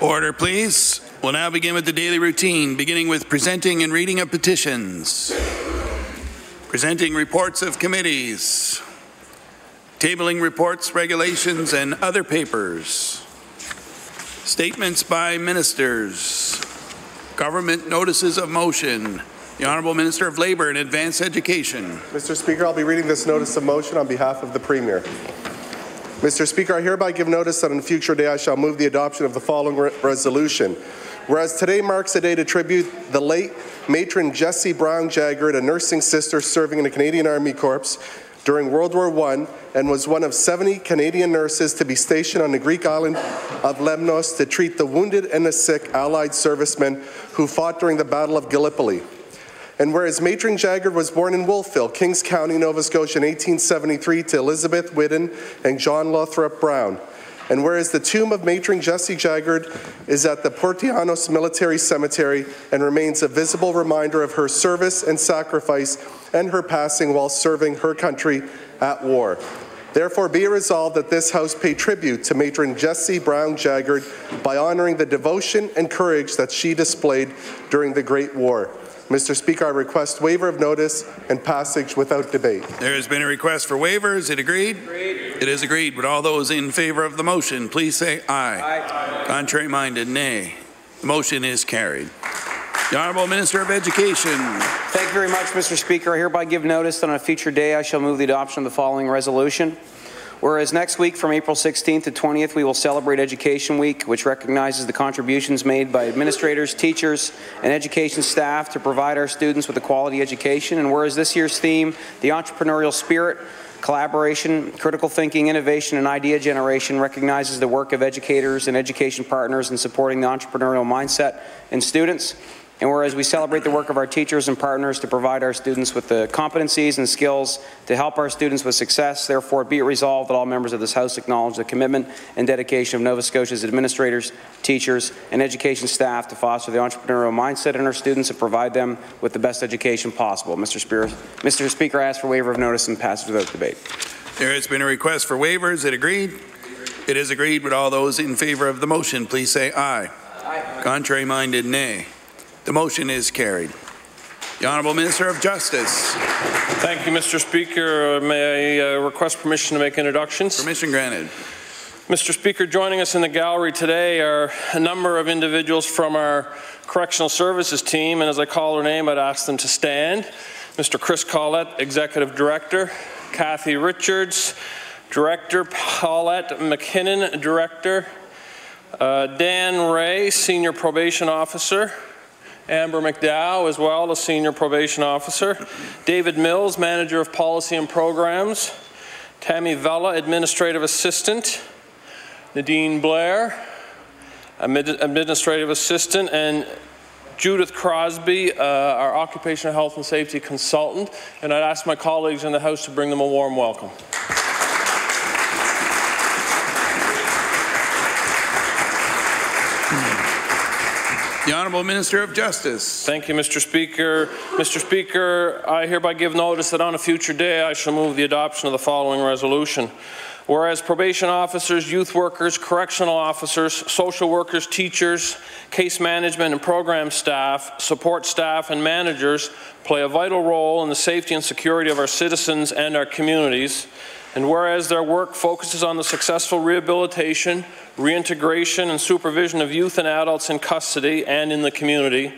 Order, please. We'll now begin with the daily routine, beginning with presenting and reading of petitions, presenting reports of committees, tabling reports, regulations, and other papers, statements by ministers, government notices of motion. The Honourable Minister of Labour and Advanced Education. Mr. Speaker, I'll be reading this notice of motion on behalf of the Premier. Mr. Speaker, I hereby give notice that on a future day I shall move the adoption of the following re resolution. Whereas today marks a day to tribute the late matron Jessie Brown Jaggard, a nursing sister serving in the Canadian Army Corps during World War I and was one of 70 Canadian nurses to be stationed on the Greek island of Lemnos to treat the wounded and the sick Allied servicemen who fought during the Battle of Gallipoli. And whereas Matron Jaggard was born in Wolfville, Kings County, Nova Scotia in 1873 to Elizabeth Whiddon and John Lothrop Brown. And whereas the tomb of Matron Jessie Jaggard is at the Portianos Military Cemetery and remains a visible reminder of her service and sacrifice and her passing while serving her country at war. Therefore, be resolved that this House pay tribute to Matron Jessie Brown Jaggard by honoring the devotion and courage that she displayed during the Great War. Mr. Speaker, I request waiver of notice and passage without debate. There has been a request for waivers. It agreed? Agreed. It is agreed. Would all those in favour of the motion please say aye. Aye. Contrary minded, nay. The motion is carried. The Honourable Minister of Education. Thank you very much, Mr. Speaker. I hereby give notice that on a future day I shall move the adoption of the following resolution. Whereas next week from April 16th to 20th, we will celebrate Education Week, which recognizes the contributions made by administrators, teachers, and education staff to provide our students with a quality education. And whereas this year's theme, the entrepreneurial spirit, collaboration, critical thinking, innovation, and idea generation recognizes the work of educators and education partners in supporting the entrepreneurial mindset in students. And whereas we celebrate the work of our teachers and partners to provide our students with the competencies and skills to help our students with success, therefore be it resolved that all members of this House acknowledge the commitment and dedication of Nova Scotia's administrators, teachers, and education staff to foster the entrepreneurial mindset in our students and provide them with the best education possible. Mr. Speaker, Mr. Speaker I ask for waiver of notice and passage without debate. There has been a request for waivers. It agreed? It is agreed. Would all those in favour of the motion please say aye. Aye. Contrary minded, nay. The motion is carried. The Honourable Minister of Justice. Thank you, Mr. Speaker. May I uh, request permission to make introductions? Permission granted. Mr. Speaker, joining us in the gallery today are a number of individuals from our Correctional Services team, and as I call their name, I'd ask them to stand. Mr. Chris Collett, Executive Director, Kathy Richards, Director, Paulette McKinnon, Director, uh, Dan Ray, Senior Probation Officer, Amber McDowell as well, the Senior Probation Officer, David Mills, Manager of Policy and Programs, Tammy Vella, Administrative Assistant, Nadine Blair, Administrative Assistant, and Judith Crosby, uh, our Occupational Health and Safety Consultant, and I'd ask my colleagues in the House to bring them a warm welcome. The Honourable Minister of Justice. Thank you, Mr. Speaker. Mr. Speaker, I hereby give notice that on a future day I shall move the adoption of the following resolution. Whereas probation officers, youth workers, correctional officers, social workers, teachers, case management and program staff, support staff and managers play a vital role in the safety and security of our citizens and our communities, and whereas their work focuses on the successful rehabilitation, reintegration and supervision of youth and adults in custody and in the community,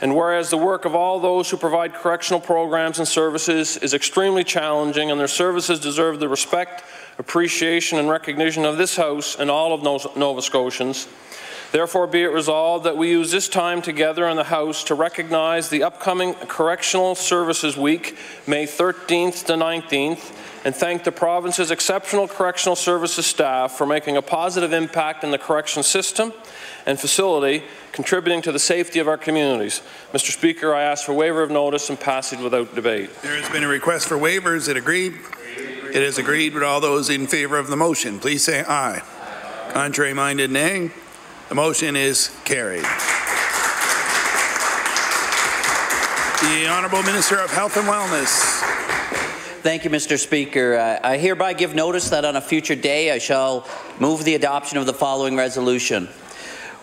and whereas the work of all those who provide correctional programs and services is extremely challenging and their services deserve the respect, appreciation and recognition of this House and all of Nova Scotians, Therefore, be it resolved that we use this time together in the House to recognize the upcoming Correctional Services Week, May 13th to 19th, and thank the province's exceptional correctional services staff for making a positive impact in the correction system and facility, contributing to the safety of our communities. Mr. Speaker, I ask for waiver of notice and passage without debate. There has been a request for waivers. It agreed? It is agreed. Would all those in favour of the motion please say aye. Contrary minded, nay. The motion is carried. The Honourable Minister of Health and Wellness. Thank you, Mr. Speaker. Uh, I hereby give notice that on a future day I shall move the adoption of the following resolution.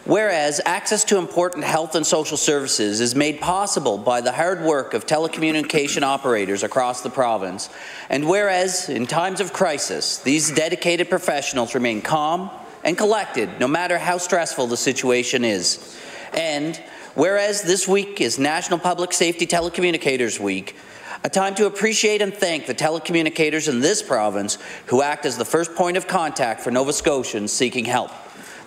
Whereas access to important health and social services is made possible by the hard work of telecommunication operators across the province, and whereas in times of crisis, these dedicated professionals remain calm and collected no matter how stressful the situation is. And whereas this week is National Public Safety Telecommunicators Week, a time to appreciate and thank the telecommunicators in this province who act as the first point of contact for Nova Scotians seeking help.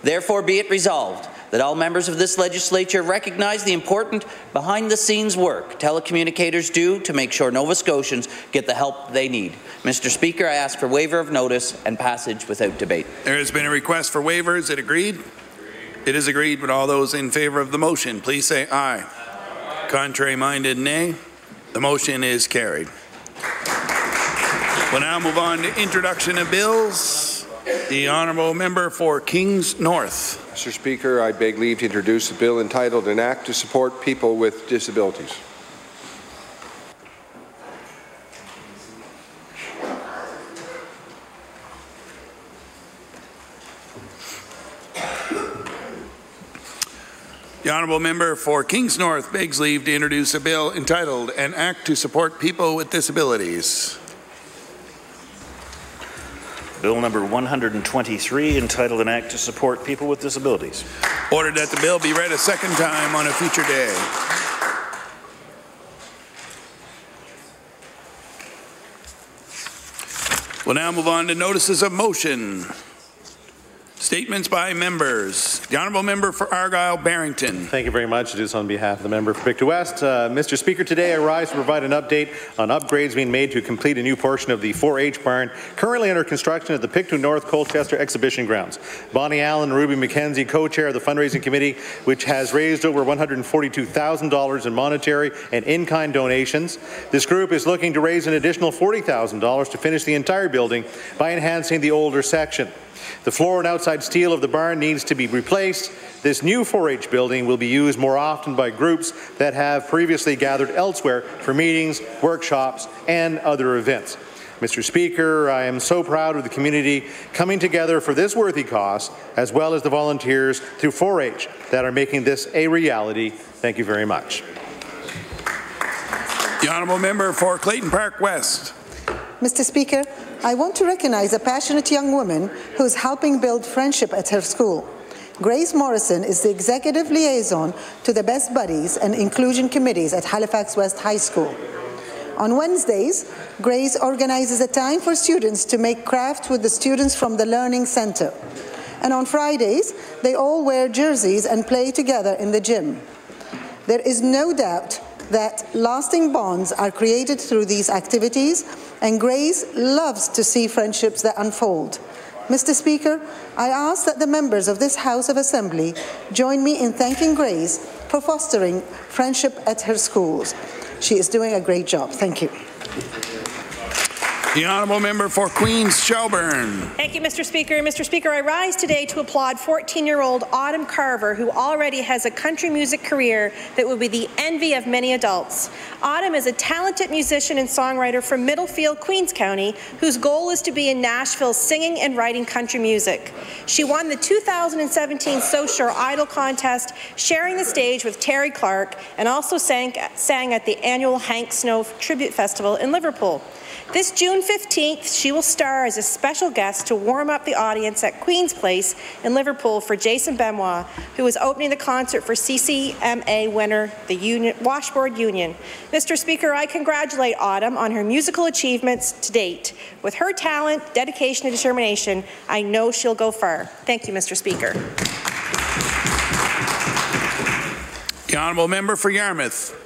Therefore, be it resolved that all members of this legislature recognize the important behind-the-scenes work telecommunicators do to make sure Nova Scotians get the help they need. Mr. Speaker, I ask for waiver of notice and passage without debate. There has been a request for waivers. Is it agreed? It is agreed. Would all those in favor of the motion please say aye. Contrary minded, nay. The motion is carried. We'll now move on to introduction of bills. The honourable member for Kings North. Mr. Speaker, I beg leave to introduce a bill entitled An Act to Support People with Disabilities. The honourable member for Kings North begs leave to introduce a bill entitled An Act to Support People with Disabilities. Bill number 123, entitled An Act to Support People with Disabilities. Ordered that the bill be read a second time on a future day. We'll now move on to notices of motion. Statements by members. The Honourable Member for Argyle Barrington. Thank you very much. It is on behalf of the member for Pictou West. Uh, Mr. Speaker, today I rise to provide an update on upgrades being made to complete a new portion of the 4-H barn currently under construction at the Pictou North Colchester Exhibition Grounds. Bonnie Allen and Ruby McKenzie, co-chair of the fundraising committee, which has raised over $142,000 in monetary and in-kind donations. This group is looking to raise an additional $40,000 to finish the entire building by enhancing the older section. The floor and outside steel of the barn needs to be replaced. This new 4-H building will be used more often by groups that have previously gathered elsewhere for meetings, workshops, and other events. Mr. Speaker, I am so proud of the community coming together for this worthy cause, as well as the volunteers through 4-H that are making this a reality. Thank you very much. The Honourable Member for Clayton Park West. Mr. Speaker, I want to recognize a passionate young woman who is helping build friendship at her school. Grace Morrison is the executive liaison to the Best Buddies and Inclusion Committees at Halifax West High School. On Wednesdays, Grace organizes a time for students to make crafts with the students from the Learning Center. And on Fridays, they all wear jerseys and play together in the gym. There is no doubt that lasting bonds are created through these activities, and Grace loves to see friendships that unfold. Mr. Speaker, I ask that the members of this House of Assembly join me in thanking Grace for fostering friendship at her schools. She is doing a great job. Thank you. The Honourable Member for Queens Shelburne. Thank you, Mr. Speaker. Mr. Speaker, I rise today to applaud 14-year-old Autumn Carver, who already has a country music career that will be the envy of many adults. Autumn is a talented musician and songwriter from Middlefield, Queens County, whose goal is to be in Nashville singing and writing country music. She won the 2017 South Idol contest, sharing the stage with Terri Clark, and also sang, sang at the annual Hank Snow Tribute Festival in Liverpool. This June 15th, she will star as a special guest to warm up the audience at Queen's Place in Liverpool for Jason Benoit, who is opening the concert for CCMA winner, the Union, Washboard Union. Mr. Speaker, I congratulate Autumn on her musical achievements to date. With her talent, dedication, and determination, I know she'll go far. Thank you, Mr. Speaker. The Honourable Member for Yarmouth.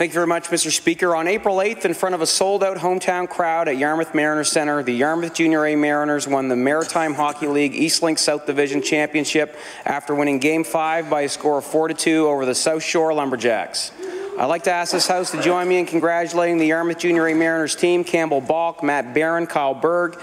Thank you very much, Mr. Speaker. On April 8th, in front of a sold-out hometown crowd at Yarmouth Mariners Centre, the Yarmouth Junior A Mariners won the Maritime Hockey League Eastlink South Division Championship after winning Game 5 by a score of 4-2 over the South Shore Lumberjacks. I'd like to ask this House to join me in congratulating the Yarmouth Junior A Mariners team, Campbell Balk, Matt Barron, Kyle Berg,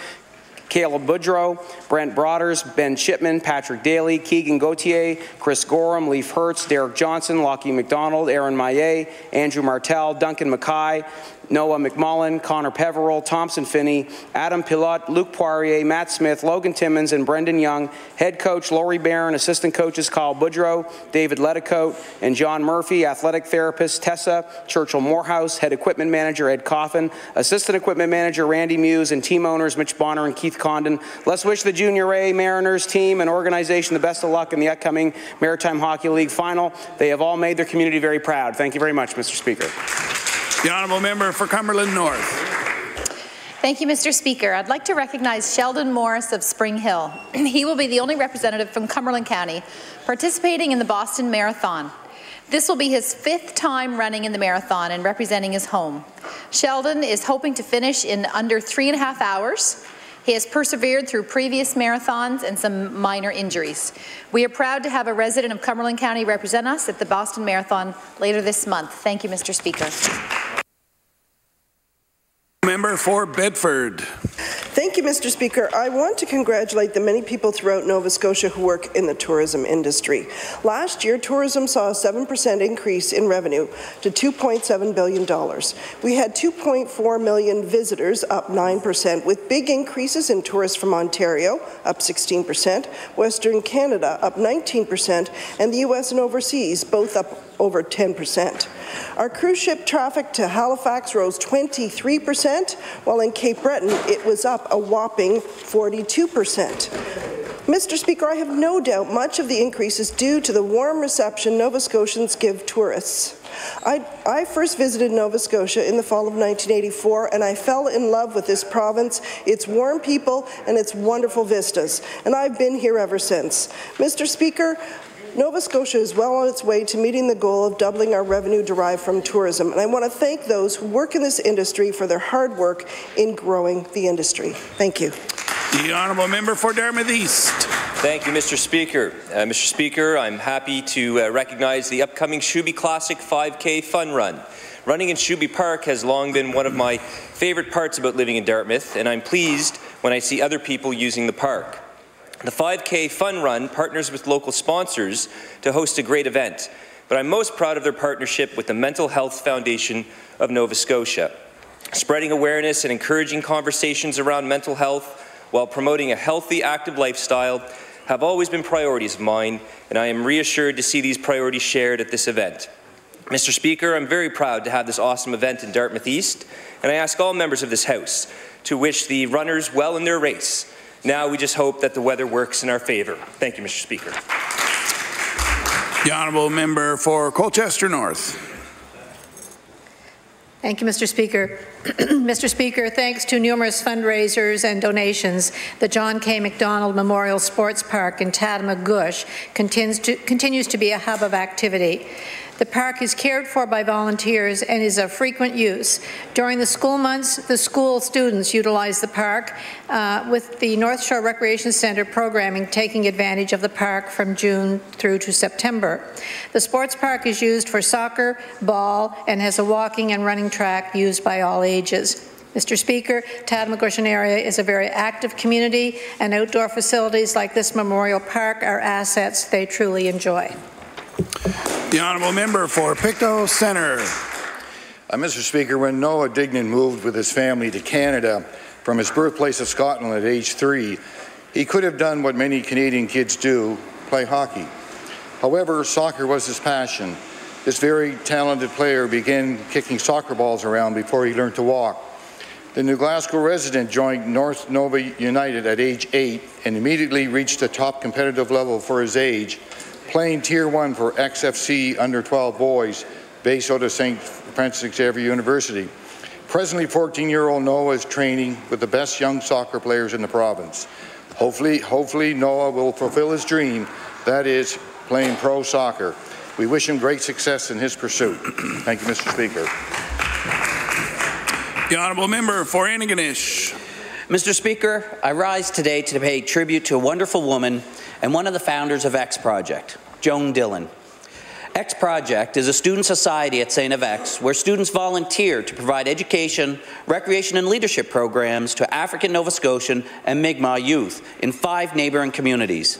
Caleb Boudreau, Brent Broaders, Ben Shipman, Patrick Daly, Keegan Gauthier, Chris Gorham, Leaf Hertz, Derek Johnson, Lockie McDonald, Aaron Maillet, Andrew Martell, Duncan Mackay, Noah McMullen, Connor Peveril, Thompson Finney, Adam Pilote, Luke Poirier, Matt Smith, Logan Timmons, and Brendan Young. Head coach Laurie Barron, assistant coaches Kyle Boudreau, David Letticoat, and John Murphy, athletic therapist Tessa Churchill Morehouse, head equipment manager Ed Coffin, assistant equipment manager Randy Muse, and team owners Mitch Bonner and Keith Condon. Let's wish the Junior A Mariners team and organization the best of luck in the upcoming Maritime Hockey League final. They have all made their community very proud. Thank you very much, Mr. Speaker. The honourable member for Cumberland North. Thank you, Mr. Speaker. I'd like to recognize Sheldon Morris of Springhill. he will be the only representative from Cumberland County participating in the Boston Marathon. This will be his fifth time running in the marathon and representing his home. Sheldon is hoping to finish in under three and a half hours. He has persevered through previous marathons and some minor injuries. We are proud to have a resident of Cumberland County represent us at the Boston Marathon later this month. Thank you, Mr. Speaker. Member for Bedford. Thank you, Mr. Speaker. I want to congratulate the many people throughout Nova Scotia who work in the tourism industry. Last year, tourism saw a 7% increase in revenue to $2.7 billion. We had 2.4 million visitors, up 9%, with big increases in tourists from Ontario, up 16%, Western Canada, up 19%, and the U.S. and overseas, both up over 10%. Our cruise ship traffic to Halifax rose 23%, while in Cape Breton it was up a whopping 42%. Mr. Speaker, I have no doubt much of the increase is due to the warm reception Nova Scotians give tourists. I, I, first visited Nova Scotia in the fall of 1984 and I fell in love with this province, its warm people and its wonderful vistas, and I've been here ever since. Mr. Speaker, Nova Scotia is well on its way to meeting the goal of doubling our revenue derived from tourism, and I want to thank those who work in this industry for their hard work in growing the industry. Thank you. The Honourable Member for Dartmouth East. Thank you, Mr. Speaker. Uh, Mr. Speaker, I'm happy to uh, recognize the upcoming Shubie Classic 5K Fun Run. Running in Shubie Park has long been one of my favorite parts about living in Dartmouth, and I'm pleased when I see other people using the park. The 5K Fun Run partners with local sponsors to host a great event, but I'm most proud of their partnership with the Mental Health Foundation of Nova Scotia. Spreading awareness and encouraging conversations around mental health while promoting a healthy, active lifestyle have always been priorities of mine, and I am reassured to see these priorities shared at this event. Mr. Speaker, I'm very proud to have this awesome event in Dartmouth East, and I ask all members of this House to wish the runners well in their race now we just hope that the weather works in our favour. Thank you, Mr. Speaker. The Honourable Member for Colchester North. Thank you, Mr. Speaker. Mr. Speaker, thanks to numerous fundraisers and donations, the John K. Macdonald Memorial Sports Park in Tatamagouche continues to, continues to be a hub of activity. The park is cared for by volunteers and is of frequent use. During the school months, the school students utilize the park uh, with the North Shore Recreation Centre programming taking advantage of the park from June through to September. The sports park is used for soccer, ball, and has a walking and running track used by all ages. Mr. Speaker, Tatamagouche area is a very active community, and outdoor facilities like this memorial park are assets they truly enjoy. The Honourable Member for Pictou Centre. Uh, Mr. Speaker, when Noah Dignan moved with his family to Canada from his birthplace of Scotland at age three, he could have done what many Canadian kids do, play hockey. However, soccer was his passion. This very talented player began kicking soccer balls around before he learned to walk. The New Glasgow resident joined North Nova United at age eight and immediately reached the top competitive level for his age playing Tier 1 for XFC under 12 boys based out of St. Francis Xavier University. Presently, 14-year-old Noah is training with the best young soccer players in the province. Hopefully, hopefully Noah will fulfill his dream, that is, playing pro soccer. We wish him great success in his pursuit. Thank you, Mr. Speaker. The Honourable Member for Antigonish. Mr. Speaker, I rise today to pay tribute to a wonderful woman and one of the founders of X Project, Joan Dillon. X Project is a student society at St. FX where students volunteer to provide education, recreation and leadership programs to African Nova Scotian and Mi'kmaq youth in five neighbouring communities.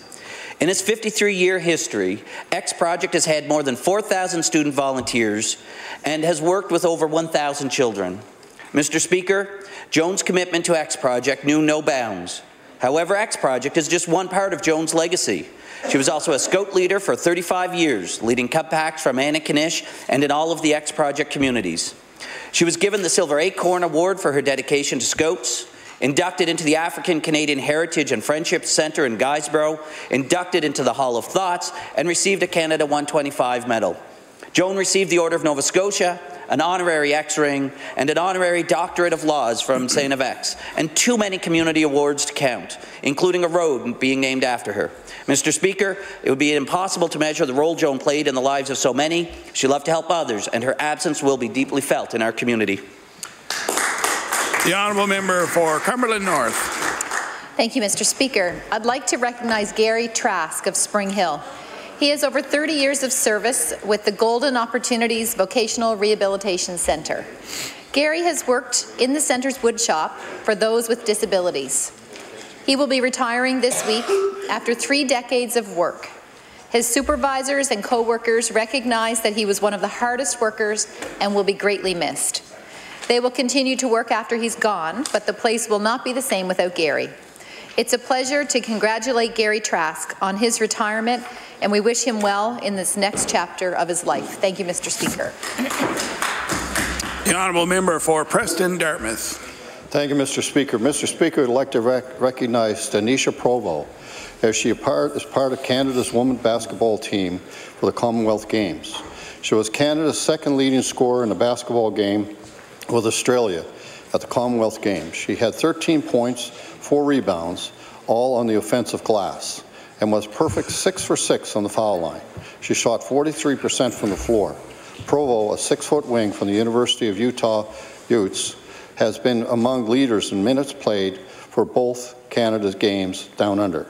In its 53-year history, X Project has had more than 4,000 student volunteers and has worked with over 1,000 children. Mr. Speaker, Joan's commitment to X Project knew no bounds. However, X Project is just one part of Joan's legacy. She was also a Scout leader for 35 years, leading Cub Packs from Antigonish and in all of the X Project communities. She was given the Silver Acorn Award for her dedication to Scouts, inducted into the African Canadian Heritage and Friendship Centre in Guysborough, inducted into the Hall of Thoughts, and received a Canada 125 medal. Joan received the Order of Nova Scotia, an honorary X-ring, and an honorary Doctorate of Laws from St. FX, and too many community awards to count, including a road being named after her. Mr. Speaker, it would be impossible to measure the role Joan played in the lives of so many. She loved to help others, and her absence will be deeply felt in our community. The honourable member for Cumberland North. Thank you, Mr. Speaker. I'd like to recognize Gary Trask of Springhill. He has over 30 years of service with the Golden Opportunities Vocational Rehabilitation Centre. Gary has worked in the centre's woodshop for those with disabilities. He will be retiring this week after three decades of work. His supervisors and co-workers recognize that he was one of the hardest workers and will be greatly missed. They will continue to work after he's gone, but the place will not be the same without Gary. It's a pleasure to congratulate Gary Trask on his retirement and we wish him well in this next chapter of his life. Thank you, Mr. Speaker. The honourable member for Preston Dartmouth. Thank you, Mr. Speaker. Mr. Speaker, I'd like to rec recognize Tanisha Provo as she part, is part of Canada's women's basketball team for the Commonwealth Games. She was Canada's second leading scorer in the basketball game with Australia at the Commonwealth Games. She had 13 points, four rebounds, all on the offensive glass and was perfect six for six on the foul line. She shot 43% from the floor. Provo, a six-foot wing from the University of Utah Utes, has been among leaders in minutes played for both Canada's games down under.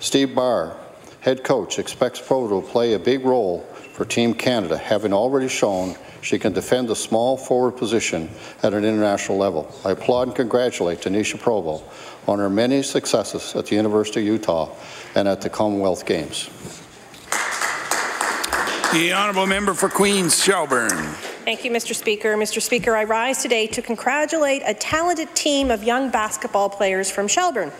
Steve Barr, head coach, expects Provo to play a big role for Team Canada, having already shown she can defend the small forward position at an international level. I applaud and congratulate Tanisha Provo on her many successes at the University of Utah and at the Commonwealth Games. The honourable member for Queens Shelburne. Thank you, Mr. Speaker. Mr. Speaker, I rise today to congratulate a talented team of young basketball players from Shelburne.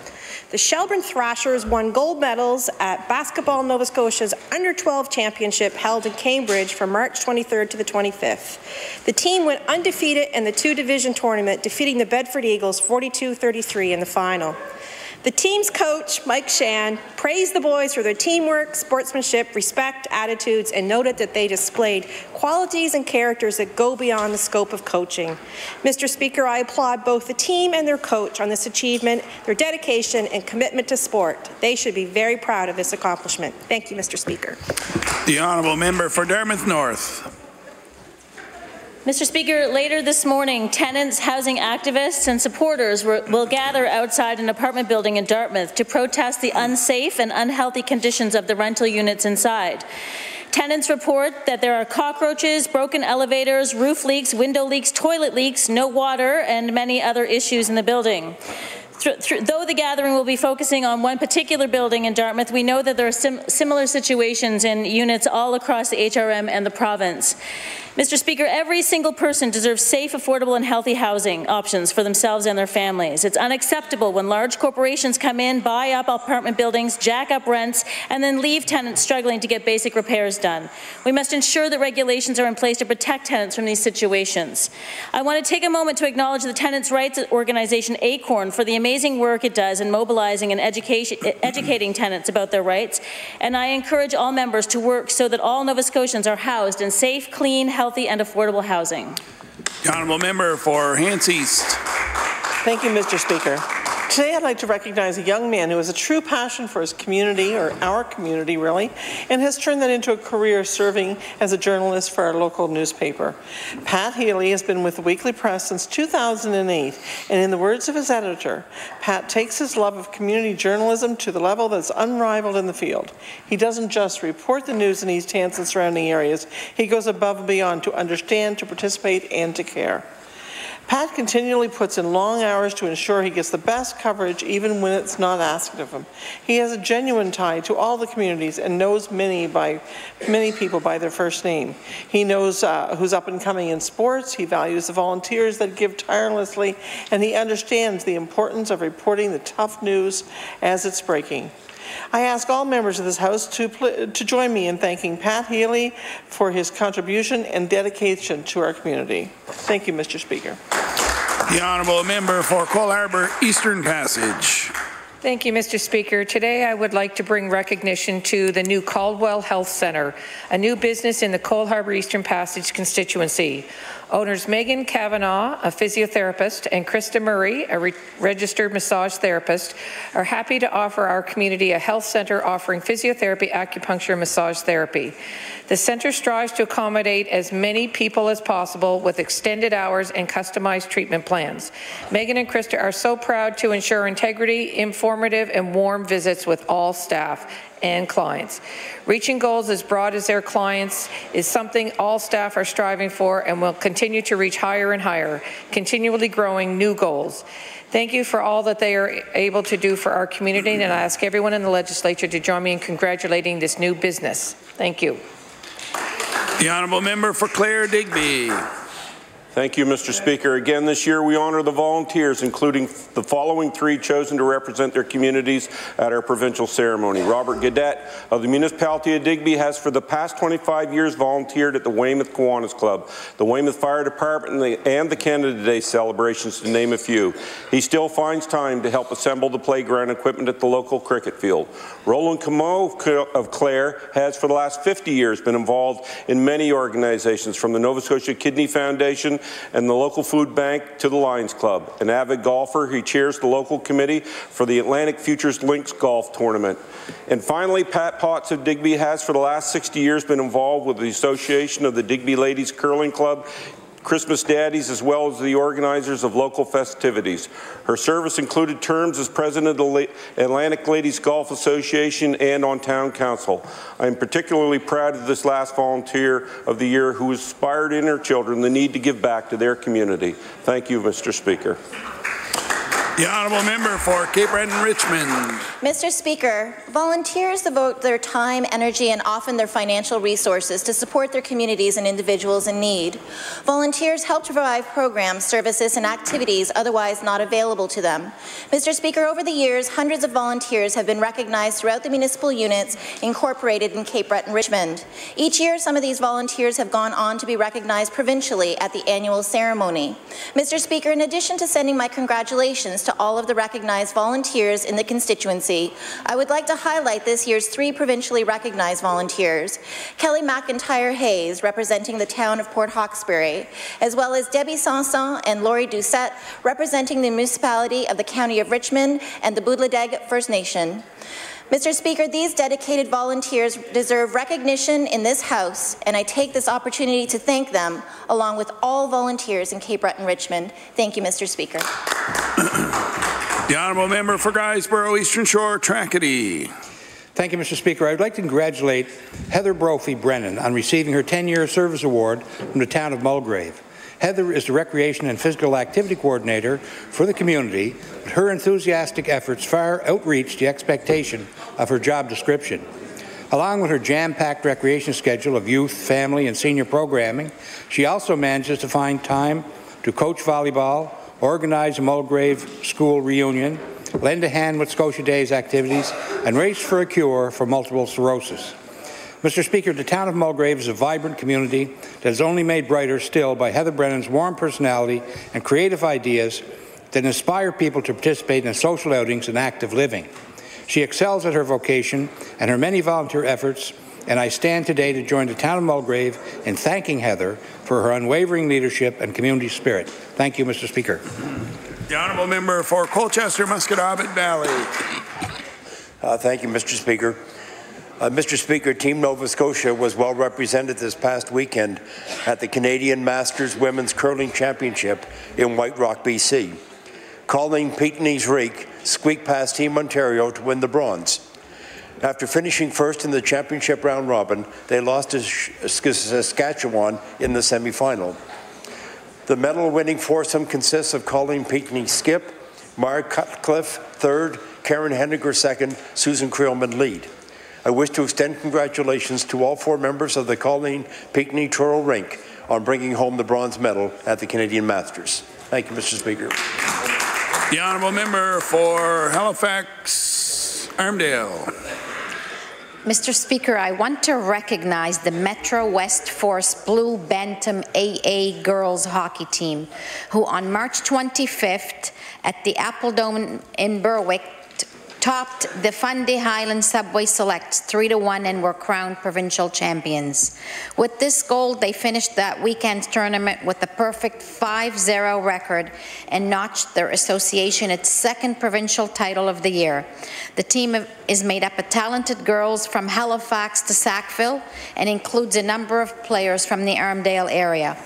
The Shelburne Thrashers won gold medals at Basketball Nova Scotia's Under-12 Championship held in Cambridge from March 23rd to the 25th. The team went undefeated in the two-division tournament, defeating the Bedford Eagles 42-33 in the final. The team's coach, Mike Shan, praised the boys for their teamwork, sportsmanship, respect, attitudes, and noted that they displayed qualities and characters that go beyond the scope of coaching. Mr. Speaker, I applaud both the team and their coach on this achievement, their dedication and commitment to sport. They should be very proud of this accomplishment. Thank you, Mr. Speaker. The honourable member for Dartmouth North. Mr. Speaker, later this morning, tenants, housing activists and supporters will gather outside an apartment building in Dartmouth to protest the unsafe and unhealthy conditions of the rental units inside. Tenants report that there are cockroaches, broken elevators, roof leaks, window leaks, toilet leaks, no water, and many other issues in the building. though the gathering will be focusing on one particular building in Dartmouth, we know that there are sim similar situations in units all across the HRM and the province. Mr. Speaker, every single person deserves safe, affordable and healthy housing options for themselves and their families. It's unacceptable when large corporations come in, buy up apartment buildings, jack up rents, and then leave tenants struggling to get basic repairs done. We must ensure that regulations are in place to protect tenants from these situations. I want to take a moment to acknowledge the tenants' rights organization ACORN for the amazing work it does in mobilizing and educating tenants about their rights, and I encourage all members to work so that all Nova Scotians are housed in safe, clean, healthy, healthy and affordable housing. The honourable member for Hants East. Thank you, Mr. Speaker. Today, I'd like to recognize a young man who has a true passion for his community, or our community really, and has turned that into a career serving as a journalist for our local newspaper. Pat Healy has been with the Weekly Press since 2008, and in the words of his editor, Pat takes his love of community journalism to the level that's unrivaled in the field. He doesn't just report the news in East Hants and surrounding areas, he goes above and beyond to understand, to participate, and to care. Pat continually puts in long hours to ensure he gets the best coverage even when it's not asked of him. He has a genuine tie to all the communities and knows many by many people by their first name. He knows uh, who's up and coming in sports, he values the volunteers that give tirelessly, and he understands the importance of reporting the tough news as it's breaking. I ask all members of this House to, to join me in thanking Pat Healy for his contribution and dedication to our community. Thank you, Mr. Speaker. The Honourable Member for Cole Harbour Eastern Passage. Thank you, Mr. Speaker. Today I would like to bring recognition to the new Caldwell Health Centre, a new business in the Cole Harbour Eastern Passage constituency. Owners Megan Kavanaugh, a physiotherapist, and Krista Murray, a re registered massage therapist, are happy to offer our community a health centre offering physiotherapy, acupuncture, and massage therapy. The centre strives to accommodate as many people as possible with extended hours and customized treatment plans. Megan and Krista are so proud to ensure integrity, informative, and warm visits with all staff and clients. Reaching goals as broad as their clients is something all staff are striving for and will continue to reach higher and higher, continually growing new goals. Thank you for all that they are able to do for our community, and I ask everyone in the legislature to join me in congratulating this new business. Thank you. The Honourable Member for Clare Digby. Thank you, Mr. Speaker. Again this year, we honour the volunteers, including the following three chosen to represent their communities at our provincial ceremony. Robert Gadet of the municipality of Digby has for the past 25 years volunteered at the Weymouth Kiwanis Club, the Weymouth Fire Department, and the, and the Canada Day celebrations, to name a few. He still finds time to help assemble the playground equipment at the local cricket field. Roland Camo of Clare has for the last 50 years been involved in many organizations, from the Nova Scotia Kidney Foundation and the local food bank to the Lions Club. An avid golfer, he chairs the local committee for the Atlantic Futures Links Golf Tournament. And finally, Pat Potts of Digby has for the last 60 years been involved with the Association of the Digby Ladies Curling Club Christmas Daddies, as well as the organizers of local festivities. Her service included terms as president of the Atlantic Ladies Golf Association and on town council. I am particularly proud of this last volunteer of the year who inspired in her children the need to give back to their community. Thank you, Mr. Speaker. The Honourable Member for Cape Breton Richmond. Mr. Speaker, volunteers devote their time, energy, and often their financial resources to support their communities and individuals in need. Volunteers help to provide programs, services, and activities otherwise not available to them. Mr. Speaker, over the years, hundreds of volunteers have been recognized throughout the municipal units incorporated in Cape Breton Richmond. Each year, some of these volunteers have gone on to be recognized provincially at the annual ceremony. Mr. Speaker, in addition to sending my congratulations to all of the recognized volunteers in the constituency, I would like to highlight this year's three provincially recognized volunteers. Kelly McIntyre Hayes, representing the town of Port Hawkesbury, as well as Debbie Sanson and Laurie Doucette, representing the municipality of the County of Richmond and the Potlotek First Nation. Mr. Speaker, these dedicated volunteers deserve recognition in this House, and I take this opportunity to thank them, along with all volunteers in Cape Breton Richmond. Thank you, Mr. Speaker. the Honourable Member for Guysborough Eastern Shore, Tracadie. Thank you, Mr. Speaker. I would like to congratulate Heather Brophy Brennan on receiving her 10-year service award from the town of Mulgrave. Heather is the Recreation and Physical Activity Coordinator for the community, but her enthusiastic efforts far outreached the expectation of her job description. Along with her jam-packed recreation schedule of youth, family, and senior programming, she also manages to find time to coach volleyball, organize a Mulgrave school reunion, lend a hand with Scotia Days activities, and race for a cure for multiple sclerosis. Mr. Speaker, the town of Mulgrave is a vibrant community that is only made brighter still by Heather Brennan's warm personality and creative ideas that inspire people to participate in social outings and active living. She excels at her vocation and her many volunteer efforts, and I stand today to join the town of Mulgrave in thanking Heather for her unwavering leadership and community spirit. Thank you, Mr. Speaker. The honourable member for Colchester Musquodoboit Valley. Uh, thank you, Mr. Speaker. Uh, Mr. Speaker, Team Nova Scotia was well represented this past weekend at the Canadian Masters Women's Curling Championship in White Rock, BC. Colleen Pinkney's Rink squeaked past Team Ontario to win the bronze. After finishing first in the championship round robin, they lost to Saskatchewan in the semifinal. The medal-winning foursome consists of Colleen Pinkney skip, Marg Cutcliffe third, Karen Henniger second, Susan Creelman lead. I wish to extend congratulations to all four members of the Colleen Pinkney Truro Rink on bringing home the bronze medal at the Canadian Masters. Thank you, Mr. Speaker. The honourable member for Halifax Armdale. Mr. Speaker, I want to recognize the Metro West Force Blue Bantam AA girls hockey team, who on March 25th at the Appledome in Berwick topped the Fundy Highland Subway Selects 3 to 1 and were crowned provincial champions. With this goal, they finished that weekend's tournament with a perfect 5-0 record and notched their association its second provincial title of the year. The team is made up of talented girls from Halifax to Sackville and includes a number of players from the Armdale area.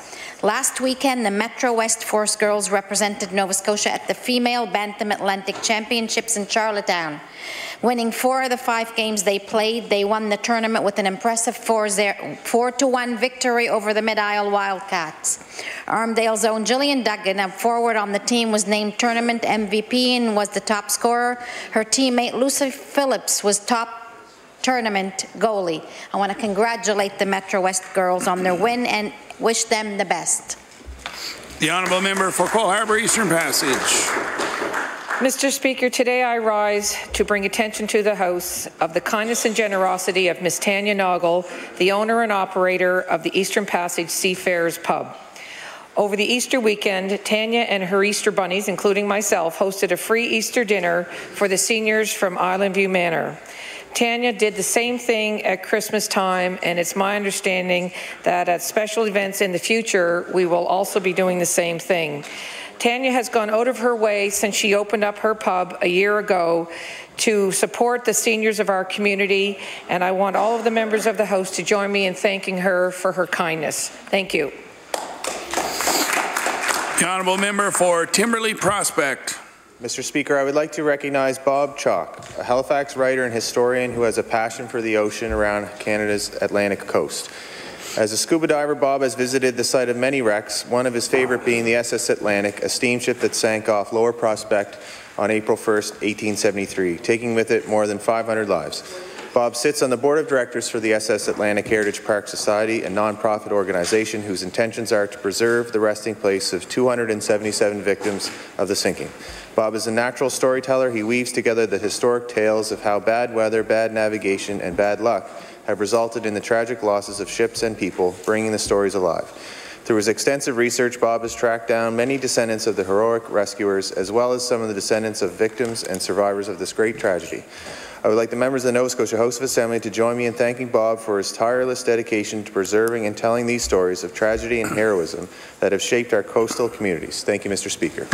Last weekend, the Metro West Force girls represented Nova Scotia at the Female Bantam Atlantic Championships in Charlottetown. Winning four of the five games they played, they won the tournament with an impressive 4-1 victory over the Mid-Isle Wildcats. Armdale's own Gillian Duggan, a forward on the team, was named tournament MVP and was the top scorer. Her teammate Lucy Phillips was top tournament goalie. I want to congratulate the Metro West girls on their win and wish them the best. The honourable member for Cole Harbour Eastern Passage. Mr. Speaker, today I rise to bring attention to the House of the kindness and generosity of Ms. Tanya Noggle, the owner and operator of the Eastern Passage Seafarers Pub. Over the Easter weekend, Tanya and her Easter bunnies, including myself, hosted a free Easter dinner for the seniors from Island View Manor. Tanya did the same thing at Christmas time, and it's my understanding that at special events in the future, we will also be doing the same thing. Tanya has gone out of her way since she opened up her pub a year ago to support the seniors of our community, and I want all of the members of the House to join me in thanking her for her kindness. Thank you. The honourable member for Timberlea Prospect. Mr. Speaker, I would like to recognize Bob Chaulk, a Halifax writer and historian who has a passion for the ocean around Canada's Atlantic coast. As a scuba diver, Bob has visited the site of many wrecks, one of his favorite being the SS Atlantic, a steamship that sank off Lower Prospect on April 1, 1873, taking with it more than 500 lives. Bob sits on the board of directors for the SS Atlantic Heritage Park Society, a nonprofit organization whose intentions are to preserve the resting place of 277 victims of the sinking. Bob is a natural storyteller. He weaves together the historic tales of how bad weather, bad navigation, and bad luck have resulted in the tragic losses of ships and people, bringing the stories alive. Through his extensive research, Bob has tracked down many descendants of the heroic rescuers, as well as some of the descendants of victims and survivors of this great tragedy. I would like the members of the Nova Scotia House of Assembly to join me in thanking Bob for his tireless dedication to preserving and telling these stories of tragedy and heroism that have shaped our coastal communities. Thank you, Mr. Speaker.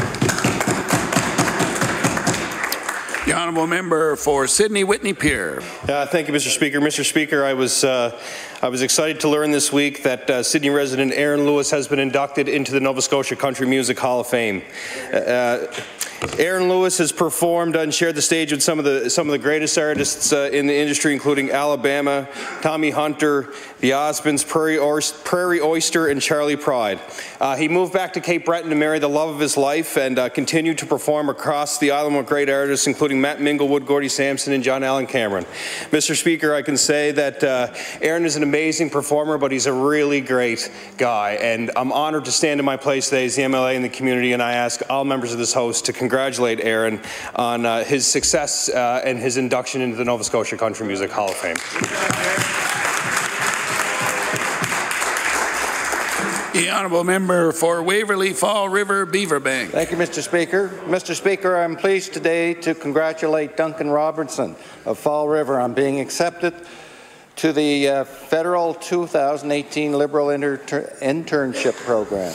The honourable member for Sydney Whitney Pier. Uh, thank you, Mr. Speaker. Mr. Speaker, I was uh, I was excited to learn this week that uh, Sydney resident Aaron Lewis has been inducted into the Nova Scotia Country Music Hall of Fame. Aaron Lewis has performed and shared the stage with some of the some of the greatest artists uh, in the industry, including Alabama, Tommy Hunter, the Osmonds, Prairie, Prairie Oyster, and Charley Pride. Uh, he moved back to Cape Breton to marry the love of his life and uh, continued to perform across the island with great artists, including Matt Minglewood, Gordie Sampson, and John Allan Cameron. Mr. Speaker, I can say that uh, Aaron is an amazing performer, but he's a really great guy, and I'm honored to stand in my place today as the MLA in the community, and I ask all members of this host to congratulate Aaron on uh, his success uh, and his induction into the Nova Scotia Country Music Hall of Fame. The honourable member for Waverley Fall River Beaverbank. Thank you, Mr. Speaker. Mr. Speaker, I'm pleased today to congratulate Duncan Robertson of Fall River on being accepted to the uh, federal 2018 Liberal Inter Internship Program.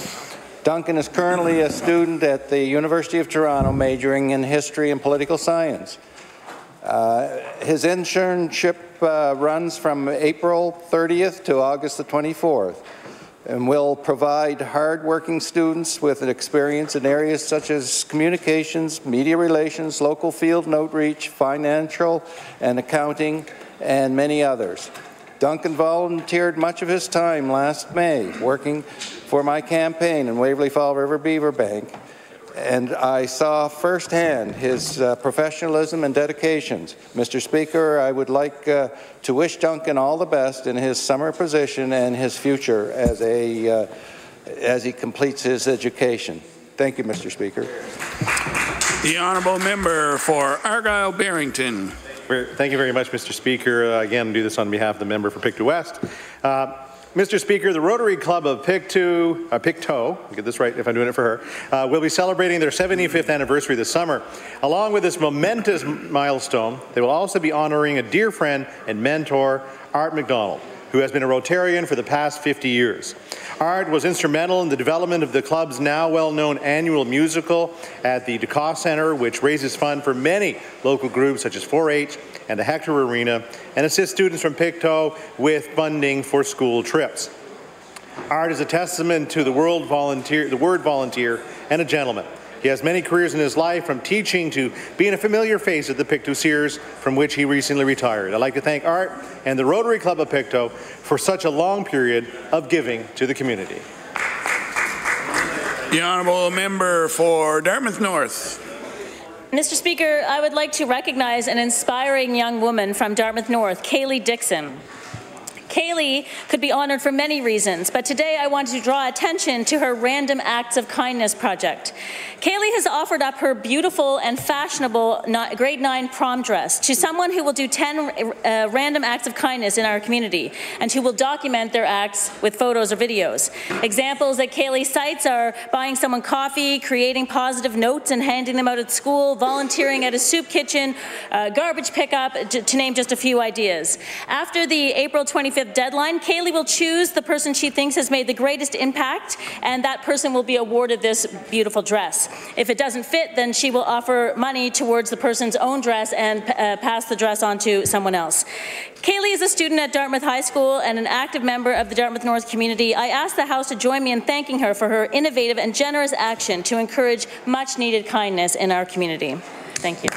Duncan is currently a student at the University of Toronto majoring in history and political science. Uh, his internship uh, runs from April 30th to August the 24th and will provide hard-working students with an experience in areas such as communications, media relations, local field outreach, financial and accounting, and many others. Duncan volunteered much of his time last May working for my campaign in Waverley Fall River Beaverbank, and I saw firsthand his uh, professionalism and dedications. Mr. Speaker, I would like uh, to wish Duncan all the best in his summer position and his future as, a, uh, as he completes his education. Thank you, Mr. Speaker. The honourable member for Argyle Barrington. Thank you very much, Mr. Speaker. Uh, again, do this on behalf of the member for Pictou West. Uh, Mr. Speaker, the Rotary Club of Pictou, uh, Pictou, get this right if I'm doing it for her, uh, will be celebrating their 75th anniversary this summer. Along with this momentous milestone, they will also be honoring a dear friend and mentor, Art McDonald, who has been a Rotarian for the past 50 years. Art was instrumental in the development of the club's now well-known annual musical at the DeCoste Centre, which raises funds for many local groups such as 4-H and the Hector Arena, and assists students from Pictou with funding for school trips. Art is a testament to the, world volunteer, the word volunteer and a gentleman. He has many careers in his life, from teaching to being a familiar face at the Pictou Sears, from which he recently retired. I'd like to thank Art and the Rotary Club of Pictou for such a long period of giving to the community. The honourable member for Dartmouth North. Mr. Speaker, I would like to recognize an inspiring young woman from Dartmouth North, Kaylee Dixon. Kaylee could be honored for many reasons, but today I want to draw attention to her Random Acts of Kindness project. Kaylee has offered up her beautiful and fashionable grade 9 prom dress to someone who will do 10 uh, random acts of kindness in our community and who will document their acts with photos or videos. Examples that Kaylee cites are buying someone coffee, creating positive notes and handing them out at school, volunteering at a soup kitchen, uh, garbage pickup, to, to name just a few ideas. After the April 25th deadline, Kaylee will choose the person she thinks has made the greatest impact, and that person will be awarded this beautiful dress. If it doesn't fit, then she will offer money towards the person's own dress and uh, pass the dress on to someone else. Kaylee is a student at Dartmouth High School and an active member of the Dartmouth North community. I ask the House to join me in thanking her for her innovative and generous action to encourage much needed kindness in our community. Thank you.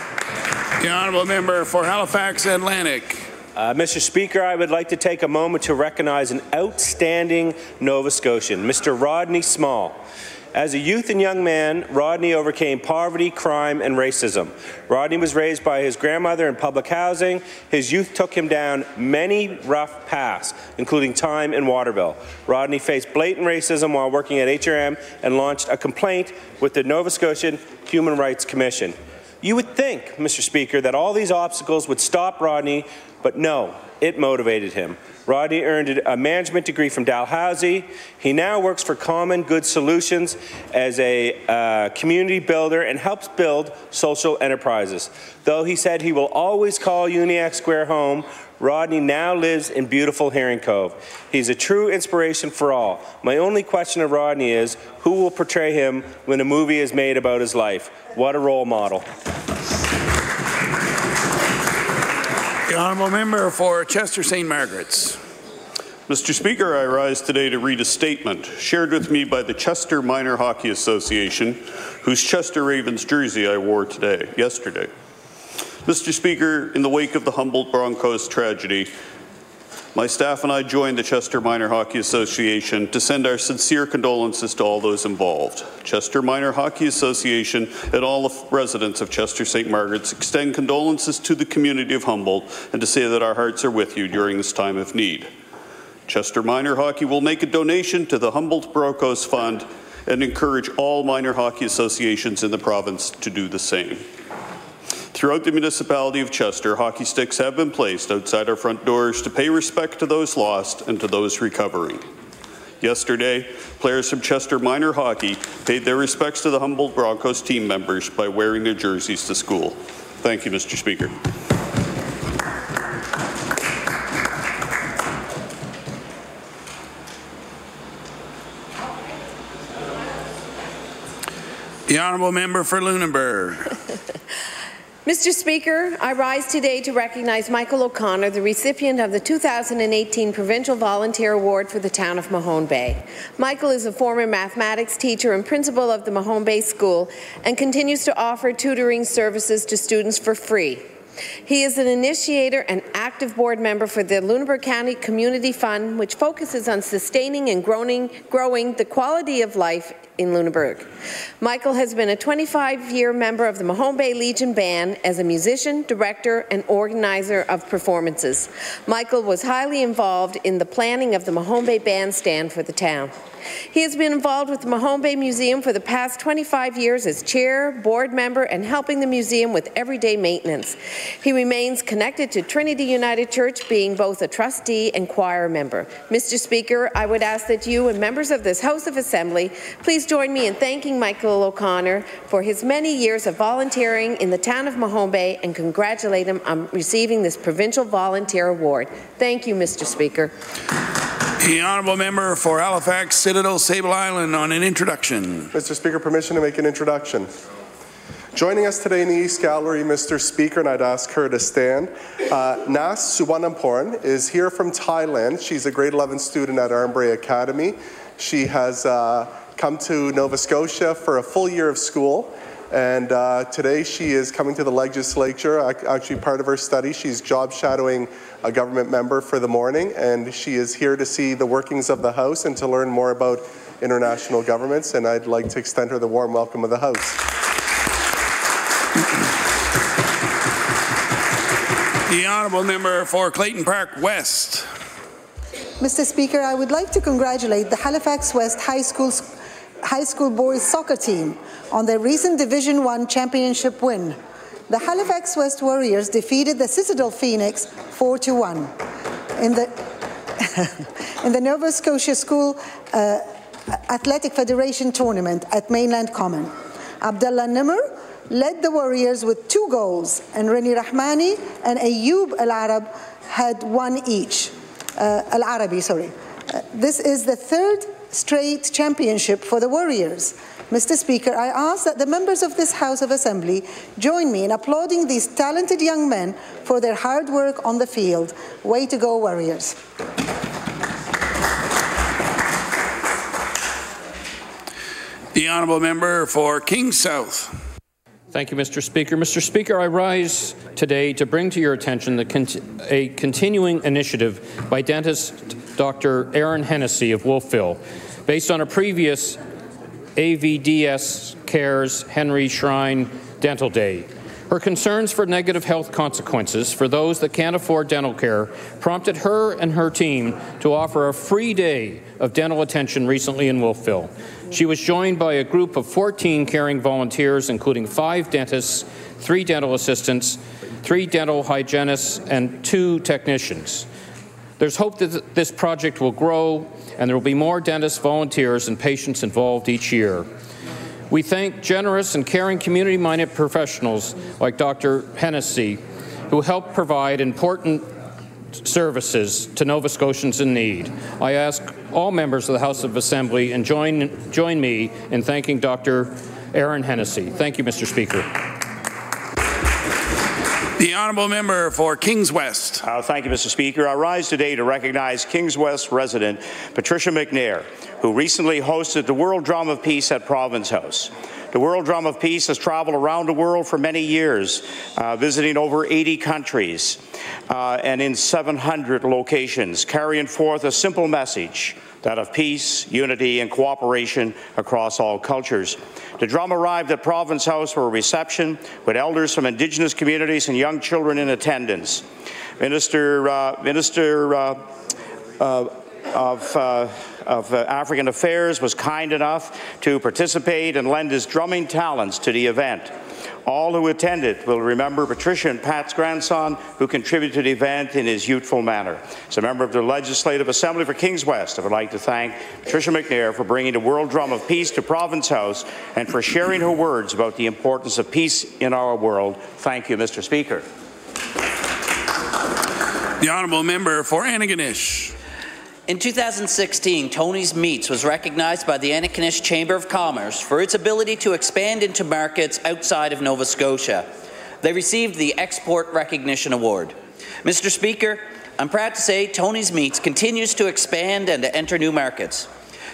The Honourable Member for Halifax Atlantic. Uh, Mr. Speaker, I would like to take a moment to recognize an outstanding Nova Scotian, Mr. Rodney Small. As a youth and young man, Rodney overcame poverty, crime, and racism. Rodney was raised by his grandmother in public housing. His youth took him down many rough paths, including time in Waterville. Rodney faced blatant racism while working at HRM and launched a complaint with the Nova Scotian Human Rights Commission. You would think, Mr. Speaker, that all these obstacles would stop Rodney, but no, it motivated him. Rodney earned a management degree from Dalhousie. He now works for Common Good Solutions as a uh, community builder and helps build social enterprises. Though he said he will always call Uniacke Square home, Rodney now lives in beautiful Herring Cove. He's a true inspiration for all. My only question of Rodney is, who will portray him when a movie is made about his life? What a role model. The Honourable Member for Chester St. Margaret's. Mr. Speaker, I rise today to read a statement shared with me by the Chester Minor Hockey Association, whose Chester Ravens jersey I wore today, yesterday. Mr. Speaker, in the wake of the Humboldt Broncos tragedy, my staff and I joined the Chester Minor Hockey Association to send our sincere condolences to all those involved. Chester Minor Hockey Association and all the residents of Chester St. Margaret's extend condolences to the community of Humboldt and to say that our hearts are with you during this time of need. Chester Minor Hockey will make a donation to the Humboldt Broncos Fund and encourage all minor hockey associations in the province to do the same. Throughout the municipality of Chester, hockey sticks have been placed outside our front doors to pay respect to those lost and to those recovering. Yesterday, players from Chester Minor Hockey paid their respects to the Humboldt Broncos team members by wearing their jerseys to school. Thank you, Mr. Speaker. The honourable member for Lunenburg. Mr. Speaker, I rise today to recognize Michael O'Connor, the recipient of the 2018 Provincial Volunteer Award for the town of Mahone Bay. Michael is a former mathematics teacher and principal of the Mahone Bay School and continues to offer tutoring services to students for free. He is an initiator and active board member for the Lunenburg County Community Fund, which focuses on sustaining and growing, growing the quality of life in Lunenburg. Michael has been a 25-year member of the Mahone Bay Legion Band as a musician, director, and organizer of performances. Michael was highly involved in the planning of the Mahone Bay Bandstand for the town. He has been involved with the Mahone Bay Museum for the past 25 years as chair, board member, and helping the museum with everyday maintenance. He remains connected to Trinity United Church, being both a trustee and choir member. Mr. Speaker, I would ask that you and members of this House of Assembly please join me in thanking Michael O'Connor for his many years of volunteering in the town of Mahone Bay and congratulate him on receiving this Provincial Volunteer Award. Thank you, Mr. Speaker. The honourable member for Halifax, Citadel, Sable Island on an introduction. Mr. Speaker, permission to make an introduction. Joining us today in the East Gallery, Mr. Speaker, and I'd ask her to stand. Uh, Nas Suwanamporn is here from Thailand. She's a grade 11 student at Armbrae Academy. She has uh, come to Nova Scotia for a full year of school. And uh, today she is coming to the legislature. Actually, part of her study, she's job shadowing a government member for the morning, and she is here to see the workings of the House and to learn more about international governments. And I'd like to extend her the warm welcome of the House. The honourable member for Clayton Park West. Mr. Speaker, I would like to congratulate the Halifax West High School high school boys soccer team on their recent Division One championship win. The Halifax West Warriors defeated the Citadel Phoenix 4 to 1 in the in the Nova Scotia School uh, Athletic Federation tournament at Mainland Common. Abdullah Nimr led the Warriors with two goals, and Reni Rahmani and Ayoub Al Arab had one each. Uh, Al Arabi, sorry. Uh, this is the third straight championship for the Warriors. Mr. Speaker, I ask that the members of this House of Assembly join me in applauding these talented young men for their hard work on the field. Way to go, Warriors. The honourable member for King South. Thank you, Mr. Speaker. Mr. Speaker, I rise today to bring to your attention cont a continuing initiative by dentist Dr. Aaron Hennessy of Wolfville, based on a previous AVDS Cares Henry Schein Dental Day. Her concerns for negative health consequences for those that can't afford dental care prompted her and her team to offer a free day of dental attention recently in Wolfville. She was joined by a group of 14 caring volunteers, including five dentists, three dental assistants, three dental hygienists, and two technicians. There's hope that this project will grow and there will be more dentists, volunteers, and patients involved each year. We thank generous and caring community-minded professionals like Dr. Hennessy, who help provide important services to Nova Scotians in need. I ask all members of the House of Assembly and join, join me in thanking Dr. Aaron Hennessy. Thank you, Mr. Speaker. The honourable member for Kings West. Uh, thank you, Mr. Speaker. I rise today to recognize Kings West resident Patricia McNair, who recently hosted the World Drum of Peace at Province House. The World Drum of Peace has traveled around the world for many years, uh, visiting over 80 countries uh, and in 700 locations, carrying forth a simple message that of peace, unity, and cooperation across all cultures. The drum arrived at Province House for a reception with elders from Indigenous communities and young children in attendance. Minister, uh, Minister uh, uh, of, uh, of uh, African Affairs was kind enough to participate and lend his drumming talents to the event. All who attended will remember Patricia and Pat's grandson, who contributed to the event in his youthful manner. As a member of the Legislative Assembly for Kings West, I would like to thank Patricia McNair for bringing the World Drum of Peace to Province House and for sharing her words about the importance of peace in our world. Thank you, Mr. Speaker. The honourable member for Antigonish. In 2016, Tony's Meats was recognized by the Antigonish Chamber of Commerce for its ability to expand into markets outside of Nova Scotia. They received the Export Recognition Award. Mr. Speaker, I'm proud to say Tony's Meats continues to expand and to enter new markets.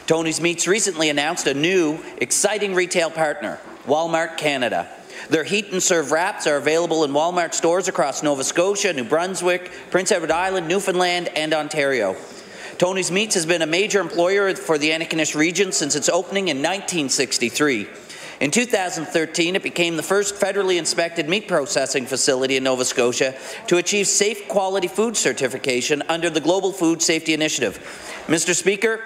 Tony's Meats recently announced a new, exciting retail partner, Walmart Canada. Their heat and serve wraps are available in Walmart stores across Nova Scotia, New Brunswick, Prince Edward Island, Newfoundland, and Ontario. Tony's Meats has been a major employer for the Antigonish region since its opening in 1963. In 2013, it became the first federally inspected meat processing facility in Nova Scotia to achieve safe quality food certification under the Global Food Safety Initiative. Mr. Speaker,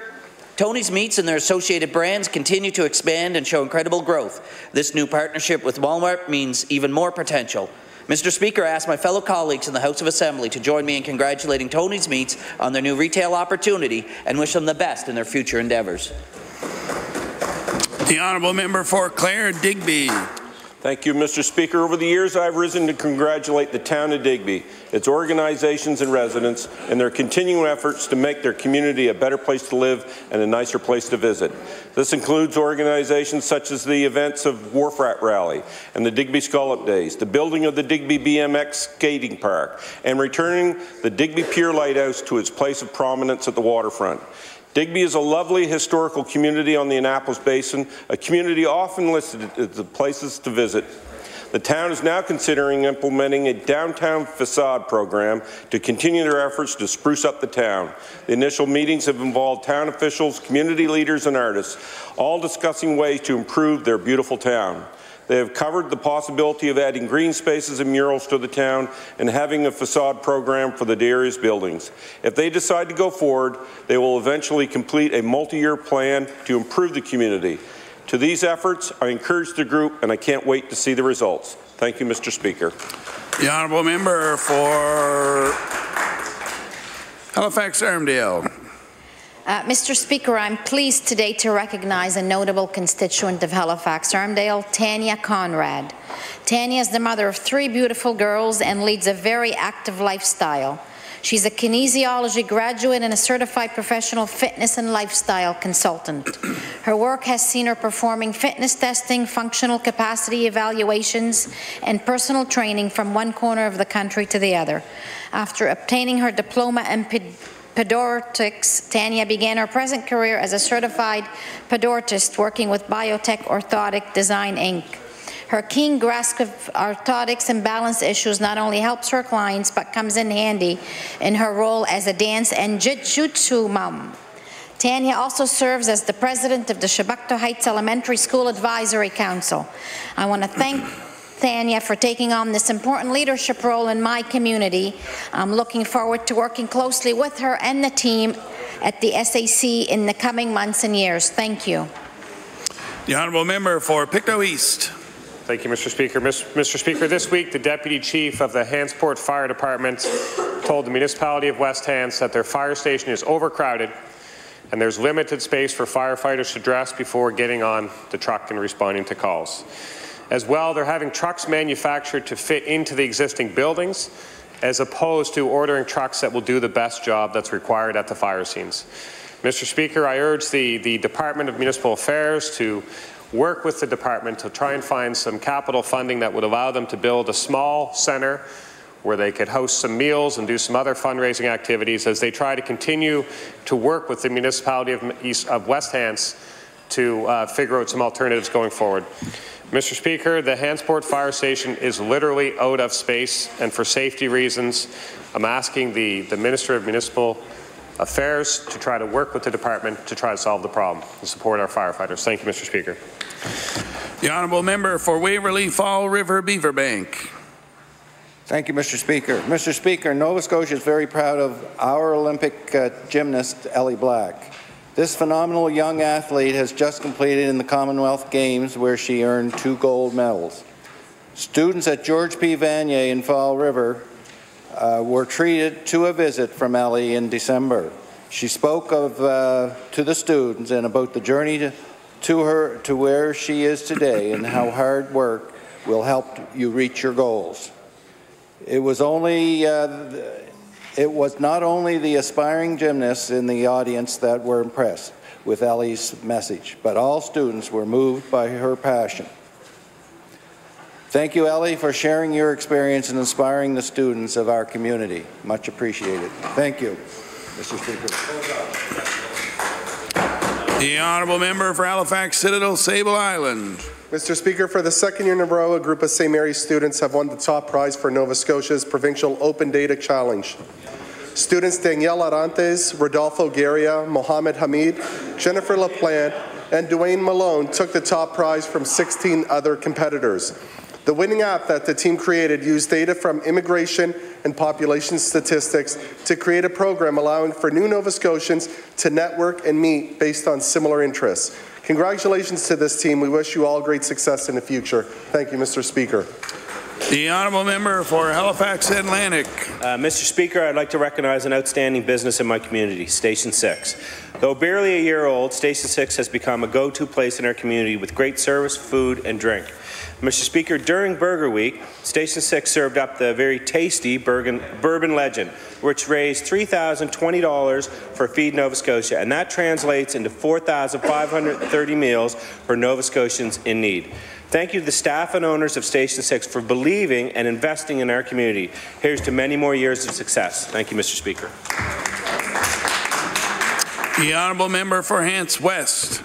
Tony's Meats and their associated brands continue to expand and show incredible growth. This new partnership with Walmart means even more potential. Mr. Speaker, I ask my fellow colleagues in the House of Assembly to join me in congratulating Tony's Meats on their new retail opportunity and wish them the best in their future endeavours. The honourable member for Clare Digby. Thank you, Mr. Speaker. Over the years, I've risen to congratulate the town of Digby, its organizations and residents, and their continuing efforts to make their community a better place to live and a nicer place to visit. This includes organizations such as the events of Wharf Rat Rally and the Digby Scallop Days, the building of the Digby BMX skating park, and returning the Digby Pier Lighthouse to its place of prominence at the waterfront. Digby is a lovely historical community on the Annapolis Basin, a community often listed as the places to visit. The town is now considering implementing a downtown facade program to continue their efforts to spruce up the town. The initial meetings have involved town officials, community leaders, and artists, all discussing ways to improve their beautiful town. They have covered the possibility of adding green spaces and murals to the town and having a facade program for the area's buildings. If they decide to go forward, they will eventually complete a multi-year plan to improve the community. To these efforts, I encourage the group and I can't wait to see the results. Thank you, Mr. Speaker. The honourable member for Halifax Armdale. Uh, Mr. Speaker, I'm pleased today to recognize a notable constituent of Halifax Armdale, Tanya Conrad. Tanya is the mother of three beautiful girls and leads a very active lifestyle. She's a kinesiology graduate and a certified professional fitness and lifestyle consultant. Her work has seen her performing fitness testing, functional capacity evaluations, and personal training from one corner of the country to the other. After obtaining her diploma in Pedortics, Tanya began her present career as a certified pedortist working with Biotech Orthotic Design Inc. Her keen grasp of orthotics and balance issues not only helps her clients, but comes in handy in her role as a dance and jiu-jitsu mom. Tanya also serves as the president of the Chebucto Heights Elementary School Advisory Council. I want to thank Tanya for taking on this important leadership role in my community. I'm looking forward to working closely with her and the team at the SAC in the coming months and years. Thank you. The honourable member for Pictou East. Thank you, Mr. Speaker. Mr. Speaker, this week the Deputy Chief of the Hantsport Fire Department told the municipality of West Hants that their fire station is overcrowded and there's limited space for firefighters to dress before getting on the truck and responding to calls. As well, they're having trucks manufactured to fit into the existing buildings as opposed to ordering trucks that will do the best job that's required at the fire scenes. Mr. Speaker, I urge the, the Department of Municipal Affairs to work with the department to try and find some capital funding that would allow them to build a small centre where they could host some meals and do some other fundraising activities as they try to continue to work with the municipality of, East, of West Hants to uh, figure out some alternatives going forward. Mr. Speaker, the Hantsport Fire Station is literally out of space, and for safety reasons, I'm asking the, the Minister of Municipal Affairs to try to work with the department to try to solve the problem and support our firefighters. Thank you, Mr. Speaker. The honourable member for Waverley Fall River Beaverbank. Thank you, Mr. Speaker. Mr. Speaker, Nova Scotia is very proud of our Olympic uh, gymnast, Ellie Black. This phenomenal young athlete has just completed in the Commonwealth Games where she earned two gold medals. Students at George P. Vanier in Fall River uh, were treated to a visit from Ellie in December. She spoke of, uh, to the students and about the journey to, to her to where she is today and how hard work will help you reach your goals. It was only uh, It was not only the aspiring gymnasts in the audience that were impressed with Ellie's message, but all students were moved by her passion. Thank you, Ellie, for sharing your experience and inspiring the students of our community. Much appreciated. Thank you, Mr. Speaker. The honourable member for Halifax Citadel Sable Island. Mr. Speaker, for the second year in a row, a group of St. Mary's students have won the top prize for Nova Scotia's Provincial Open Data Challenge. Students Danielle Arantes, Rodolfo Garia, Mohammed Hamid, Jennifer LaPlante, and Dwayne Malone took the top prize from 16 other competitors. The winning app that the team created used data from immigration and population statistics to create a program allowing for new Nova Scotians to network and meet based on similar interests. Congratulations to this team. We wish you all great success in the future. Thank you, Mr. Speaker. The honourable member for Halifax Atlantic. Uh, Mr. Speaker, I'd like to recognize an outstanding business in my community, Station 6. Though barely a year old, Station 6 has become a go-to place in our community with great service, food, and drink. Mr. Speaker, during Burger Week, Station 6 served up the very tasty Bourbon, Bourbon Legend, which raised $3,020 for Feed Nova Scotia, and that translates into 4,530 meals for Nova Scotians in need. Thank you to the staff and owners of Station 6 for believing and investing in our community. Here's to many more years of success. Thank you, Mr. Speaker. The honourable member for Hants West.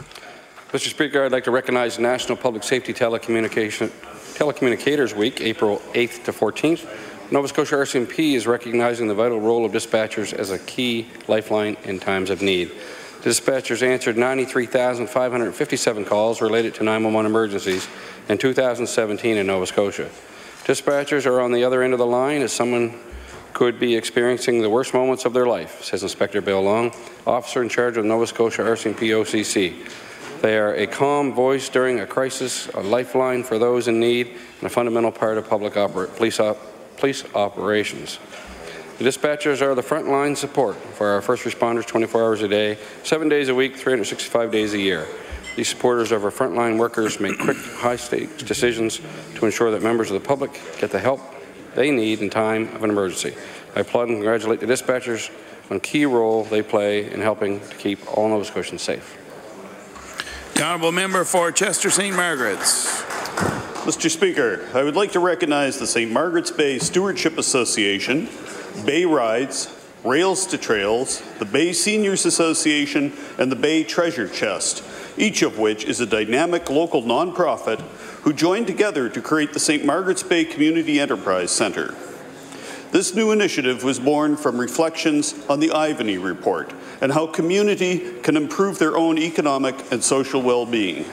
Mr. Speaker, I'd like to recognize National Public Safety Telecommunication Telecommunicators Week, April 8th to 14th. Nova Scotia RCMP is recognizing the vital role of dispatchers as a key lifeline in times of need. Dispatchers answered 93,557 calls related to 911 emergencies in 2017 in Nova Scotia. Dispatchers are on the other end of the line as someone could be experiencing the worst moments of their life, says Inspector Bill Long, officer in charge of Nova Scotia RCMP OCC. They are a calm voice during a crisis, a lifeline for those in need, and a fundamental part of public police, op police operations. The dispatchers are the frontline support for our first responders 24 hours a day, seven days a week, 365 days a year. These supporters of our frontline workers make quick, high-stakes decisions to ensure that members of the public get the help they need in time of an emergency. I applaud and congratulate the dispatchers on the key role they play in helping to keep all Nova Scotians safe. Honourable member for Chester St. Margaret's. Mr. Speaker, I would like to recognize the St. Margaret's Bay Stewardship Association, Bay Rides, Rails to Trails, the Bay Seniors Association, and the Bay Treasure Chest, each of which is a dynamic local nonprofit who joined together to create the St. Margaret's Bay Community Enterprise Centre. This new initiative was born from reflections on the Ivany Report and how community can improve their own economic and social well-being.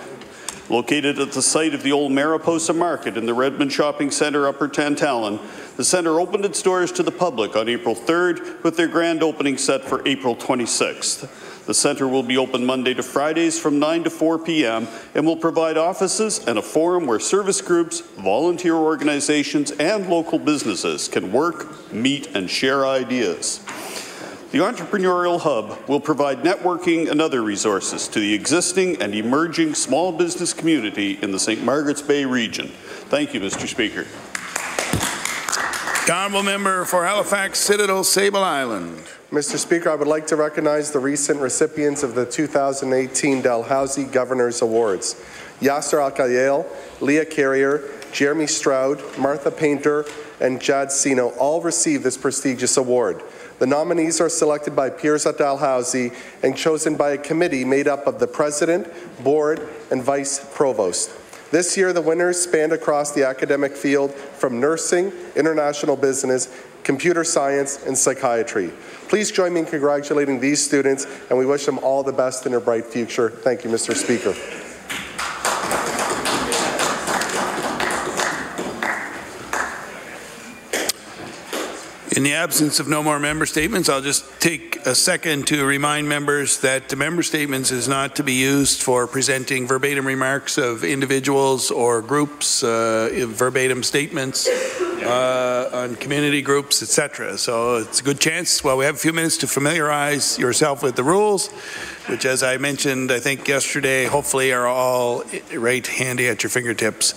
Located at the site of the old Mariposa Market in the Redmond Shopping Centre, Upper Tantallon, the centre opened its doors to the public on April 3rd with their grand opening set for April 26th. The centre will be open Monday to Fridays from 9 to 4 p.m. and will provide offices and a forum where service groups, volunteer organizations, and local businesses can work, meet, and share ideas. The Entrepreneurial Hub will provide networking and other resources to the existing and emerging small business community in the St. Margaret's Bay region. Thank you, Mr. Speaker. The honourable member for Halifax Citadel Sable Island. Mr. Speaker, I would like to recognize the recent recipients of the 2018 Dalhousie Governors Awards. Yasser Al-Khayyal, Leah Carrier, Jeremy Stroud, Martha Painter, and Jad Sino all received this prestigious award. The nominees are selected by peers at Dalhousie and chosen by a committee made up of the president, board, and vice provost. This year, the winners spanned across the academic field from nursing, international business, computer science, and psychiatry. Please join me in congratulating these students, and we wish them all the best in their bright future. Thank you, Mr. Speaker. In the absence of no more member statements, I'll just take a second to remind members that the member statements is not to be used for presenting verbatim remarks of individuals or groups, uh, verbatim statements uh, on community groups, etc. So it's a good chance, well, we have a few minutes to familiarize yourself with the rules, which as I mentioned, I think yesterday, hopefully are all right handy at your fingertips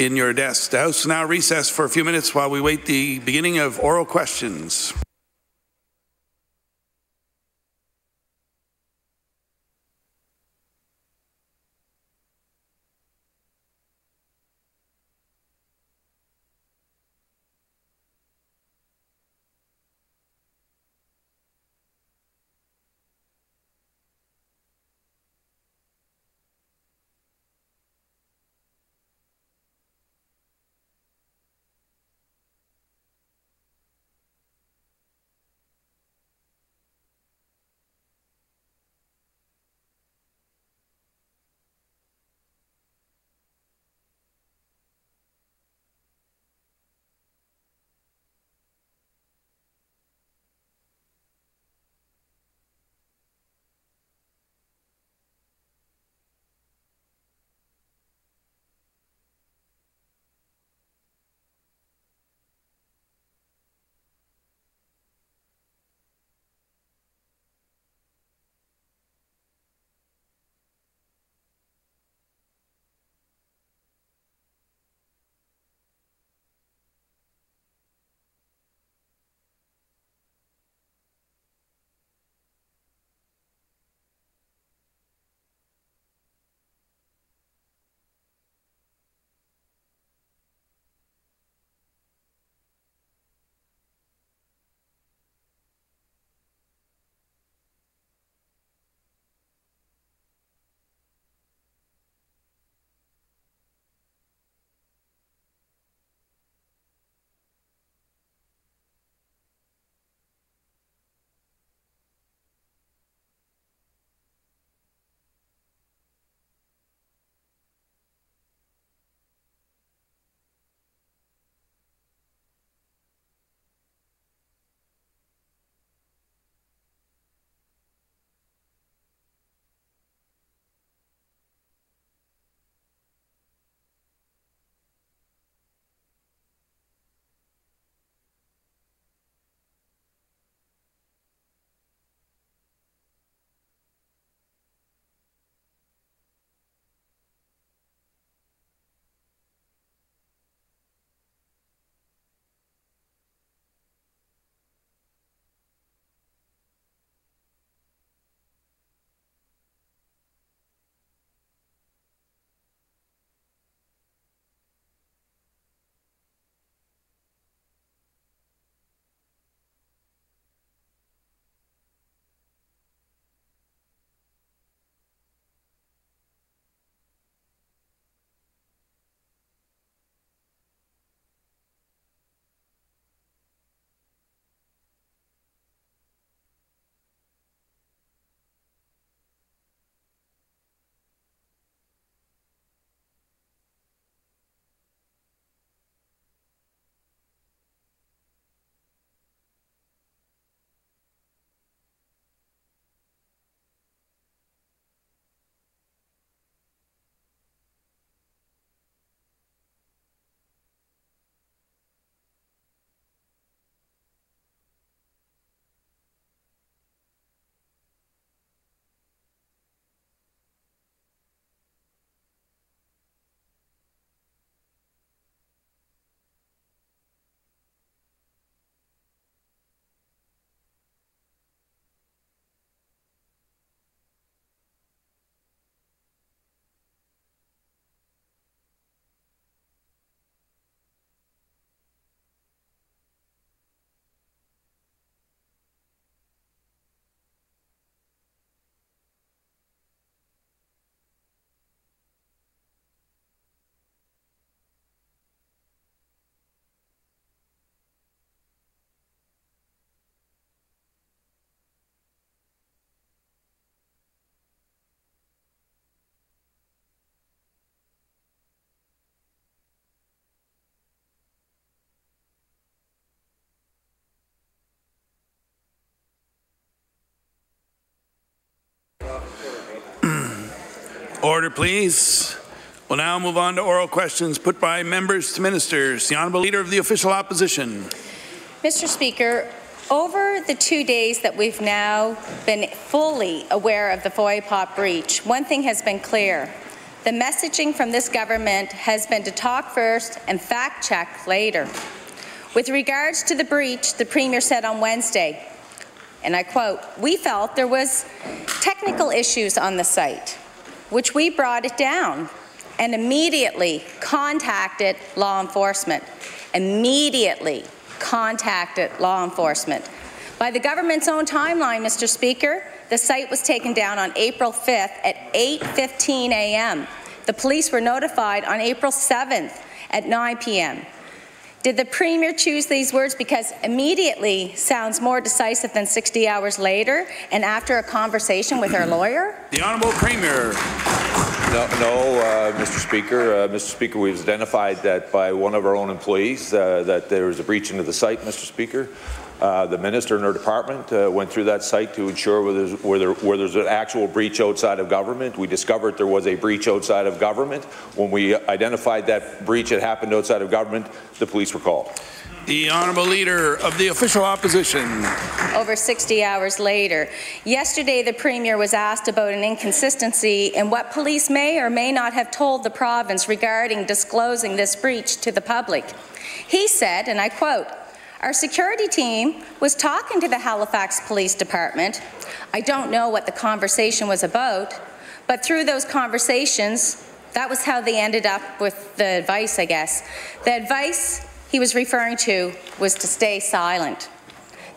in your desk. The House now recess for a few minutes while we wait the beginning of oral questions. Order, please. We'll now move on to oral questions put by members to ministers. The Honourable Leader of the Official Opposition. Mr. Speaker, over the two days that we've now been fully aware of the FOIPOP breach, one thing has been clear. The messaging from this government has been to talk first and fact check later. With regards to the breach, the Premier said on Wednesday, and I quote, we felt there was technical issues on the site, which we brought it down and immediately contacted law enforcement. Immediately contacted law enforcement. By the government's own timeline, Mr. Speaker, the site was taken down on April 5th at 8.15 a.m. The police were notified on April 7th at 9 p.m. Did the Premier choose these words because immediately sounds more decisive than 60 hours later and after a conversation with her lawyer? The Honourable Premier. No, no uh, Mr. Speaker. Uh, Mr. Speaker, we've identified that by one of our own employees uh, that there was a breach into the site, Mr. Speaker. Uh, the minister and her department uh, went through that site to ensure where there's, where, there, where there's, an actual breach outside of government. We discovered there was a breach outside of government. When we identified that breach had happened outside of government, the police were called. The Honourable Leader of the Official Opposition. Over 60 hours later. Yesterday, the Premier was asked about an inconsistency in what police may or may not have told the province regarding disclosing this breach to the public. He said, and I quote, our security team was talking to the Halifax Police Department. I don't know what the conversation was about, but through those conversations, that was how they ended up with the advice, I guess. The advice he was referring to was to stay silent.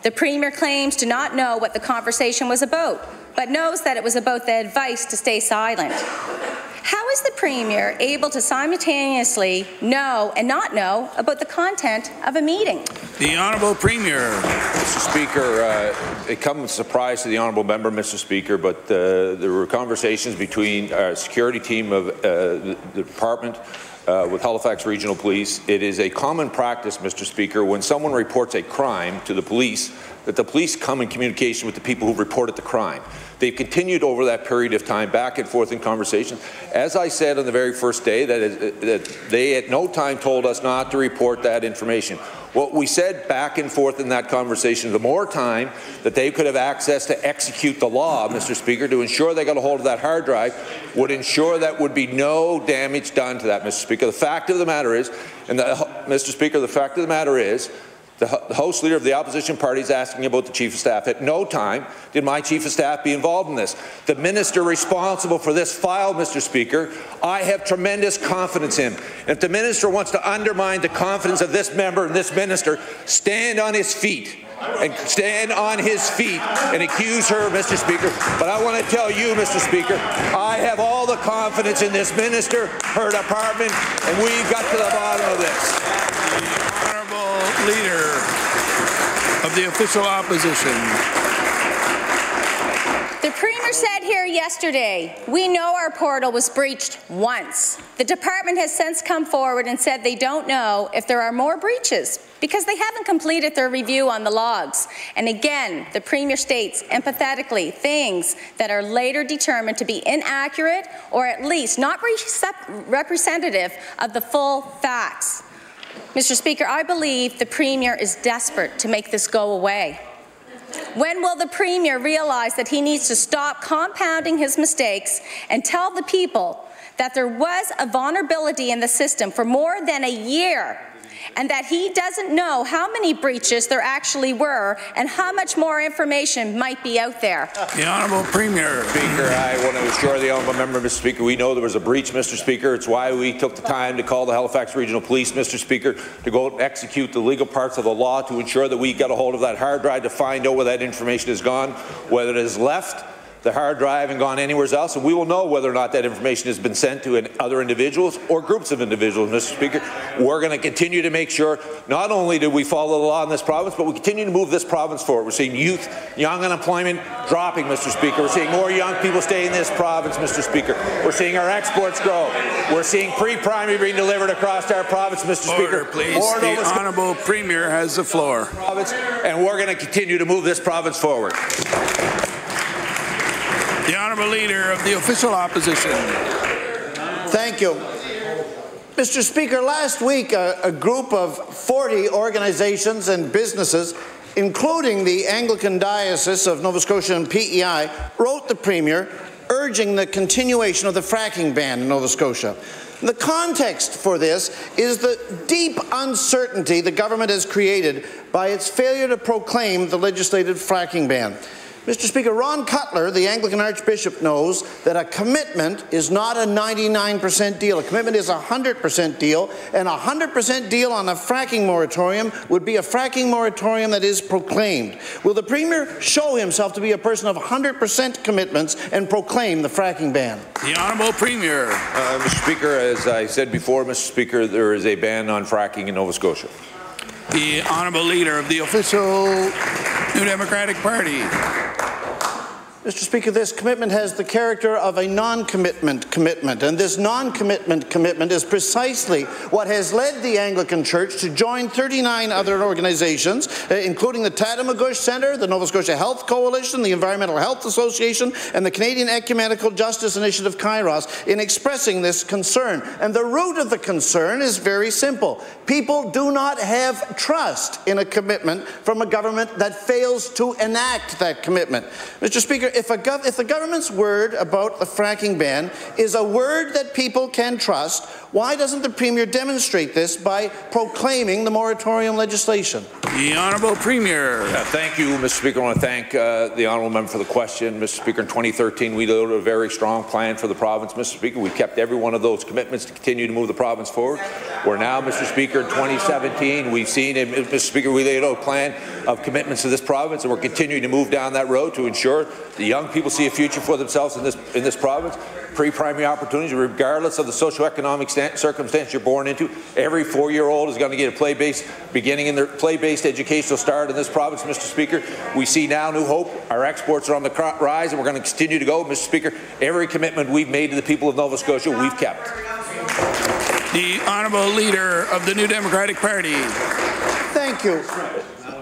The Premier claims to not know what the conversation was about, but knows that it was about the advice to stay silent. How is the Premier able to simultaneously know and not know about the content of a meeting? The Honourable Premier. Mr. Speaker, uh, it comes as a surprise to the Honourable Member, Mr. Speaker, but uh, there were conversations between our security team of uh, the, the department uh, with Halifax Regional Police. It is a common practice, Mr. Speaker, when someone reports a crime to the police, that the police come in communication with the people who reported the crime. They've continued over that period of time, back and forth in conversations. As I said on the very first day, that, is, that they at no time told us not to report that information. What we said back and forth in that conversation, the more time that they could have access to execute the law, Mr. Speaker, to ensure they got a hold of that hard drive, would ensure that would be no damage done to that, Mr. Speaker. The fact of the matter is, and the, Mr. Speaker, the fact of the matter is, the, host Leader of the Opposition Party is asking about the Chief of Staff. At no time did my Chief of Staff be involved in this. The Minister responsible for this file, Mr. Speaker, I have tremendous confidence in. If the Minister wants to undermine the confidence of this member and this Minister, stand on his feet and stand on his feet and accuse her, Mr. Speaker. But I want to tell you, Mr. Speaker, I have all the confidence in this minister, her department, and we've got to the bottom of this. Leader of the Official Opposition. The Premier said here yesterday, we know our portal was breached once. The department has since come forward and said they don't know if there are more breaches because they haven't completed their review on the logs. And again, the Premier states empathetically things that are later determined to be inaccurate or at least not representative of the full facts. Mr. Speaker, I believe the Premier is desperate to make this go away. When will the Premier realize that he needs to stop compounding his mistakes and tell the people that there was a vulnerability in the system for more than a year and that he doesn't know how many breaches there actually were and how much more information might be out there. The Honourable Premier. Speaker, I want to assure the Honourable Member, Mr. Speaker, we know there was a breach, Mr. Speaker. It's why we took the time to call the Halifax Regional Police, Mr. Speaker, to go execute the legal parts of the law to ensure that we got a hold of that hard drive to find out where that information has gone, whether it is left the hard drive and gone anywhere else, and we will know whether or not that information has been sent to other individuals or groups of individuals, Mr. Speaker. We're going to continue to make sure not only do we follow the law in this province, but we continue to move this province forward. We're seeing youth, young unemployment dropping, Mr. Speaker. We're seeing more young people stay in this province, Mr. Speaker. We're seeing our exports grow. We're seeing pre-primary being delivered across our province, Mr. Order, Speaker. please. More the Honourable Premier has the floor. Province, and we're going to continue to move this province forward. The Honourable Leader of the Official Opposition. Thank you. Mr. Speaker, last week a, a, group of 40 organizations and businesses, including the Anglican Diocese of Nova Scotia and PEI, wrote the Premier urging the continuation of the fracking ban in Nova Scotia. The context for this is the deep uncertainty the government has created by its failure to proclaim the legislated fracking ban. Mr. Speaker, Ron Cutler, the Anglican Archbishop, knows that a commitment is not a 99% deal. A commitment is a 100% deal, and a 100% deal on a fracking moratorium would be a fracking moratorium that is proclaimed. Will the Premier show himself to be a person of 100% commitments and proclaim the fracking ban? The Honourable Premier. Uh, Mr. Speaker, as I said before, Mr. Speaker, there is a ban on fracking in Nova Scotia. The Honourable Leader of the official New Democratic Party. Mr. Speaker, this commitment has the character of a non-commitment commitment, and this non-commitment commitment is precisely what has led the Anglican Church to join 39 other organizations, uh, including the Tatamagouche Centre, the Nova Scotia Health Coalition, the Environmental Health Association, and the Canadian Ecumenical Justice Initiative, Kairos, in expressing this concern. And the root of the concern is very simple. People do not have trust in a commitment from a government that fails to enact that commitment. Mr. Speaker, if, gov if the government's word about the fracking ban is a word that people can trust, why doesn't the Premier demonstrate this by proclaiming the moratorium legislation? The Honourable Premier. Uh, thank you, Mr. Speaker. I want to thank uh, the Honourable Member for the question. Mr. Speaker, in 2013, we laid a very strong plan for the province. Mr. Speaker, we kept every one of those commitments to continue to move the province forward. We're now, Mr. Speaker, in 2017, we've seen, Mr. Speaker, we laid out a plan of commitments to this province, and we're continuing to move down that road to ensure the young people see a future for themselves in this, in this province pre-primary opportunities, regardless of the socioeconomic circumstance you're born into. Every four-year-old is going to get a play-based, beginning in their play-based educational start in this province, Mr. Speaker. We see now new hope. Our exports are on the rise, and we're going to continue to go, Mr. Speaker. Every commitment we've made to the people of Nova Scotia, we've kept. The Honourable Leader of the New Democratic Party. Thank you.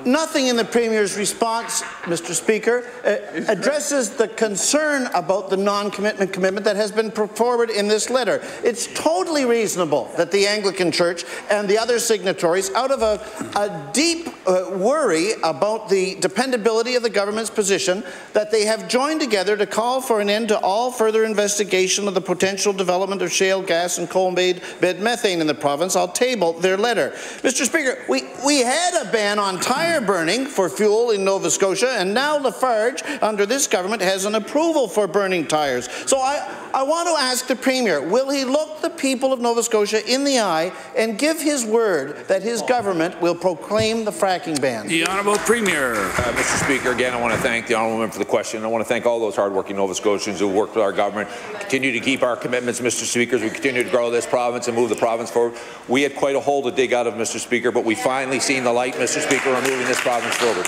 Nothing in the Premier's response, Mr. Speaker, uh, addresses the concern about the non-commitment commitment that has been put forward in this letter. It's totally reasonable that the Anglican Church and the other signatories, out of a, a deep uh, worry about the dependability of the government's position, that they have joined together to call for an end to all further investigation of the potential development of shale gas and coal-bed methane in the province. I'll table their letter. Mr. Speaker, we, we had a ban on tire fire burning for fuel in Nova Scotia, and now Lafarge, under this government, has an approval for burning tires. So I, I want to ask the Premier, will he look the people of Nova Scotia in the eye and give his word that his government will proclaim the fracking ban? The Honourable Premier. Uh, Mr. Speaker, again, I want to thank the Honourable Member for the question. I want to thank all those hardworking Nova Scotians who worked with our government, continue to keep our commitments, Mr. Speaker, as we continue to grow this province and move the province forward. We had quite a hole to dig out of, Mr. Speaker, but we finally seen the light, Mr. Speaker, on moving this province forward.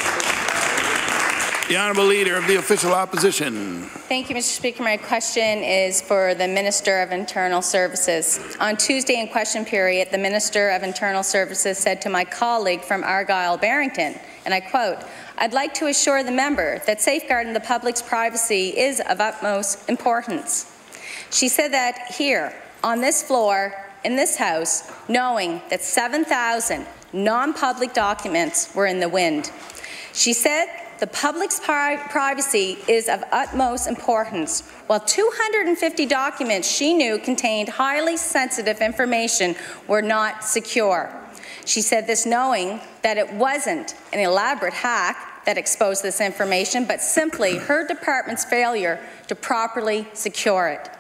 The Honourable Leader of the Official Opposition. Thank you, Mr. Speaker. My question is for the Minister of Internal Services. On Tuesday in question period, the Minister of Internal Services said to my colleague from Argyle Barrington, and I quote, I'd like to assure the member that safeguarding the public's privacy is of utmost importance. She said that here, on this floor, in this House, knowing that 7,000 non-public documents were in the wind. She said the public's pri privacy is of utmost importance. While 250 documents she knew contained highly sensitive information were not secure. She said this knowing that it wasn't an elaborate hack that exposed this information, but simply her department's failure to properly secure it.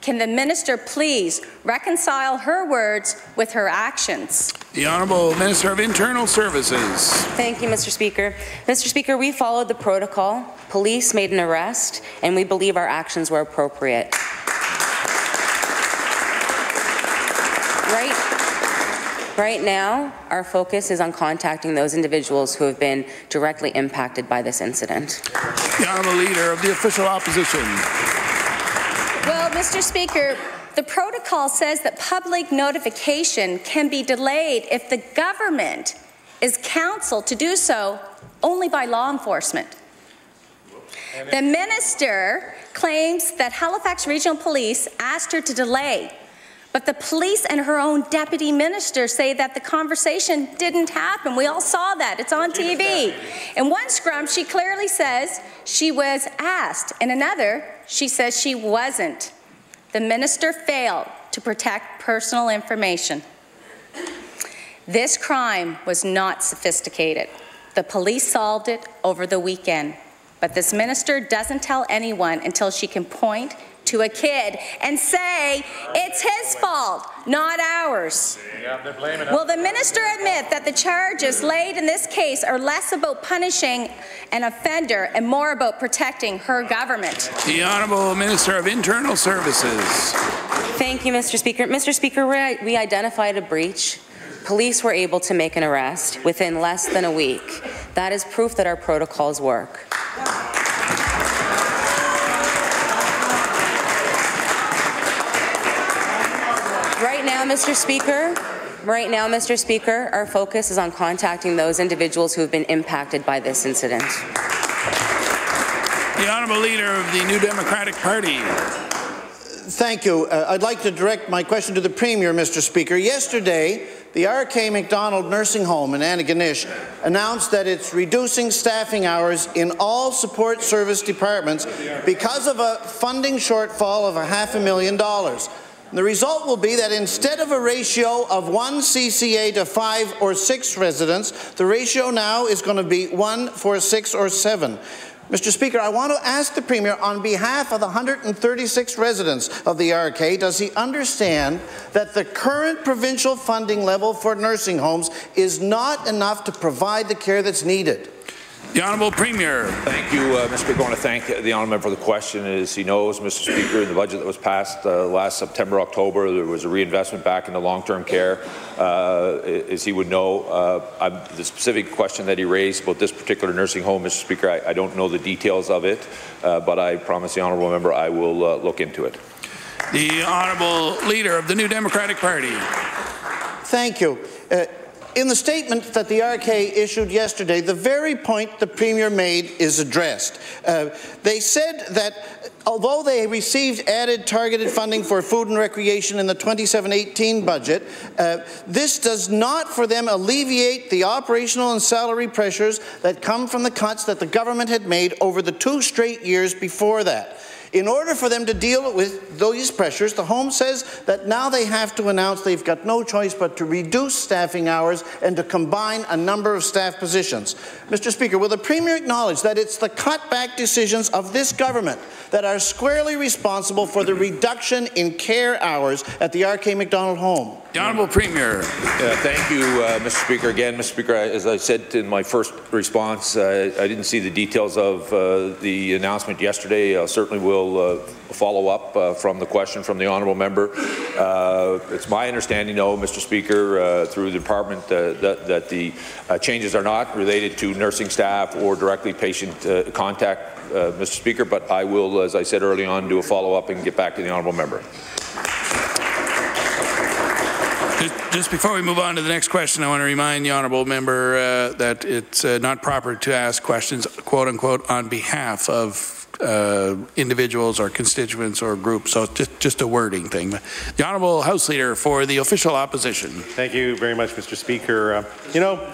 Can the minister please reconcile her words with her actions? The Honourable Minister of Internal Services. Thank you, Mr. Speaker. Mr. Speaker, we followed the protocol. Police made an arrest, and we believe our actions were appropriate. Right, right now, our focus is on contacting those individuals who have been directly impacted by this incident. The Honourable Leader of the Official Opposition. Mr. Speaker, the protocol says that public notification can be delayed if the government is counseled to do so only by law enforcement. The minister claims that Halifax Regional Police asked her to delay But the police and her own deputy minister say that the conversation didn't happen. We all saw that. It's on TV. In one scrum, she clearly says she was asked. In another, she says she wasn't. The minister failed to protect personal information. This crime was not sophisticated. The police solved it over the weekend. But this minister doesn't tell anyone until she can point to a kid and say it's his fault, not ours. Will the minister admit that the charges laid in this case are less about punishing an offender and more about protecting her government? The Honourable Minister of Internal Services. Thank you, Mr. Speaker. Mr. Speaker, we identified a breach. Police were able to make an arrest within less than a week. That is proof that our protocols work. Mr. Speaker, right now, Mr. Speaker, our focus is on contacting those individuals who have been impacted by this incident. The Honourable Leader of the New Democratic Party. Thank you. Uh, I'd like to direct my question to the Premier, Mr. Speaker. Yesterday, the RK MacDonald Nursing Home in Antigonish announced that it's reducing staffing hours in all support service departments because of a funding shortfall of a half a million dollars. The result will be that instead of a ratio of one CCA to five or six residents, the ratio now is going to be one for six or seven. Mr. Speaker, I want to ask the Premier, on behalf of the 136 residents of the RK, does he understand that the current provincial funding level for nursing homes is not enough to provide the care that's needed? The Honourable Premier. Thank you, uh, Mr. Speaker. I want to thank the Honourable Member for the question. As he knows, Mr. Speaker, in the budget that was passed uh, last September, October, there was a reinvestment back into long-term care. Uh, as he would know, uh, the specific question that he raised about this particular nursing home, Mr. Speaker, I, I don't know the details of it, uh, but I promise the Honourable Member I will uh, look into it. The Honourable Leader of the New Democratic Party. Thank you. In the statement that the RK issued yesterday, the very point the Premier made is addressed. Uh, they said that although they received added targeted funding for food and recreation in the 27-18 budget, uh, this does not for them alleviate the operational and salary pressures that come from the cuts that the government had made over the two straight years before that. In order for them to deal with those pressures, the Home says that now they have to announce they've got no choice but to reduce staffing hours and to combine a number of staff positions. Mr. Speaker, will the Premier acknowledge that it's the cutback decisions of this government that are squarely responsible for the reduction in care hours at the RK MacDonald home? The Honourable Premier. thank you, uh, Mr. Speaker. Again, Mr. Speaker, as I said in my first response, uh, I didn't see the details of uh, the announcement yesterday. I certainly will uh, follow up uh, from the question from the honourable member. Uh, it's my understanding, though, Mr. Speaker, through the department, that, that, the changes are not related to nursing staff or directly patient contact, Mr. Speaker, but I will, as I said early on, do a follow-up and get back to the honourable member. Just, just, before we move on to the next question, I want to remind the honourable member uh, that it's uh, not proper to ask questions, quote unquote, on behalf of uh, individuals or constituents or groups. So just, just a wording thing. The honourable House Leader for the official opposition. Thank you very much, Mr. Speaker. Uh, you know,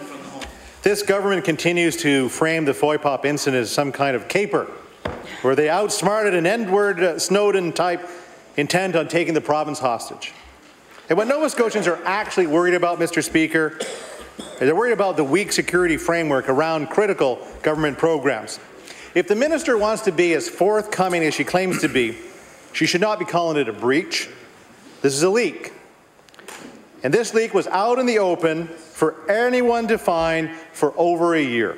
this government continues to frame the FOIPOP incident as some kind of caper, where they outsmarted an Edward uh, Snowden type intent on taking the province hostage. And what Nova Scotians are actually worried about, Mr. Speaker, they're worried about the weak security framework around critical government programs. If the minister wants to be as forthcoming as she claims to be, she should not be calling it a breach. This is a leak. And this leak was out in the open for anyone to find for over a year.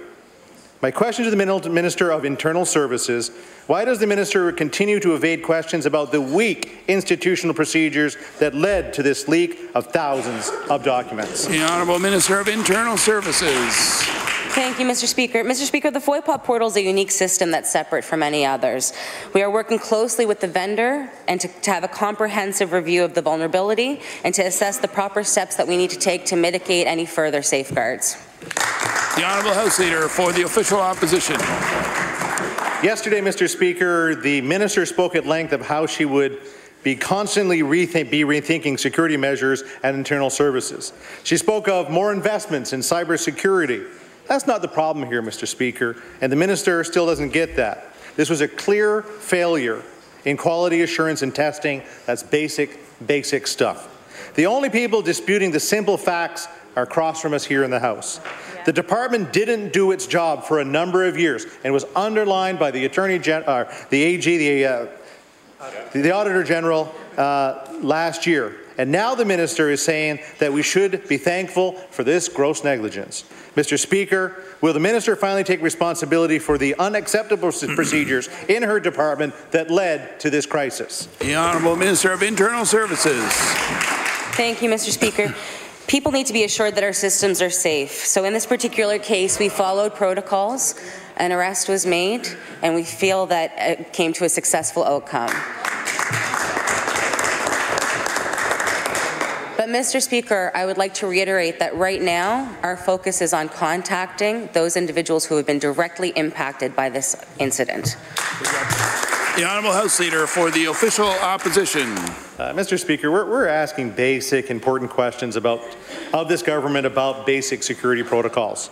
My question to the Minister of Internal Services, why does the Minister continue to evade questions about the weak institutional procedures that led to this leak of thousands of documents? The Honourable Minister of Internal Services. Thank you, Mr. Speaker. Mr. Speaker, the FOIPOP portal is a unique system that's separate from any others. We are working closely with the vendor and to, to, have a comprehensive review of the vulnerability and to assess the proper steps that we need to take to mitigate any further safeguards. The Honourable House Leader for the official opposition. Yesterday, Mr. Speaker, the minister spoke at length of how she would be constantly rethink, be rethinking security measures and internal services. She spoke of more investments in cybersecurity. That's not the problem here, Mr. Speaker, and the minister still doesn't get that. This was a clear failure in quality assurance and testing. That's basic, basic stuff. The only people disputing the simple facts are across from us here in the House. The department didn't do its job for a number of years and was underlined by the Attorney General, uh, the AG, the, uh, the Auditor General uh, last year. And now the minister is saying that we should be thankful for this gross negligence. Mr. Speaker, will the minister finally take responsibility for the unacceptable procedures in her department that led to this crisis? The Honourable Minister of Internal Services. Thank you, Mr. Speaker. People need to be assured that our systems are safe. So in this particular case, we followed protocols, an arrest was made, and we feel that it came to a successful outcome. But Mr. Speaker, I would like to reiterate that right now our focus is on contacting those individuals who have been directly impacted by this incident. The Honourable House Leader for the official opposition. Uh, Mr. Speaker, we're, we're asking basic, important questions about of this government about basic security protocols.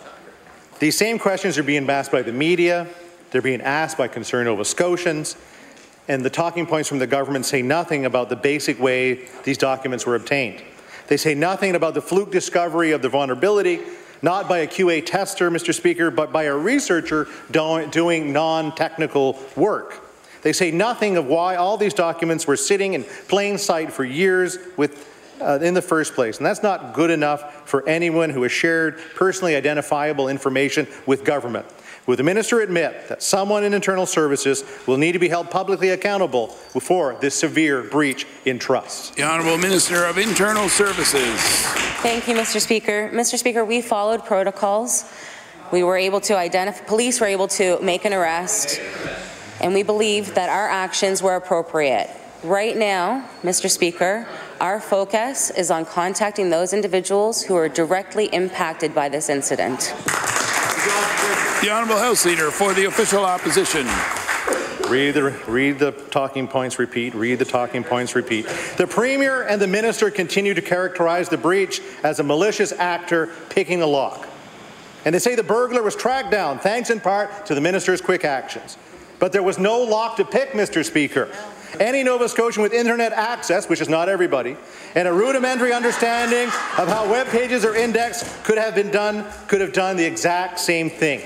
These same questions are being asked by the media, they're being asked by concerned Nova Scotians, and the talking points from the government say nothing about the basic way these documents were obtained. They say nothing about the fluke discovery of the vulnerability, not by a QA tester, Mr. Speaker, but by a researcher doing non-technical work. They say nothing of why all these documents were sitting in plain sight for years with, uh, in the first place. And that's not good enough for anyone who has shared personally identifiable information with government. Will the minister admit that someone in internal services will need to be held publicly accountable for this severe breach in trust? The Honourable Minister of Internal Services. Thank you, Mr. Speaker. Mr. Speaker, we followed protocols. We were able to identify, police were able to make an arrest, and we believe that our actions were appropriate. Right now, Mr. Speaker, our focus is on contacting those individuals who are directly impacted by this incident. The Honourable House Leader for the official opposition. Read the, read the talking points, repeat, read the talking points, repeat. The Premier and the Minister continue to characterize the breach as a malicious actor picking a lock. And they say the burglar was tracked down thanks in part to the Minister's quick actions. But there was no lock to pick, Mr. Speaker. Any Nova Scotian with internet access, which is not everybody, and a rudimentary understanding of how web pages are indexed could have been done, could have done the exact same thing.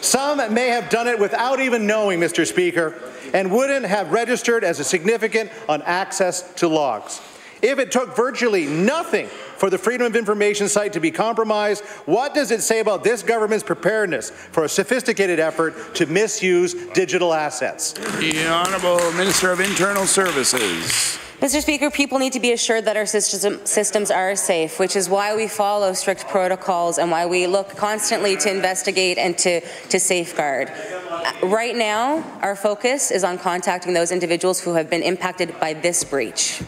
Some may have done it without even knowing, Mr. Speaker, and wouldn't have registered as a significant on access to logs. If it took virtually nothing for the Freedom of Information site to be compromised, what does it say about this government's preparedness for a sophisticated effort to misuse digital assets? The Honourable Minister of Internal Services. Mr. Speaker, people need to be assured that our system, systems are safe, which is why we follow strict protocols and why we look constantly to investigate and to, to safeguard. Uh, right now, our focus is on contacting those individuals who have been impacted by this breach.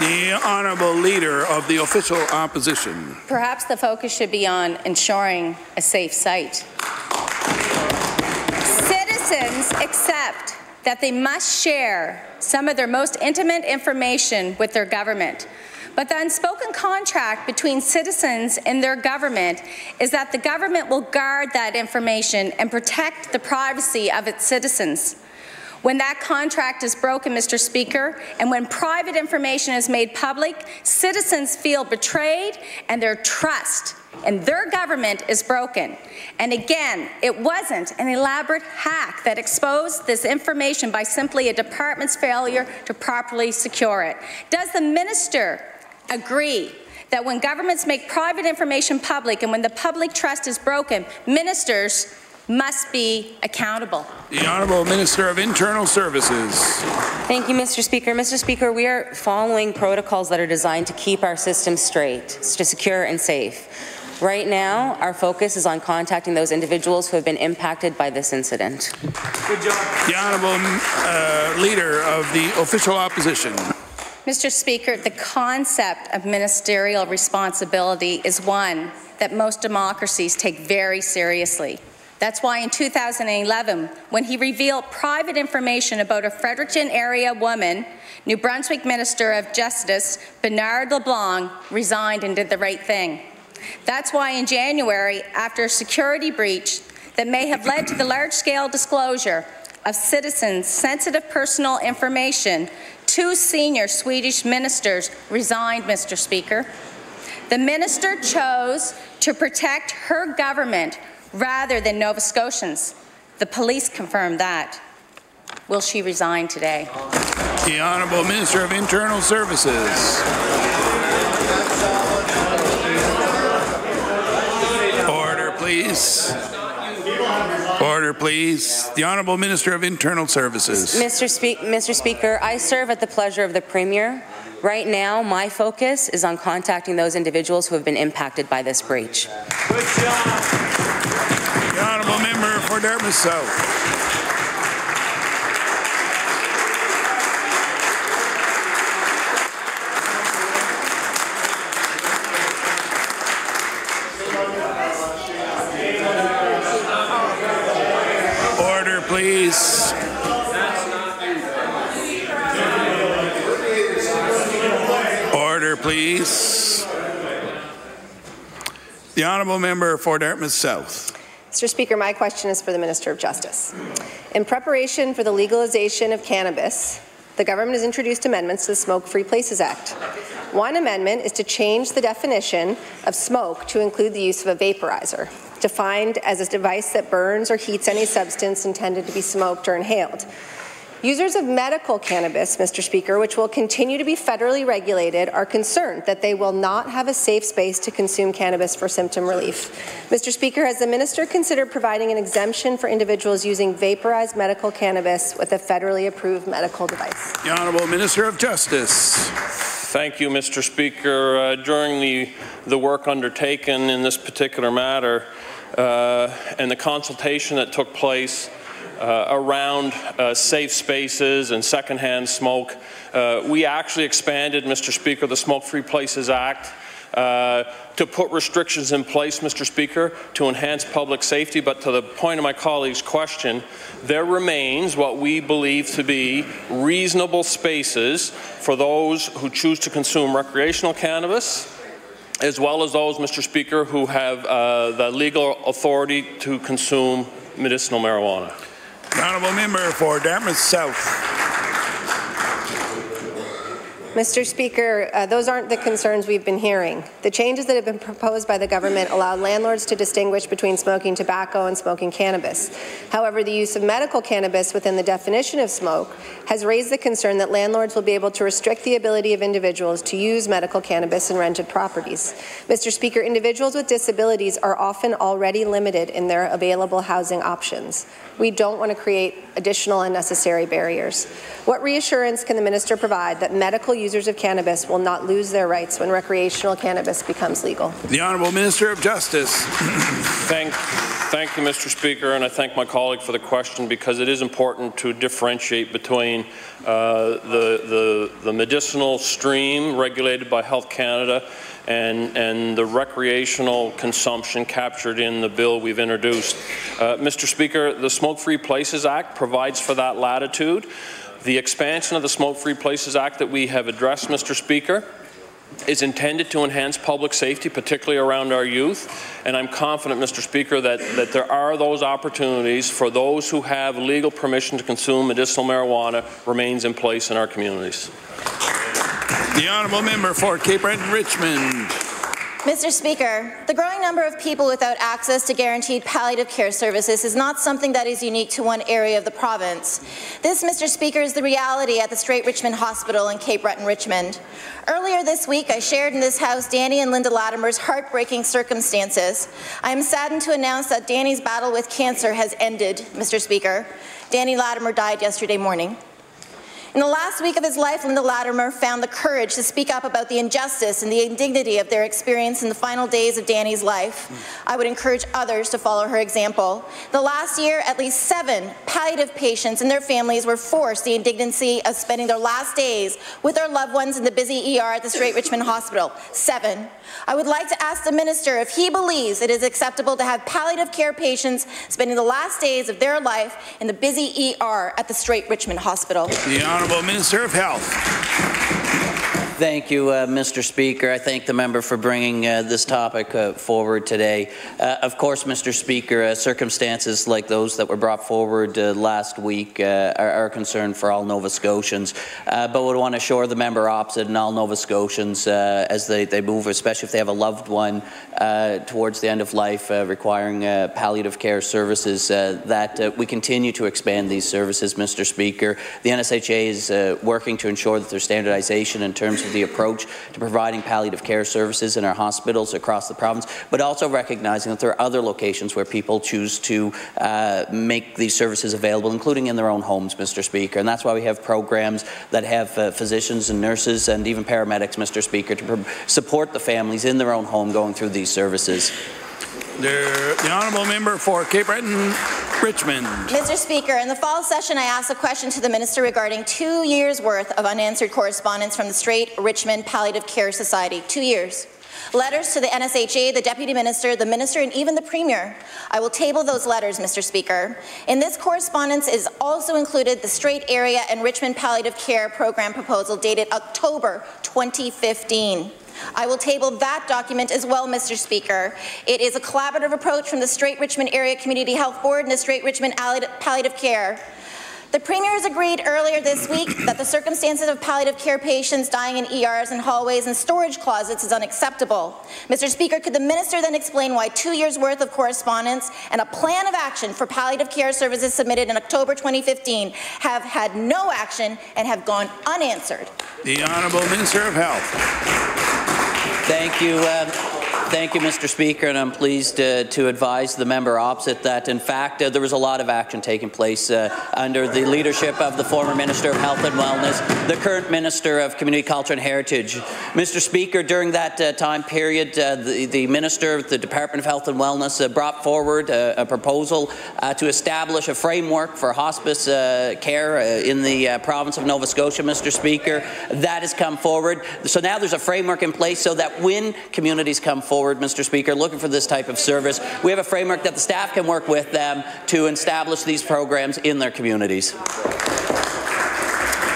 The Honourable Leader of the official opposition. Perhaps the focus should be on ensuring a safe site. Citizens accept that they must share some of their most intimate information with their government. But the unspoken contract between citizens and their government is that the government will guard that information and protect the privacy of its citizens. When that contract is broken, Mr. Speaker, and when private information is made public, citizens feel betrayed and their trust in their government is broken. And again, it wasn't an elaborate hack that exposed this information by simply a department's failure to properly secure it. Does the minister agree that when governments make private information public and when the public trust is broken, ministers must be accountable. The Honourable Minister of Internal Services. Thank you, Mr. Speaker. Mr. Speaker, we are following protocols that are designed to keep our system straight, to secure and safe. Right now, our focus is on contacting those individuals who have been impacted by this incident. Good job. The Honourable uh, Leader of the Official Opposition. Mr. Speaker, the concept of ministerial responsibility is one that most democracies take very seriously. That's why in 2011, when he revealed private information about a Fredericton area woman, New Brunswick Minister of Justice Bernard LeBlanc resigned and did the right thing. That's why in January, after a security breach that may have led to the large-scale disclosure of citizens' sensitive personal information, two senior Swedish ministers resigned, Mr. Speaker. The minister chose to protect her government rather than Nova Scotians. The police confirmed that. Will she resign today? The Honourable Minister of Internal Services. Order, please. Order, please. The Honourable Minister of Internal Services. Mr. Spe Mr. Speaker, I serve at the pleasure of the Premier. Right now, my focus is on contacting those individuals who have been impacted by this breach. The Honourable Member for Dartmouth South. Order, please. Order, please. The Honourable Member for Dartmouth South. Mr. Speaker, my question is for the Minister of Justice. In preparation for the legalization of cannabis, the government has introduced amendments to the Smoke Free Places Act. One amendment is to change the definition of smoke to include the use of a vaporizer, defined as a device that burns or heats any substance intended to be smoked or inhaled. Users of medical cannabis, Mr. Speaker, which will continue to be federally regulated, are concerned that they will not have a safe space to consume cannabis for symptom relief. Mr. Speaker, has the minister considered providing an exemption for individuals using vaporized medical cannabis with a federally approved medical device? The Honourable Minister of Justice. Thank you, Mr. Speaker. Uh, during the, the work undertaken in this particular matter uh, and the consultation that took place uh, around uh, safe spaces and secondhand smoke. Uh, we actually expanded, Mr. Speaker, the Smoke Free Places Act uh, to put restrictions in place, Mr. Speaker, to enhance public safety. But to the point of my colleague's question, there remains what we believe to be reasonable spaces for those who choose to consume recreational cannabis, as well as those, Mr. Speaker, who have uh, the legal authority to consume medicinal marijuana. Honourable Member for Dartmouth South. Mr. Speaker, uh, those aren't the concerns we've been hearing. The changes that have been proposed by the government allow landlords to distinguish between smoking tobacco and smoking cannabis. However, the use of medical cannabis within the definition of smoke has raised the concern that landlords will be able to restrict the ability of individuals to use medical cannabis in rented properties. Mr. Speaker, individuals with disabilities are often already limited in their available housing options. We don't want to create additional unnecessary barriers. What reassurance can the minister provide that medical users of cannabis will not lose their rights when recreational cannabis becomes legal? The Honourable Minister of Justice. Thank, thank you, Mr. Speaker, and I thank my colleague for the question because it is important to differentiate between uh, the, the, the medicinal stream regulated by Health Canada and, and the recreational consumption captured in the bill we've introduced. Uh, Mr. Speaker, the Smoke Free Places Act provides for that latitude. The expansion of the Smoke Free Places Act that we have addressed, Mr. Speaker, is intended to enhance public safety, particularly around our youth. And I'm confident, Mr. Speaker, that, that there are those opportunities for those who have legal permission to consume medicinal marijuana remains in place in our communities. The Honourable Member for Cape Breton Richmond. Mr. Speaker, the growing number of people without access to guaranteed palliative care services is not something that is unique to one area of the province. This, Mr. Speaker, is the reality at the Strait Richmond Hospital in Cape Breton, Richmond. Earlier this week, I shared in this House Danny and Linda Latimer's heartbreaking circumstances. I am saddened to announce that Danny's battle with cancer has ended, Mr. Speaker. Danny Latimer died yesterday morning. In the last week of his life, Linda Latimer found the courage to speak up about the injustice and the indignity of their experience in the final days of Danny's life. I would encourage others to follow her example. The last year, at least seven palliative patients and their families were forced the indignity of spending their last days with their loved ones in the busy ER at the Strait Richmond Hospital. Seven. I would like to ask the minister if he believes it is acceptable to have palliative care patients spending the last days of their life in the busy ER at the Strait Richmond Hospital. Honourable Minister of Health. Thank you, uh, Mr. Speaker. I thank the member for bringing uh, this topic uh, forward today. Uh, of course, Mr. Speaker, uh, circumstances like those that were brought forward uh, last week are, are, a concern for all Nova Scotians, but would want to assure the member opposite and all Nova Scotians as they, they move, especially if they have a loved one towards the end of life requiring palliative care services, that we continue to expand these services, Mr. Speaker. The NSHA is working to ensure that there's standardization in terms of the approach to providing palliative care services in our hospitals across the province, but also recognizing that there are other locations where people choose to uh, make these services available, including in their own homes, Mr. Speaker. And that's why we have programs that have uh, physicians and nurses and even paramedics, Mr. Speaker, to support the families in their own home going through these services. The, honourable member for Cape Breton, Richmond. Mr. Speaker, in the fall session, I asked a question to the minister regarding two years' worth of unanswered correspondence from the Strait Richmond Palliative Care Society. Two years. Letters to the NSHA, the Deputy Minister, the Minister, and even the Premier. I will table those letters, Mr. Speaker. In this correspondence is also included the Strait Area and Richmond Palliative Care Program proposal dated October 2015. I will table that document as well, Mr. Speaker. It is a collaborative approach from the Strait Richmond Area Community Health Board and the Strait Richmond Palliative Care. The Premier has agreed earlier this week that the circumstances of palliative care patients dying in ERs and hallways and storage closets is unacceptable. Mr. Speaker, could the Minister then explain why two years' worth of correspondence and a plan of action for palliative care services submitted in October 2015 have had no action and have gone unanswered? The Honourable Minister of Health. Thank you. Uh, Thank you, Mr. Speaker, and I'm pleased uh, to advise the member opposite that, in fact, uh, there was a lot of action taking place uh, under the leadership of the former Minister of Health and Wellness, the current Minister of Community Culture and Heritage. Mr. Speaker, during that uh, time period, uh, the, the, Minister of the Department of Health and Wellness uh, brought forward a proposal to establish a framework for hospice care in the province of Nova Scotia, Mr. Speaker. That has come forward. So now there's a framework in place so that when communities come forward, forward, Mr. Speaker, looking for this type of service. We have a framework that the staff can work with them to establish these programs in their communities.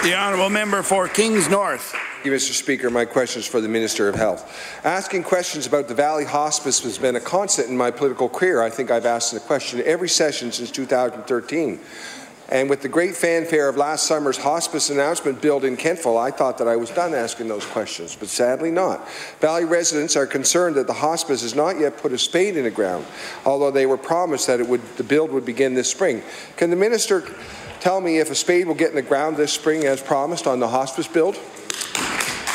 The honourable member for Kings North. Thank you, Mr. Speaker. My question is for the Minister of Health. Asking questions about the Valley Hospice has been a constant in my political career. I think I've asked the question every session since 2013. And with the great fanfare of last summer's hospice announcement billed in Kentville, I thought that I was done asking those questions, but sadly not. Valley residents are concerned that the hospice has not yet put a spade in the ground, although they were promised that it would, the build would begin this spring. Can the minister tell me if a spade will get in the ground this spring as promised on the hospice build?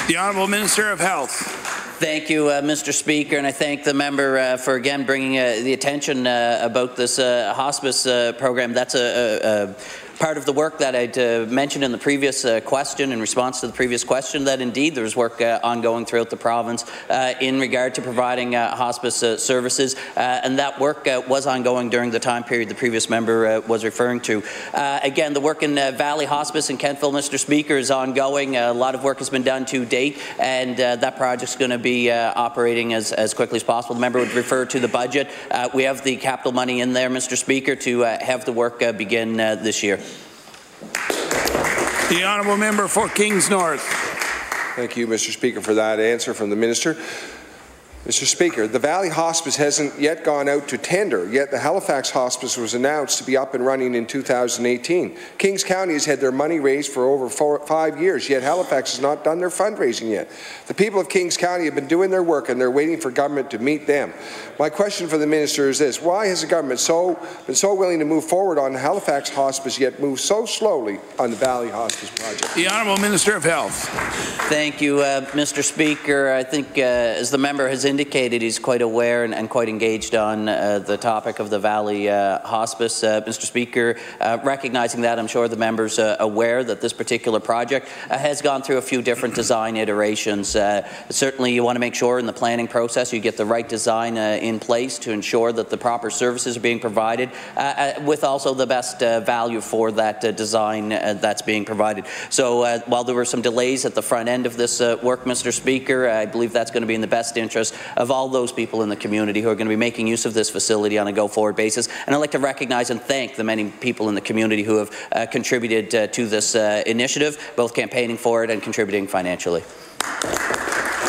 The Honourable Minister of Health. Thank you, uh, Mr. Speaker, and I thank the member uh, for again bringing uh, the attention uh, about this uh, hospice uh, program. That's a, a, a part of the work that I'd uh, mentioned in the previous uh, question, in response to the previous question, that indeed there's work uh, ongoing throughout the province uh, in regard to providing uh, hospice uh, services, and that work was ongoing during the time period the previous member was referring to. again, the work in Valley Hospice in Kentville, Mr. Speaker, is ongoing. a lot of work has been done to date, and that project's going to be operating as, as quickly as possible. The member would refer to the budget. we have the capital money in there, Mr. Speaker, to have the work begin this year. The honourable member for Kings North. Thank you, Mr. Speaker, for that answer from the minister. Mr. Speaker, the Valley Hospice hasn't yet gone out to tender, yet the Halifax Hospice was announced to be up and running in 2018. Kings County has had their money raised for over four, five years, yet Halifax has not done their fundraising yet. The people of Kings County have been doing their work and they're waiting for government to meet them. My question for the minister is this, why has the government so, been so willing to move forward on the Halifax Hospice yet move so slowly on the Valley Hospice project? The Honourable Minister of Health. Thank you, uh, Mr. Speaker. I think uh, as the member has indicated, indicated, he's quite aware and, and quite engaged on uh, the topic of the Valley uh, Hospice. Uh, Mr. Speaker, uh, recognizing that, I'm sure the members are aware that this particular project uh, has gone through a few different design iterations. Uh, certainly, you want to make sure in the planning process you get the right design in place to ensure that the proper services are being provided, with also the best value for that design that's being provided. So while there were some delays at the front end of this work, Mr. Speaker, I believe that's going to be in the best interest of all those people in the community who are going to be making use of this facility on a go-forward basis. And I'd like to recognize and thank the many people in the community who have uh, contributed uh, to this uh, initiative, both campaigning for it and contributing financially.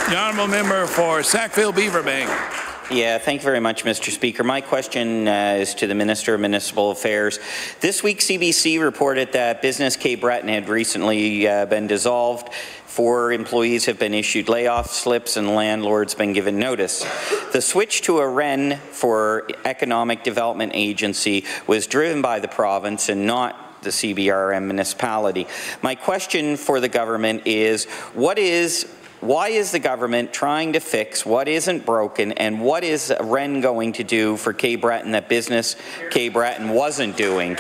The honourable member for Sackville Beaverbank. Yeah, thank you very much, Mr. Speaker. My question uh, is to the Minister of Municipal Affairs. This week, CBC reported that Business Cape Breton had recently uh, been dissolved. Four employees have been issued layoff slips and landlords have been given notice. The switch to a REN for Economic Development Agency was driven by the province and not the CBRM municipality. My question for the government is, what is why is the government trying to fix what isn't broken and what is REN going to do for Cape Breton that business Cape Breton wasn't doing?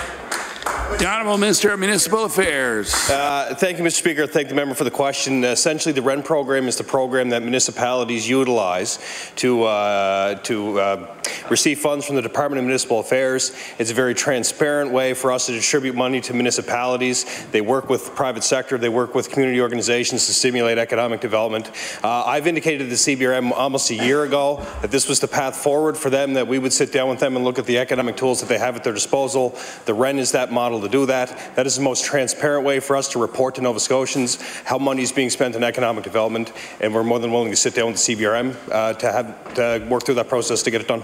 The Honourable Minister of Municipal Affairs. Uh, thank you, Mr. Speaker. Thank the member for the question. essentially, the REN program is the program that municipalities utilize to uh, to uh, receive funds from the Department of Municipal Affairs. It's a very transparent way for us to distribute money to municipalities. They work with the private sector. They work with community organizations to stimulate economic development. Uh, I've indicated to the CBRM almost a year ago that this was the path forward for them. That we would sit down with them and look at the economic tools that they have at their disposal. The REN is that model to do that. That is the most transparent way for us to report to Nova Scotians how money is being spent in economic development, and we're more than willing to sit down with the CBRM uh, to have to work through that process to get it done.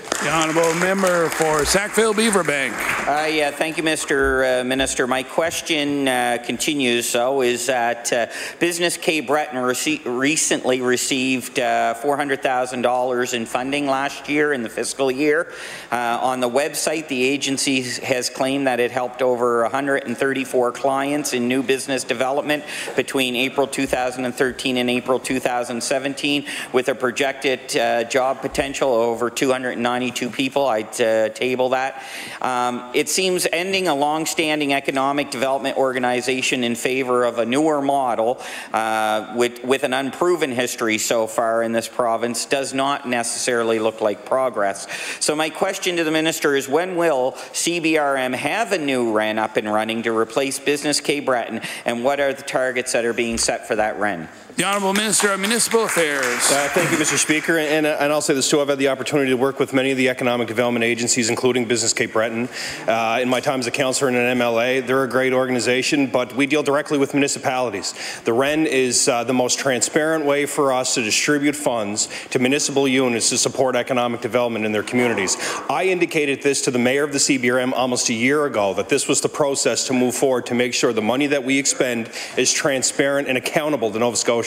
The honourable member for Sackville Beaverbank. Uh, yeah, thank you, Mr. Uh, Minister. My question uh, continues. So, is that uh, Business Cape Breton rece recently received uh, $400,000 in funding last year in the fiscal year. Uh, on the website, the agency has claimed that it helped over 134 clients in new business development between April 2013 and April 2017, with a projected job potential over 290 22 people. I'd uh, table that. Um, it seems ending a long-standing economic development organization in favor of a newer model uh, with, with an unproven history so far in this province does not necessarily look like progress. So my question to the minister is when will CBRM have a new REN up and running to replace Business Cape Breton and what are the targets that are being set for that REN? The Honourable Minister of Municipal Affairs. Uh, thank you, Mr. Speaker. And, uh, and I'll say this too, I've had the opportunity to work with many of the economic development agencies, including Business Cape Breton. Uh, in my time as a councillor and an MLA, they're a great organization, but we deal directly with municipalities. The REN is uh, the most transparent way for us to distribute funds to municipal units to support economic development in their communities. I indicated this to the mayor of the CBRM almost a year ago, that this was the process to move forward to make sure the money that we expend is transparent and accountable to Nova Scotia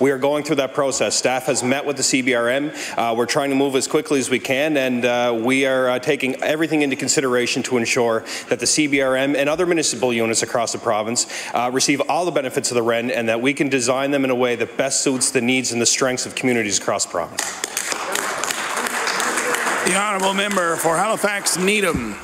we are going through that process. Staff has met with the CBRM. Uh, we're trying to move as quickly as we can, and uh, we are uh, taking everything into consideration to ensure that the CBRM and other municipal units across the province uh, receive all the benefits of the REN and that we can design them in a way that best suits the needs and the strengths of communities across the province. The Honourable Member for Halifax Needham.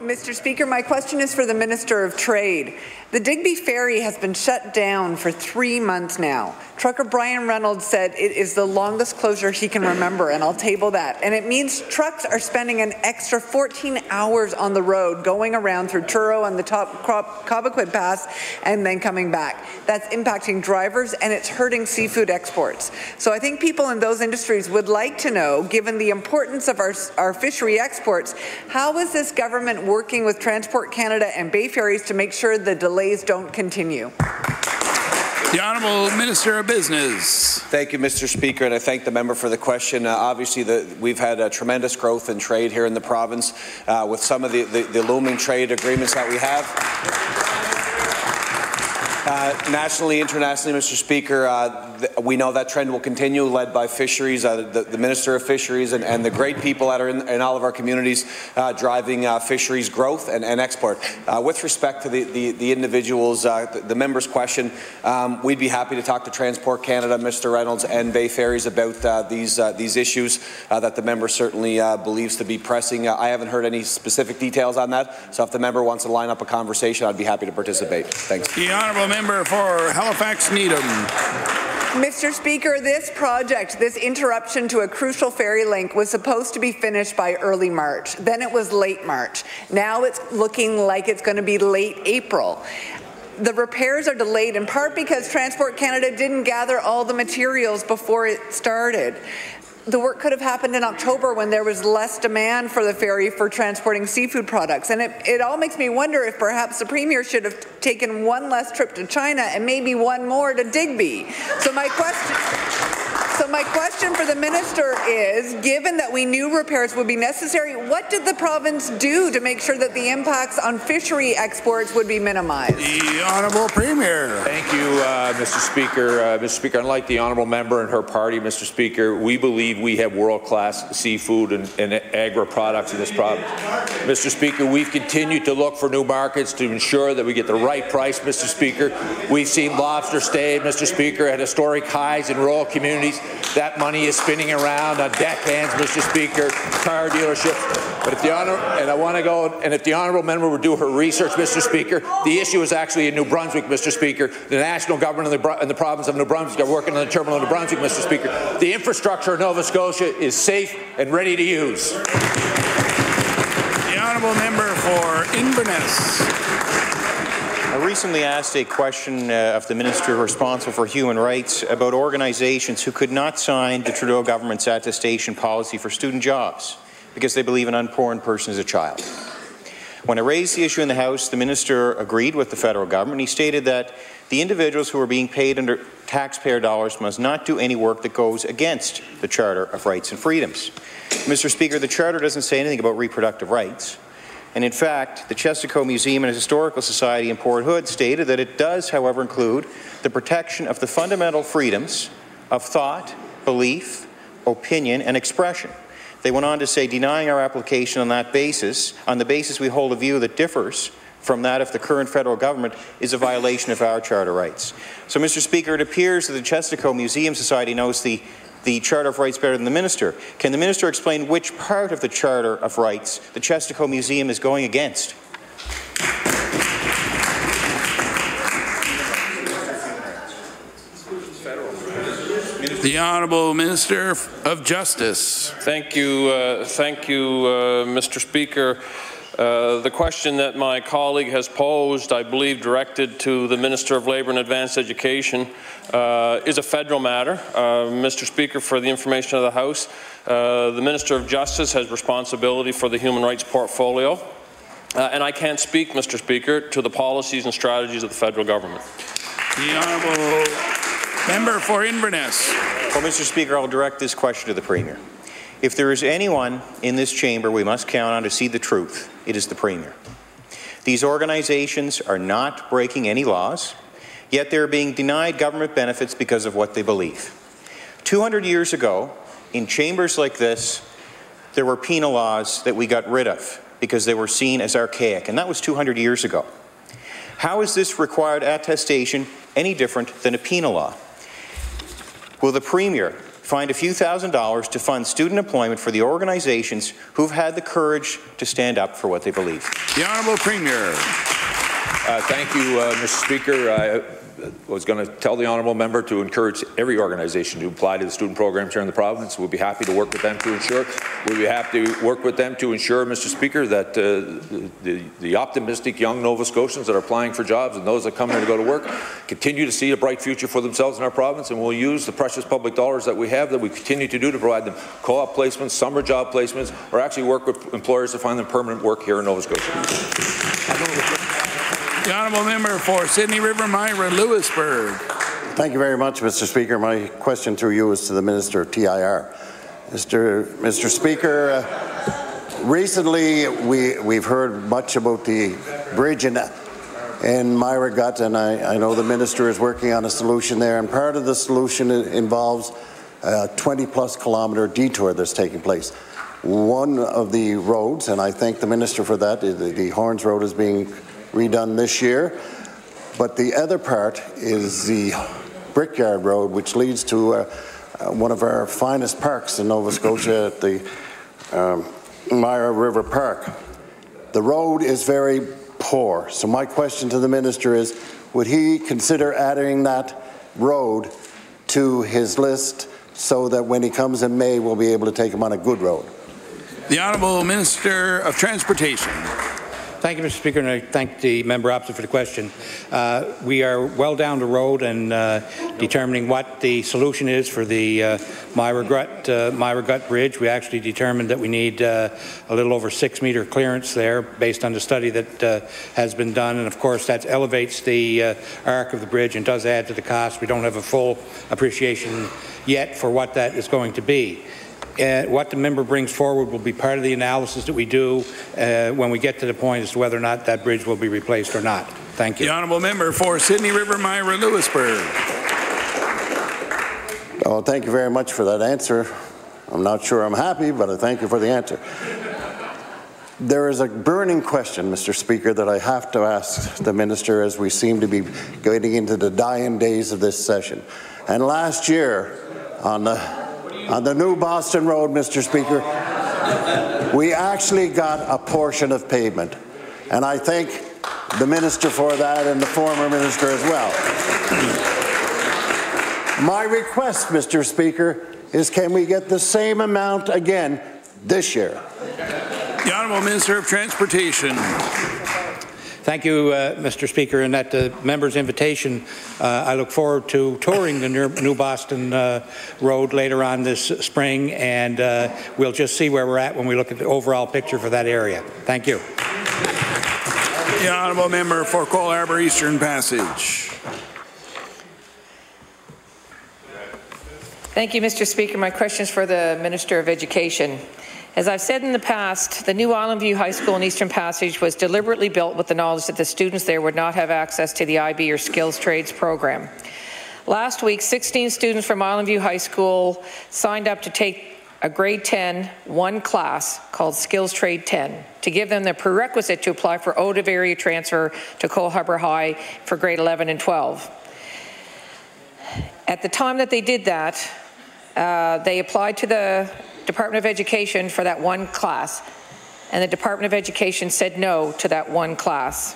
Mr. Speaker, my question is for the Minister of Trade. The Digby Ferry has been shut down for three months now. Trucker Brian Reynolds said it is the longest closure he can remember, and I'll table that. And it means trucks are spending an extra 14 hours on the road going around through Truro and the top Cobequid Pass and then coming back. That's impacting drivers and it's hurting seafood exports. So I think people in those industries would like to know, given the importance of our, our fishery exports, how is this government working with Transport Canada and Bay Ferries to make sure the delay delays don't continue. The Honourable Minister of Business. Thank you, Mr. Speaker, and I thank the member for the question. Uh, obviously, the, we've had a tremendous growth in trade here in the province uh, with some of the, the, the looming trade agreements that we have. Uh, nationally, internationally, Mr. Speaker, uh, we know that trend will continue, led by fisheries, uh, the, the, Minister of Fisheries, and, and, the great people that are in, in all of our communities uh, driving uh, fisheries growth and, and export. With respect to the, the, the individuals, the, the, member's question, um, we'd be happy to talk to Transport Canada, Mr. Reynolds, and Bay Ferries about these these issues that the member certainly believes to be pressing. I haven't heard any specific details on that, so if the member wants to line up a conversation, I'd be happy to participate. Thanks. The honourable member for Halifax Needham. Mr. Speaker, this project, this interruption to a crucial ferry link was supposed to be finished by early March. Then it was late March. Now it's looking like it's going to be late April the repairs are delayed in part because Transport Canada didn't gather all the materials before it started the work could have happened in October when there was less demand for the ferry for transporting seafood products. And it, it all makes me wonder if perhaps the Premier should have taken one less trip to China and maybe one more to Digby. So my question... So my question for the minister is, given that we knew repairs would be necessary, what did the province do to make sure that the impacts on fishery exports would be minimized? The Honourable Premier. Thank you, uh, Mr. Speaker. Uh, Mr. Speaker, unlike the Honourable Member and her party, Mr. Speaker, we believe we have world-class seafood and, and agri products in this province. Mr. Speaker, we've continued to look for new markets to ensure that we get the right price, Mr. Speaker. We've seen lobster stay, Mr. Speaker, at historic highs in rural communities. That money is spinning around on deckhands, Mr. Speaker, car dealerships. But if the honor and I want to go and if the honourable member would do her research, Mr. Speaker, the issue is actually in New Brunswick, Mr. Speaker. The national government and the, province of New Brunswick are working on the terminal in New Brunswick, Mr. Speaker. The infrastructure of Nova Scotia is safe and ready to use. The honourable member for Inverness. I recently asked a question uh, of the Minister responsible for human rights about organizations who could not sign the Trudeau government's attestation policy for student jobs because they believe an unborn person is a child. When I raised the issue in the House, the Minister agreed with the federal government. He stated that the individuals who are being paid under taxpayer dollars must not do any work that goes against the Charter of Rights and Freedoms. Mr. Speaker, the Charter doesn't say anything about reproductive rights. And in fact, the Chestico Museum and Historical Society in Port Hood stated that it does, however, include the protection of the fundamental freedoms of thought, belief, opinion, and expression. They went on to say, denying our application on that basis, on the basis we hold a view that differs from that of the current federal government, is a violation of our charter rights. So, Mr. Speaker, it appears that the Chestico Museum Society knows the the Charter of Rights better than the Minister. Can the Minister explain which part of the Charter of Rights the Chestico Museum is going against? The Honourable Minister of Justice. Thank you, uh, thank you, uh, Mr. Speaker. Uh, the question that my colleague has posed, I believe directed to the Minister of Labour and Advanced Education, uh, is a federal matter. Uh, Mr. Speaker, for the information of the House, uh, the Minister of Justice has responsibility for the human rights portfolio. Uh, and I can't speak, Mr. Speaker, to the policies and strategies of the federal government. The Honourable Member for Inverness. Well, Mr. Speaker, I'll direct this question to the Premier. If there is anyone in this chamber we must count on to see the truth, it is the Premier. These organizations are not breaking any laws, yet they're being denied government benefits because of what they believe. 200 years ago, in chambers like this, there were penal laws that we got rid of because they were seen as archaic, and that was 200 years ago. How is this required attestation any different than a penal law? Will the Premier find a few thousand dollars to fund student employment for the organizations who've had the courage to stand up for what they believe. The Honourable Premier. Uh, thank you, uh, Mr. Speaker. Uh, was going to tell the honourable member to encourage every organization to apply to the student programs here in the province. We'll be happy to work with them to ensure. We'll be happy to work with them to ensure, Mr. Speaker, that uh, the, the optimistic young Nova Scotians that are applying for jobs and those that come here to go to work continue to see a bright future for themselves in our province, and we'll use the precious public dollars that we have that we continue to do to provide them co-op placements, summer job placements, or actually work with employers to find them permanent work here in Nova Scotia. The honourable member for Sydney River Mira Louisbourg. Thank you very much, Mr. Speaker. My question to you is to the Minister of TIR. Mr. Mr. Speaker, uh, recently we, we've heard much about the bridge in in Mira Gut, and I, I know the minister is working on a solution there. And part of the solution involves a 20 plus kilometre detour that's taking place. One of the roads, and I thank the minister for that, the Horns Road is being redone this year. But the other part is the Brickyard Road, which leads to uh, uh, one of our finest parks in Nova Scotia at the um, Mira River Park. The road is very poor. So my question to the minister is, would he consider adding that road to his list so that when he comes in May, we'll be able to take him on a good road? The Honourable Minister of Transportation. Thank you, Mr. Speaker, and I thank the member opposite for the question. Uh, we are well down the road and uh, determining what the solution is for the uh, Mira, Gut, uh, Mira Gut Bridge. We actually determined that we need uh, a little over six meter clearance there based on the study that uh, has been done. And of course, that elevates the uh, arc of the bridge and does add to the cost. We don't have a full appreciation yet for what that is going to be. Uh, what the member brings forward will be part of the analysis that we do uh, when we get to the point as to whether or not that bridge will be replaced or not. Thank you. The honourable member for Sydney River Mira Louisbourg. Oh, thank you very much for that answer. I'm not sure I'm happy, but I thank you for the answer. There is a burning question, Mr. Speaker, that I have to ask the minister as we seem to be getting into the dying days of this session. And last year, on the on the new Boston Road, Mr. Speaker, we actually got a portion of pavement. And I thank the minister for that and the former minister as well. My request, Mr. Speaker, is can we get the same amount again this year? The Honourable Minister of Transportation. Thank you, uh, Mr. Speaker, and at the member's invitation, uh, I look forward to touring the New Boston uh, Road later on this spring, and uh, we'll just see where we're at when we look at the overall picture for that area. Thank you. The Honourable Member for Cole Harbour Eastern Passage. Thank you, Mr. Speaker. My question is for the Minister of Education. As I've said in the past, the new Island View High School in Eastern Passage was deliberately built with the knowledge that the students there would not have access to the IB or Skills Trades program. Last week, 16 students from Island View High School signed up to take a grade 10 one class called Skills Trade 10 to give them the prerequisite to apply for out area transfer to Cole Harbour High for grade 11 and 12. At the time that they did that, uh, they applied to the Department of Education for that one class, and the Department of Education said no to that one class.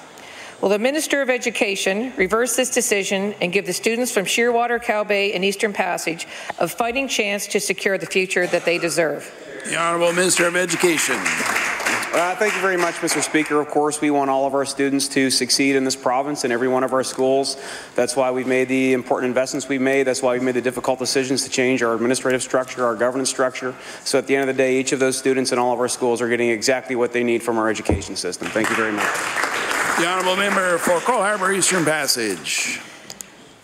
Will the Minister of Education reverse this decision and give the students from Shearwater, Cow Bay and Eastern Passage a fighting chance to secure the future that they deserve? The Honourable Minister of Education. Uh, thank you very much, Mr. Speaker. Of course, we want all of our students to succeed in this province and every one of our schools. That's why we've made the important investments we've made. That's why we've made the difficult decisions to change our administrative structure, our governance structure. So at the end of the day, each of those students in all of our schools are getting exactly what they need from our education system. Thank you very much. The Honourable Member for Cole Harbour Eastern Passage.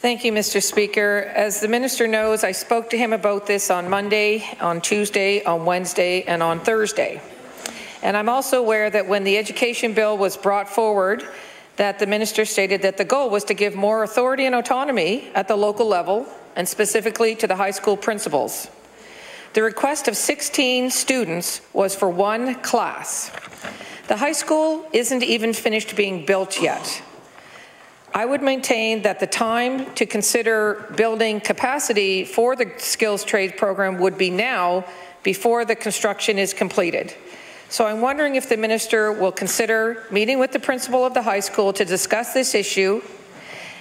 Thank you, Mr. Speaker. As the minister knows, I spoke to him about this on Monday, on Tuesday, on Wednesday, and on Thursday. And I'm also aware that when the education bill was brought forward, that the minister stated that the goal was to give more authority and autonomy at the local level, and specifically to the high school principals. The request of 16 students was for one class. The high school isn't even finished being built yet. I would maintain that the time to consider building capacity for the skills trades program would be now before the construction is completed. So I'm wondering if the minister will consider meeting with the principal of the high school to discuss this issue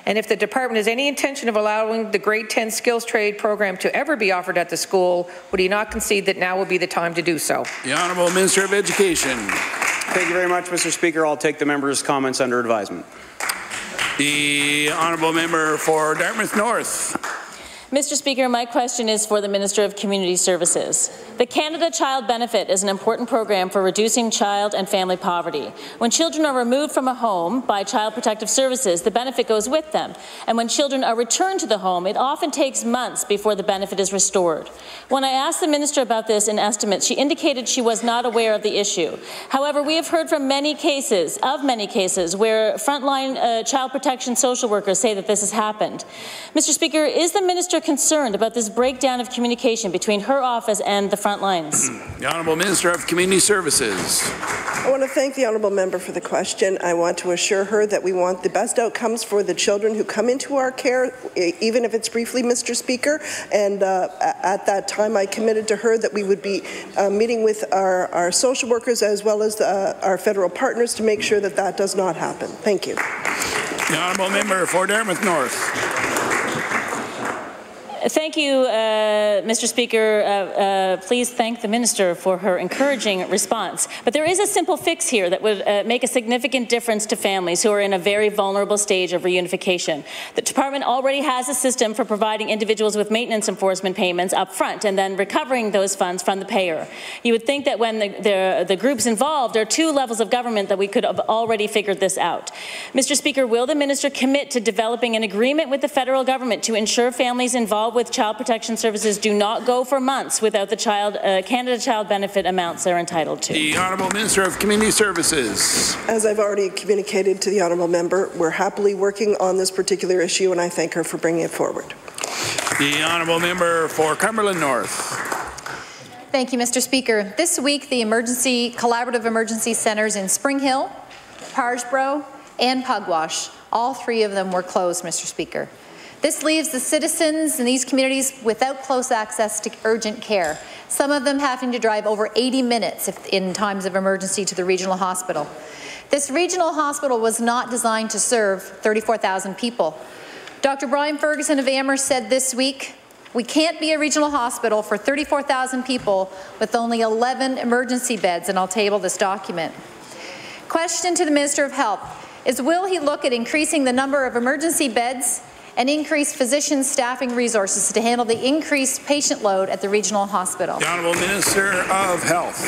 and if the department has any intention of allowing the grade 10 skills trade program to ever be offered at the school, would he not concede that now would be the time to do so? The Honourable Minister of Education. Thank you very much, Mr. Speaker. I'll take the member's comments under advisement. The Honourable Member for Dartmouth North. Mr. Speaker, my question is for the Minister of Community Services. The Canada Child Benefit is an important program for reducing child and family poverty. When children are removed from a home by Child Protective Services, the benefit goes with them. And when children are returned to the home, it often takes months before the benefit is restored. When I asked the minister about this in estimates, she indicated she was not aware of the issue. However, we have heard from many cases, of many cases, where frontline uh, child protection social workers say that this has happened. Mr. Speaker, is the minister concerned about this breakdown of communication between her office and the front lines? The Honourable Minister of Community Services. I want to thank the honourable member for the question. I want to assure her that we want the best outcomes for the children who come into our care, even if it's briefly, Mr. Speaker. And uh, at that time, I committed to her that we would be uh, meeting with our, our social workers as well as uh, our federal partners to make sure that that does not happen. Thank you. The Honourable Member for Dartmouth North. Thank you, uh, Mr. Speaker. Uh, uh, please thank the minister for her encouraging response. But there is a simple fix here that would uh, make a significant difference to families who are in a very vulnerable stage of reunification. The department already has a system for providing individuals with maintenance enforcement payments up front and then recovering those funds from the payer. You would think that when the, the, the groups involved are two levels of government that we could have already figured this out. Mr. Speaker, will the minister commit to developing an agreement with the federal government to ensure families involved with child protection services do not go for months without the child, uh, Canada Child Benefit amounts they're entitled to? The Honourable Minister of Community Services. As I've already communicated to the honourable member, we're happily working on this particular issue, and I thank her for bringing it forward. The Honourable Member for Cumberland North. Thank you, Mr. Speaker. This week, the emergency collaborative emergency centres in Spring Hill, Parrsboro, and Pugwash, all three of them were closed, Mr. Speaker. This leaves the citizens in these communities without close access to urgent care, some of them having to drive over 80 minutes if, in times of emergency to the regional hospital. This regional hospital was not designed to serve 34,000 people. Dr. Brian Ferguson of Amherst said this week, we can't be a regional hospital for 34,000 people with only 11 emergency beds, and I'll table this document. Question to the Minister of Health is will he look at increasing the number of emergency beds and increase physician staffing resources to handle the increased patient load at the regional hospital? The Honourable Minister of Health.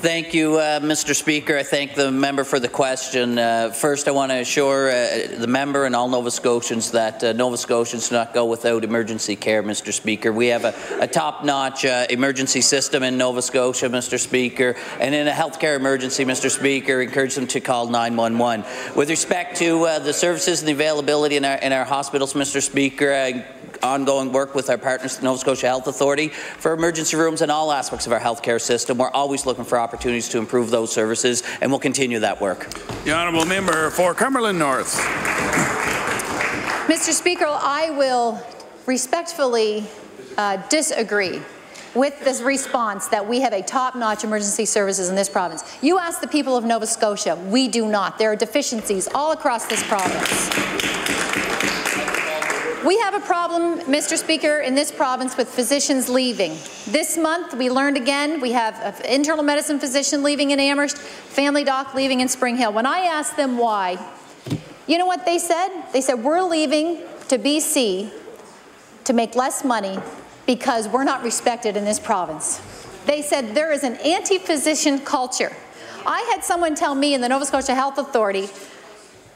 Thank you, uh, Mr. Speaker. I thank the member for the question. Uh, first, I want to assure uh, the member and all Nova Scotians that uh, Nova Scotians do not go without emergency care, Mr. Speaker. We have a, a top-notch uh, emergency system in Nova Scotia, Mr. Speaker, and in a healthcare emergency, Mr. Speaker, encourage them to call 911. With respect to uh, the services and the availability in our, in our hospitals, Mr. Speaker, ongoing work with our partners, the Nova Scotia Health Authority, for emergency rooms and all aspects of our healthcare system. We're always looking for opportunities to improve those services, and we'll continue that work. The Honourable Member for Cumberland North. Mr. Speaker, I will respectfully uh, disagree with this response that we have a top-notch emergency services in this province. You ask the people of Nova Scotia, we do not. There are deficiencies all across this province. We have a problem, Mr. Speaker, in this province with physicians leaving. This month, we learned again, we have an internal medicine physician leaving in Amherst, family doc leaving in Springhill. When I asked them why, you know what they said? They said, we're leaving to BC to make less money because we're not respected in this province. They said there is an anti-physician culture. I had someone tell me in the Nova Scotia Health Authority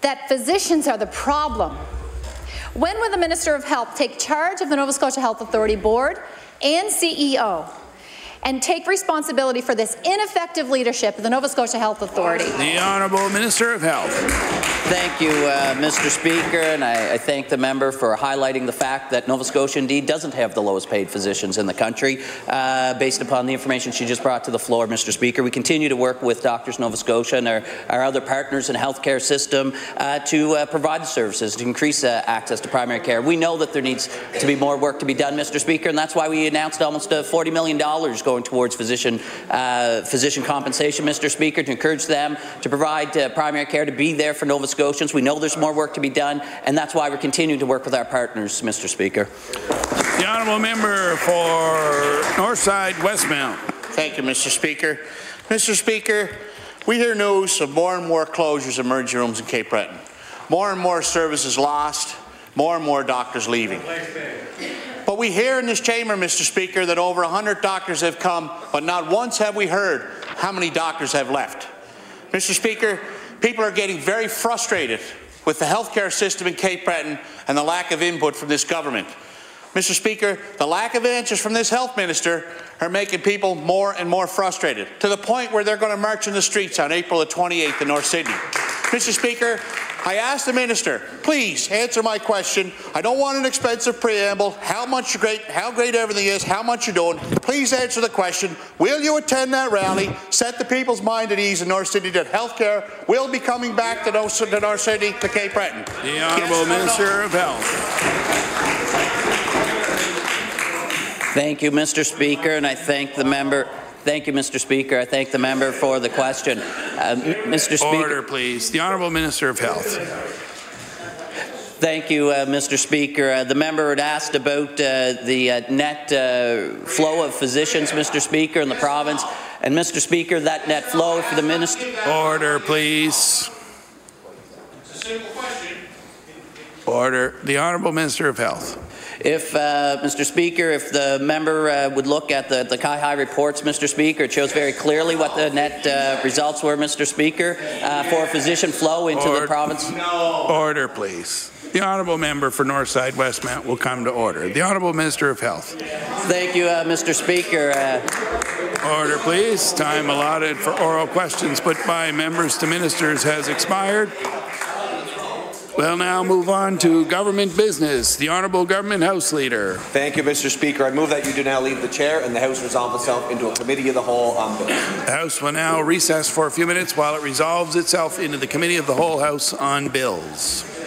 that physicians are the problem. When will the Minister of Health take charge of the Nova Scotia Health Authority Board and CEO and take responsibility for this ineffective leadership of the Nova Scotia Health Authority? The Honourable Minister of Health. Thank you, uh, Mr. Speaker, and I, I, thank the member for highlighting the fact that Nova Scotia indeed doesn't have the lowest paid physicians in the country. Uh, based upon the information she just brought to the floor, Mr. Speaker, we continue to work with Doctors Nova Scotia and our, our other partners in the healthcare system uh, to uh, provide the services, to increase uh, access to primary care. We know that there needs to be more work to be done, Mr. Speaker, and that's why we announced almost uh, $40 million going towards physician, uh, physician compensation, Mr. Speaker, to encourage them to provide uh, primary care, to be there for Nova Scotians. We know there's more work to be done, and that's why we're continuing to work with our partners, Mr. Speaker. The honourable member for Northside Westmount. Thank you, Mr. Speaker. Mr. Speaker, we hear news of more and more closures of emergency rooms in Cape Breton. More and more services lost, more and more doctors leaving. But we hear in this chamber, Mr. Speaker, that over 100 doctors have come, but not once have we heard how many doctors have left. Mr. Speaker, people are getting very frustrated with the healthcare system in Cape Breton and the lack of input from this government. Mr. Speaker, the lack of answers from this health minister are making people more and more frustrated, to the point where they're going to march in the streets on April the 28th in North Sydney. Mr. Speaker, I ask the minister, please answer my question. I don't want an expensive preamble, how much great, how great everything is, how much you're doing. Please answer the question. Will you attend that rally, set the people's mind at ease in North Sydney that healthcare will be coming back to North, to North Sydney, to Cape Breton? The Honourable Yes or no? Minister of Health. Thank you, Mr. Speaker, and I thank the member. Thank you, Mr. Speaker. I thank the member for the question. Uh, Mr. Speaker. Order, please. The Honourable Minister of Health. Thank you, uh, Mr. Speaker. Uh, the member had asked about uh, the uh, net uh, flow of physicians, Mr. Speaker, in the province. And, Mr. Speaker, that net flow for the minister. Order, please. It's a simple question. Order. The Honourable Minister of Health. If, uh, Mr. Speaker, if the member uh, would look at the, the CIHI reports, Mr. Speaker, it shows very clearly what the net uh, results were, Mr. Speaker, uh, for physician flow into Order. the province. Order, please. The Honourable Member for Northside Westmount will come to order. The Honourable Minister of Health. Thank you, uh, Mr. Speaker. Uh, Order, please. Time allotted for oral questions put by members to ministers has expired. We'll now move on to government business. The Honourable Government House Leader. Thank you, Mr. Speaker. I move that you do now leave the chair and the House resolve itself into a committee of the whole on bills. The House will now recess for a few minutes while it resolves itself into the Committee of the Whole House on Bills.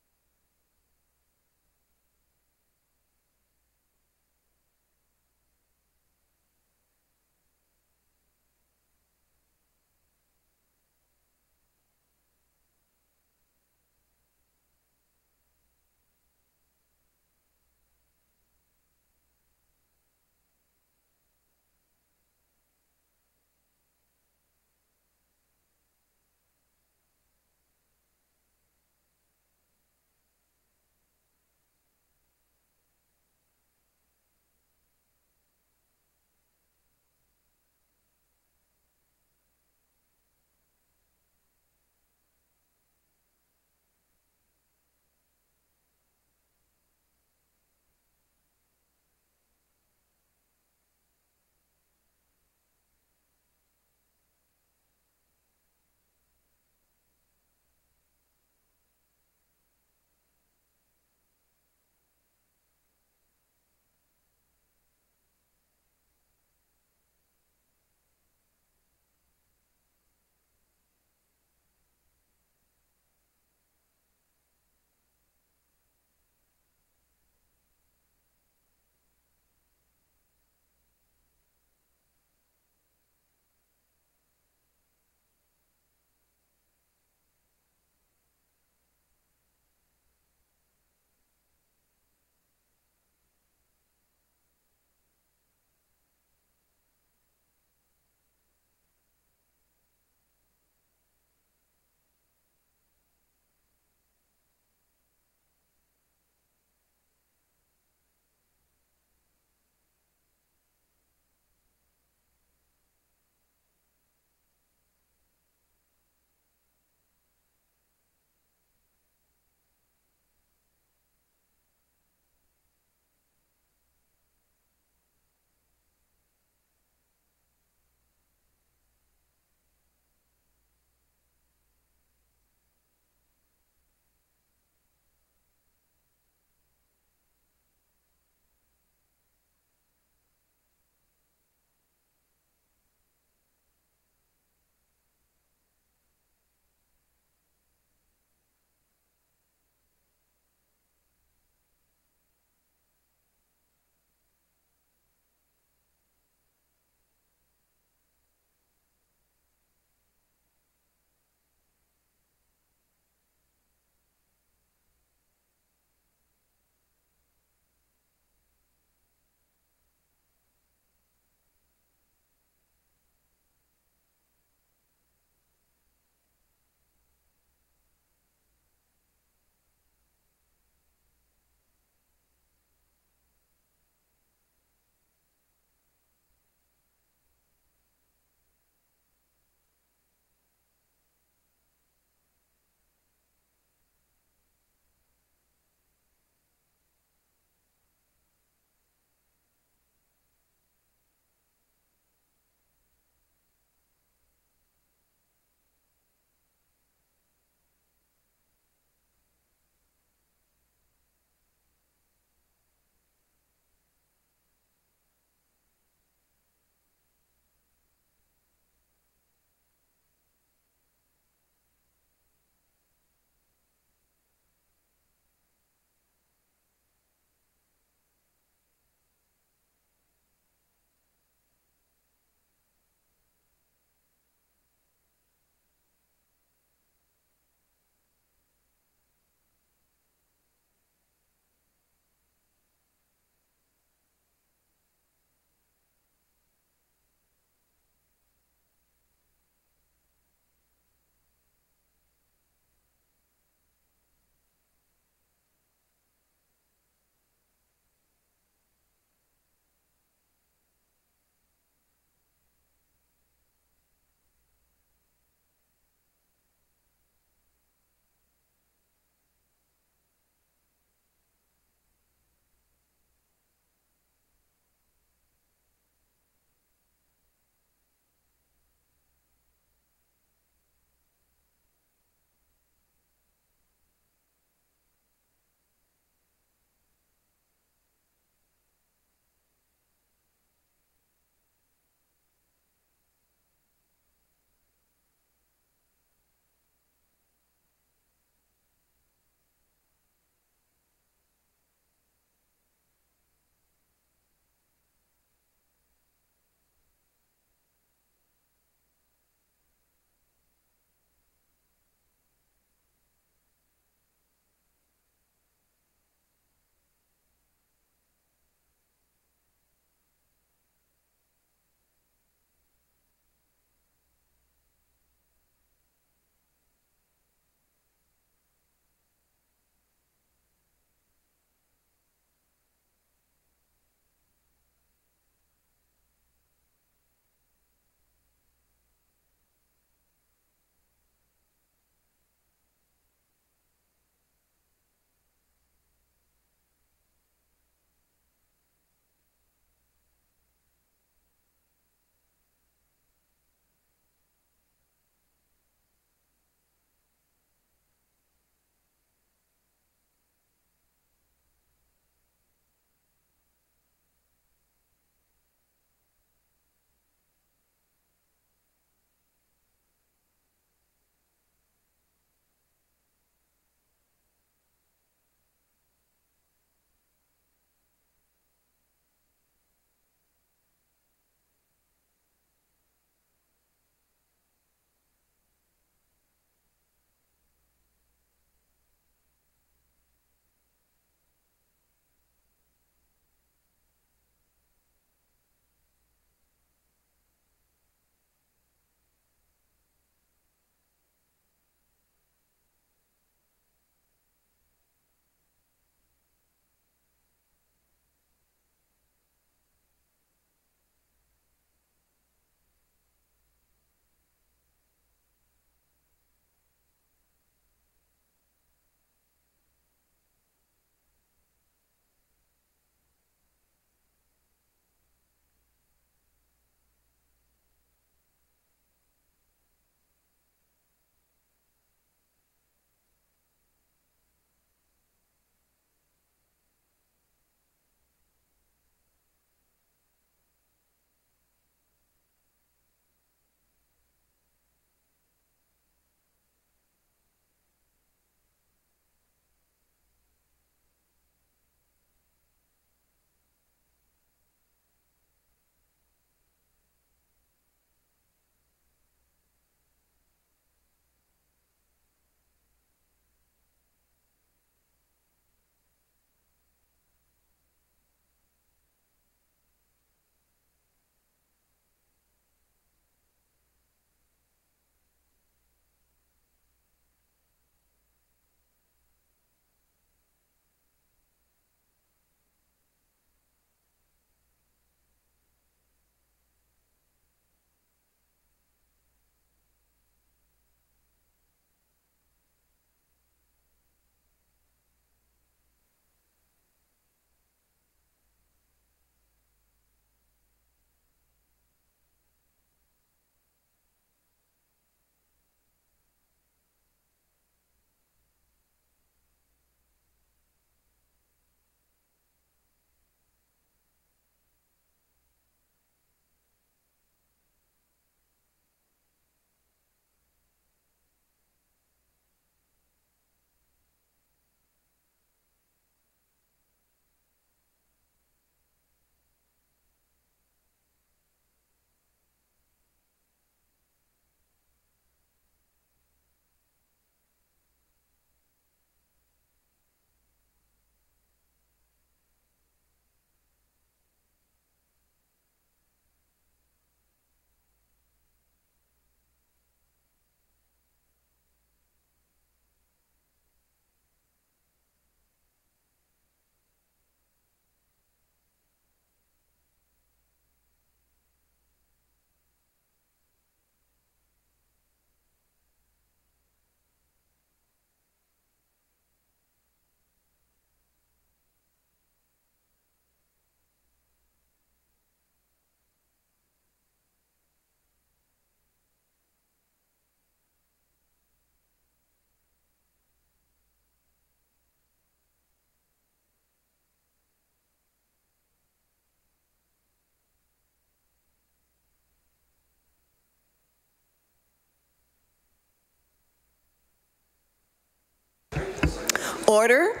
Order.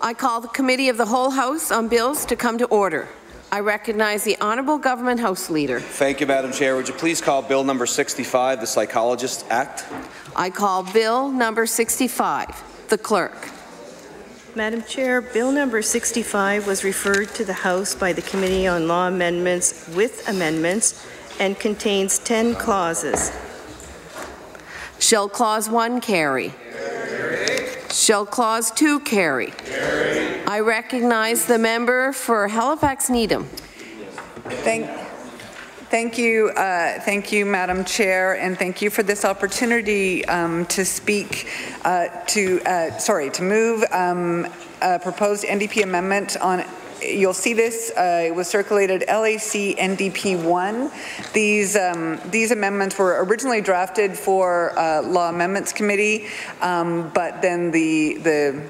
I call the Committee of the Whole House on Bills to come to order. I recognize the Honourable Government House Leader. Thank you, Madam Chair. Would you please call Bill number 65, the Psychologist Act? I call Bill number 65. The Clerk. Madam Chair, Bill number 65 was referred to the House by the Committee on Law Amendments with amendments and contains 10 clauses. Shall Clause 1 carry? Shall Clause 2 carry? Carry. I recognize the member for Halifax Needham. Thank, thank you, uh, thank you, Madam Chair, and thank you for this opportunity um, to speak uh, to, uh, sorry, to move um, a proposed NDP amendment on You'll see this, uh, it was circulated LAC NDP 1. These, um, these amendments were originally drafted for uh, Law Amendments Committee, um, but then the, the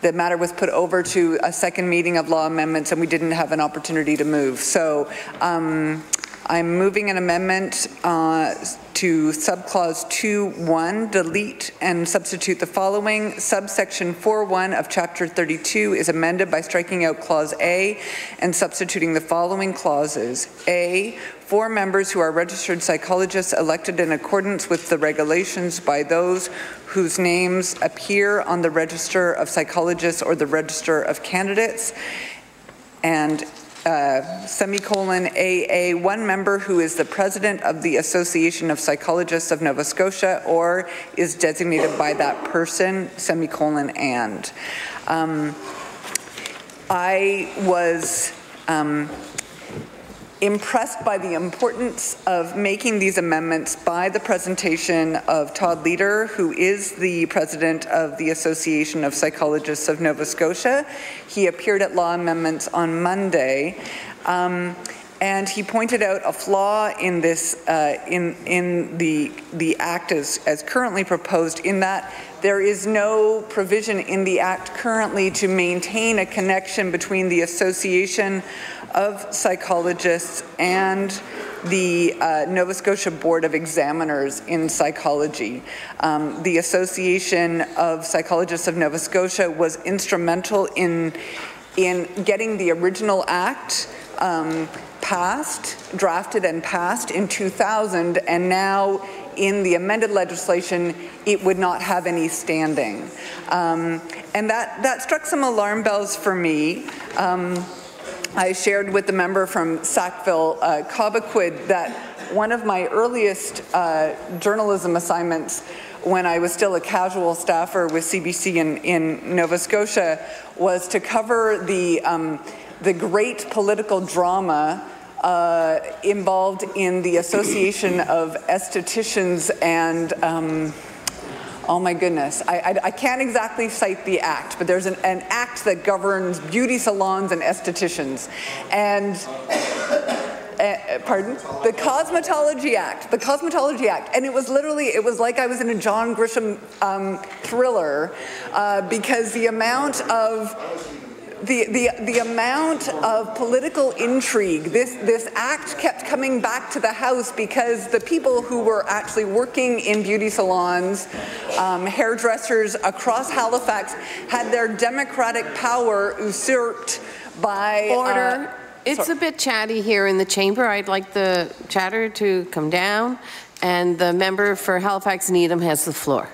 the matter was put over to a second meeting of law amendments and we didn't have an opportunity to move. So um, I'm moving an amendment uh, to subclause 2.1, delete and substitute the following. Subsection 4.1 of Chapter 32 is amended by striking out Clause A and substituting the following clauses. A, four members who are registered psychologists elected in accordance with the regulations by those whose names appear on the Register of Psychologists or the Register of Candidates. And uh, semicolon AA, one member who is the president of the Association of Psychologists of Nova Scotia or is designated by that person, semicolon and. Um, I was um, impressed by the importance of making these amendments by the presentation of Todd Leader, who is the president of the Association of Psychologists of Nova Scotia. He appeared at Law Amendments on Monday. Um, and he pointed out a flaw in this uh, in in the the act as, as currently proposed in that there is no provision in the act currently to maintain a connection between the association of psychologists and the uh, Nova Scotia Board of Examiners in Psychology. Um, the Association of Psychologists of Nova Scotia was instrumental in, in getting the original act um, passed, drafted and passed in 2000, and now in the amended legislation, it would not have any standing. Um, and that, that struck some alarm bells for me. Um, I shared with the member from Sackville, uh, Cobequid, that one of my earliest uh, journalism assignments when I was still a casual staffer with CBC in, in Nova Scotia was to cover the, um, the great political drama uh, involved in the association of estheticians and um, Oh my goodness. I, I, I, can't exactly cite the act, but there's an, an, act that governs beauty salons and estheticians. And, uh, pardon? The Cosmetology Act. The Cosmetology Act. And it was literally, it was like I was in a John Grisham um, thriller uh, because the amount of the, the, the amount of political intrigue, this, this act kept coming back to the House because the people who were actually working in beauty salons, um, hairdressers across Halifax, had their democratic power usurped by... Uh, Order. Uh, it's sorry. a bit chatty here in the chamber. I'd like the chatter to come down, and the member for Halifax Needham has the floor.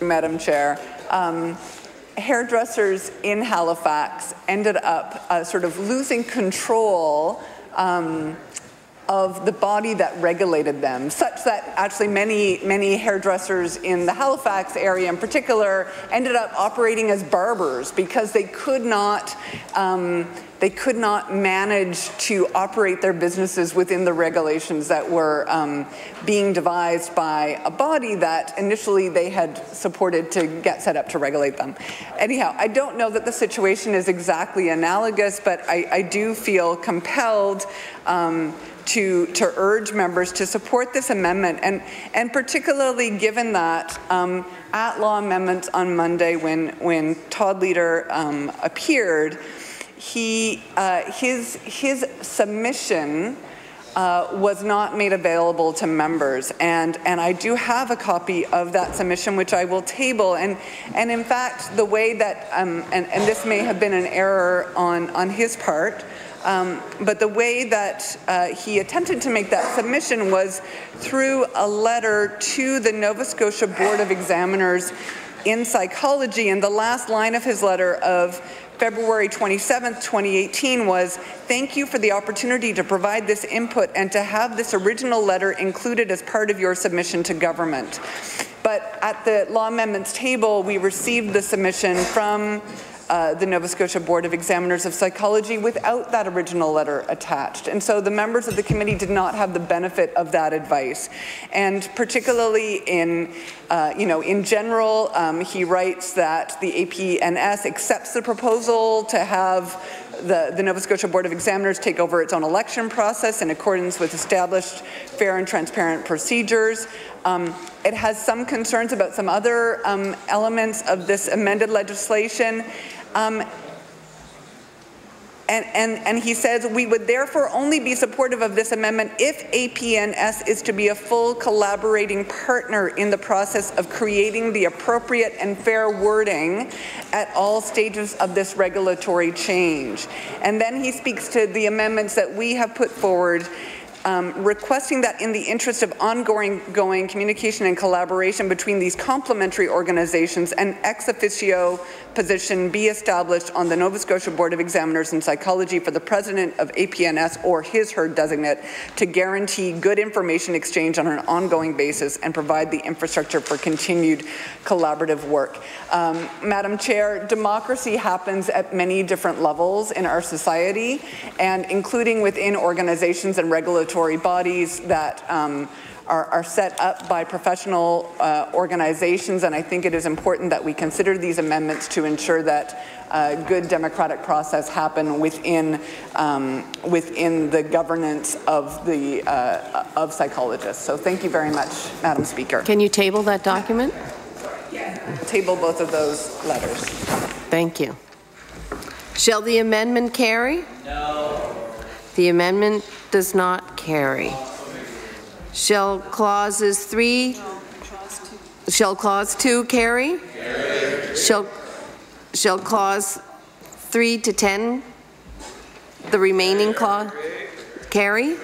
Madam Chair. Um, hairdressers in Halifax ended up uh, sort of losing control um, of the body that regulated them, such that actually many, many hairdressers in the Halifax area in particular ended up operating as barbers because they could not um, they could not manage to operate their businesses within the regulations that were um, being devised by a body that initially they had supported to get set up to regulate them. Anyhow, I don't know that the situation is exactly analogous, but I, I do feel compelled um, to, to urge members to support this amendment, and, and particularly given that um, at law amendments on Monday when, when Todd Leader um, appeared, he, uh, his, his submission uh, was not made available to members. And, and I do have a copy of that submission, which I will table. And, and in fact, the way that, um, and, and this may have been an error on, on his part, um, but the way that uh, he attempted to make that submission was through a letter to the Nova Scotia Board of Examiners in psychology. And the last line of his letter of February 27, 2018 was, thank you for the opportunity to provide this input and to have this original letter included as part of your submission to government. But at the law amendments table, we received the submission from uh, the Nova Scotia Board of Examiners of Psychology without that original letter attached. And so the members of the committee did not have the benefit of that advice. And particularly in, uh, you know, in general, um, he writes that the APNS accepts the proposal to have the, the, Nova Scotia Board of Examiners take over its own election process in accordance with established fair and transparent procedures. Um, it has some concerns about some other um, elements of this amended legislation. Um, and, and, and, he says, we would therefore only be supportive of this amendment if APNS is to be a full collaborating partner in the process of creating the appropriate and fair wording at all stages of this regulatory change. And then he speaks to the amendments that we have put forward um, requesting that in the interest of ongoing going communication and collaboration between these complementary organizations, an ex officio position be established on the Nova Scotia Board of Examiners in Psychology for the president of APNS or his her designate to guarantee good information exchange on an ongoing basis and provide the infrastructure for continued collaborative work. Um, Madam Chair, democracy happens at many different levels in our society and including within organizations and regulatory bodies that um, are, are set up by professional uh, organizations, and I think it is important that we consider these amendments to ensure that uh, good democratic process happen within um, within the governance of the uh, of psychologists. So thank you very much, Madam Speaker. Can you table that document? Table both of those letters. Thank you. Shall the amendment carry? No. The amendment does not carry. Shall clauses three, shall clause two carry? carry? Shall, shall clause three to 10, the remaining clause, carry?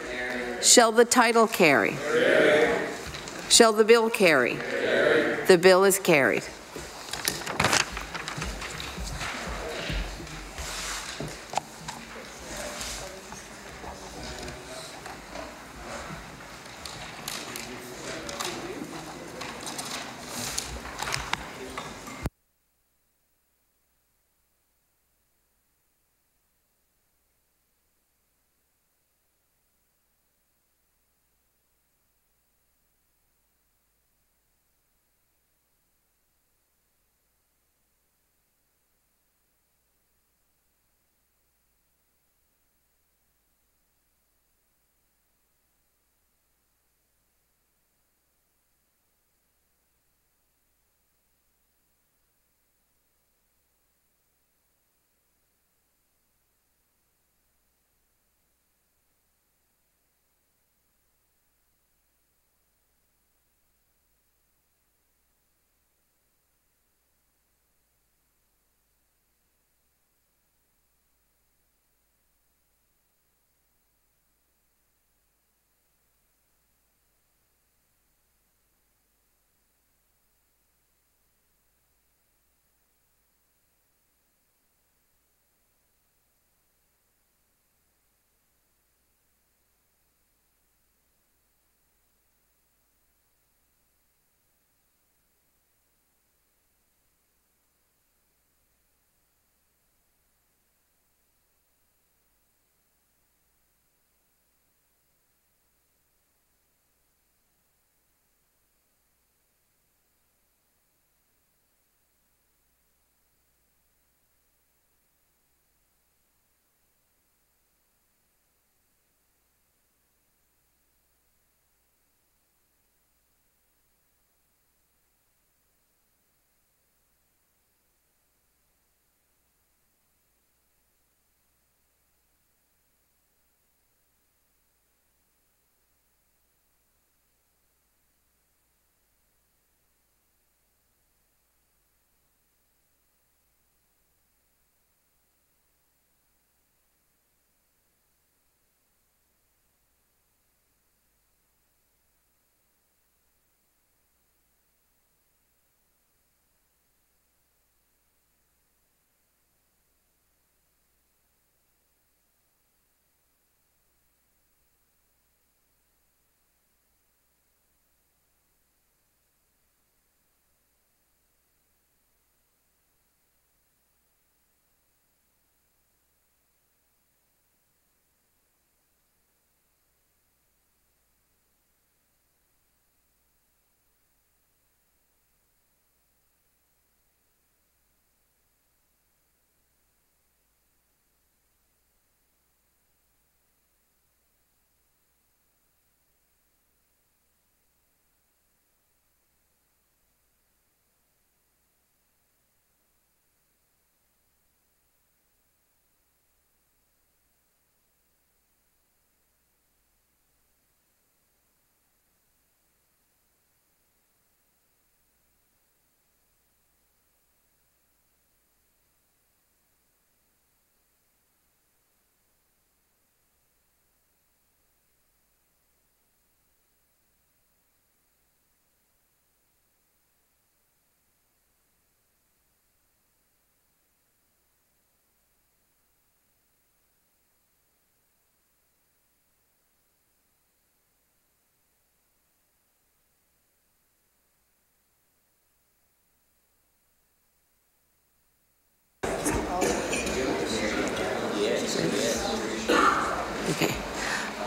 Shall the title carry? Shall the bill carry? The bill is carried.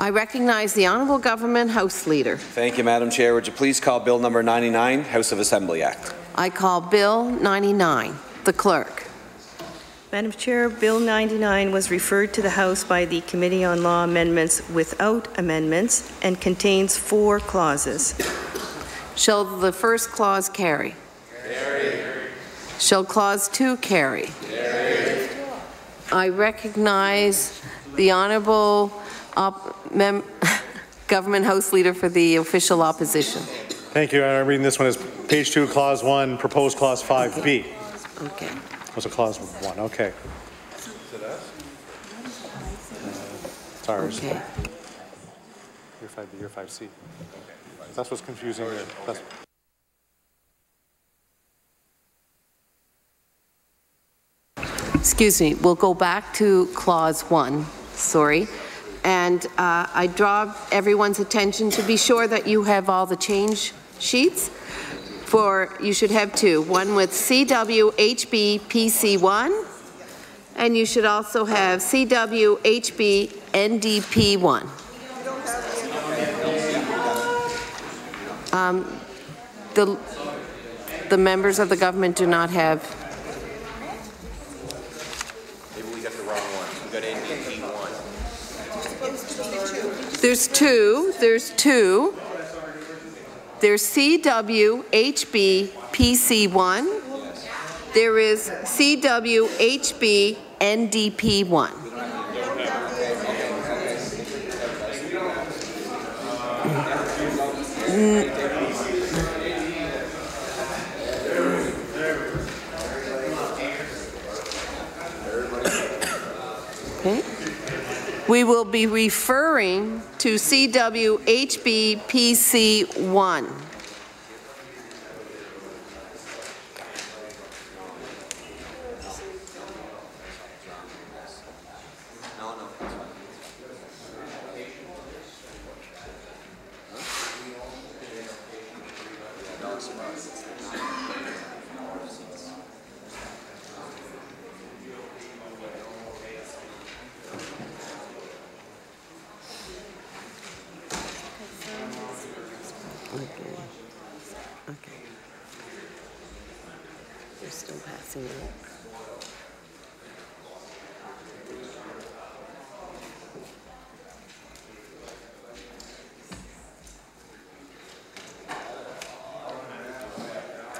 I recognize the Honourable Government House Leader. Thank you, Madam Chair. Would you please call Bill number 99, House of Assembly Act? I call Bill 99. The Clerk. Madam Chair, Bill 99 was referred to the House by the Committee on Law Amendments without amendments and contains four clauses. Shall the first clause carry? Carry. Shall clause 2 carry? Carry. I recognize the Honourable Op- Mem- Government House Leader for the official opposition. Thank you. I'm reading this one as page two, clause one, proposed clause 5B. Okay. Was a clause one, okay. It's ours. Okay. Your 5B, your 5C. That's what's confusing here. That's- Excuse me, we'll go back to clause 1, sorry. And uh, I draw everyone's attention to be sure that you have all the change sheets for, you should have two, one with CWHB PC1, and you should also have CWHB NDP1. Um, The, the members of the government do not have, there's two, there's two. There's CWHB PC1. There is CWHB NDP1. Mm. Okay. We will be referring to CWHB PC1. Okay. Okay. They're still passing it.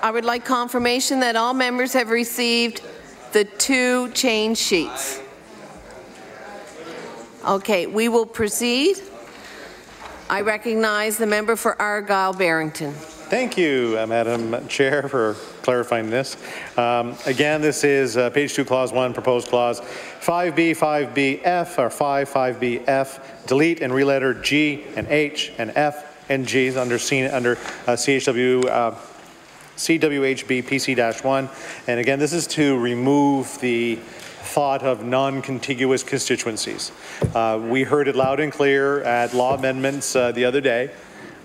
I would like confirmation that all members have received the two change sheets. Okay, we will proceed. I recognize the member for Argyle Barrington. Thank you, uh, Madam Chair, for clarifying this. Um, again, this is uh, page two, clause one, proposed clause 5B, 5BF, or 5, 5BF, delete and re-letter G and H and F and G under, under uh, CHW. CWHB PC-1. And again, this is to remove the thought of non-contiguous constituencies. Uh, we heard it loud and clear at law amendments uh, the other day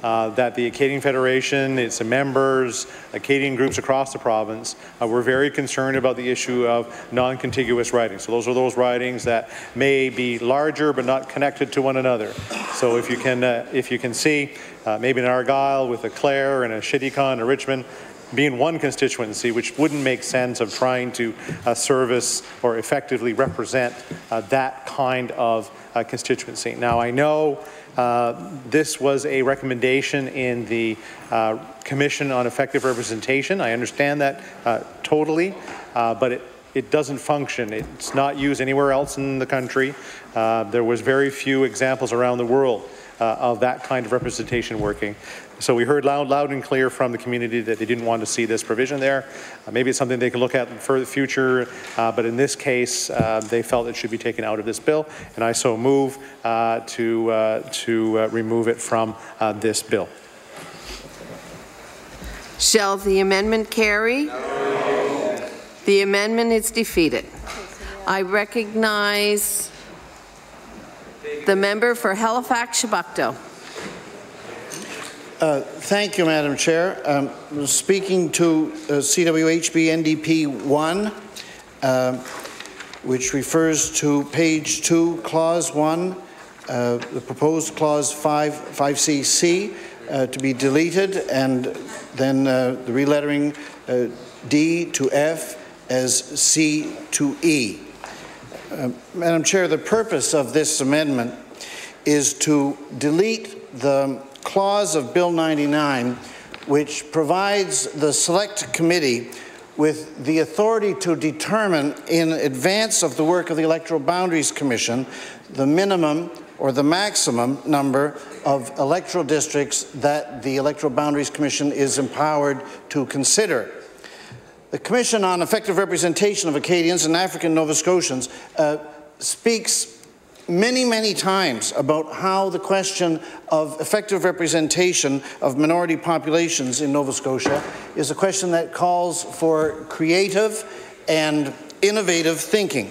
uh, that the Acadian Federation, its members, Acadian groups across the province uh, were very concerned about the issue of non-contiguous ridings. So those are those ridings that may be larger but not connected to one another. So if you can, uh, if you can see, uh, maybe an Argyle with a Clare and a Chéticamp and a Richmond, being one constituency, which wouldn't make sense of trying to uh, service or effectively represent uh, that kind of uh, constituency. Now, I know uh, this was a recommendation in the uh, Commission on Effective Representation. I understand that uh, totally, but it it doesn't function. It's not used anywhere else in the country. there was very few examples around the world uh, of that kind of representation working. So we heard loud, loud and clear from the community that they didn't want to see this provision there. Uh, maybe it's something they can look at for the future, uh, but in this case, uh, they felt it should be taken out of this bill, and I so move uh, to, uh, to remove it from this bill. Shall the amendment carry? No. The amendment is defeated. I recognize the member for Halifax Chebucto. Uh, thank you, Madam Chair. Um, speaking to uh, CWHB NDP 1, uh, which refers to page 2, clause 1, uh, the proposed clause 5, 5CC uh, to be deleted and then the relettering D to F as C to E. Madam Chair, the purpose of this amendment is to delete the clause of Bill 99 which provides the Select Committee with the authority to determine in advance of the work of the Electoral Boundaries Commission the minimum or the maximum number of electoral districts that the Electoral Boundaries Commission is empowered to consider. The Commission on Effective Representation of Acadians and African Nova Scotians uh, speaks many, many times about how the question of effective representation of minority populations in Nova Scotia is a question that calls for creative and innovative thinking.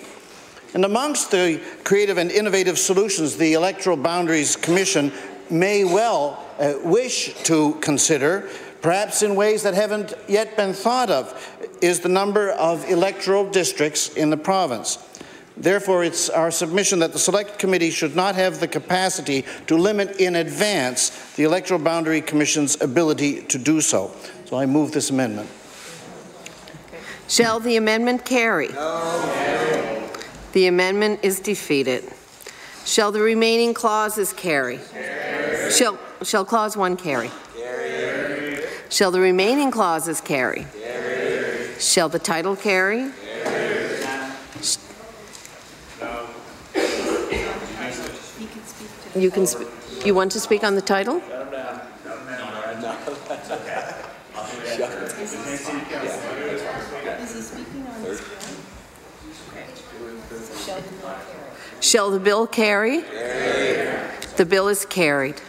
And amongst the creative and innovative solutions the Electoral Boundaries Commission may well uh, wish to consider, perhaps in ways that haven't yet been thought of, is the number of electoral districts in the province. Therefore, it's our submission that the Select Committee should not have the capacity to limit in advance the Electoral Boundary Commission's ability to do so. So I move this amendment. Shall the amendment carry? No. The amendment is defeated. Shall the remaining clauses carry? carry. Shall, shall clause 1 carry? carry? Shall the remaining clauses carry? carry. Shall the title carry? You can. you want to speak on the title? Shall the bill carry? carry? The bill is carried.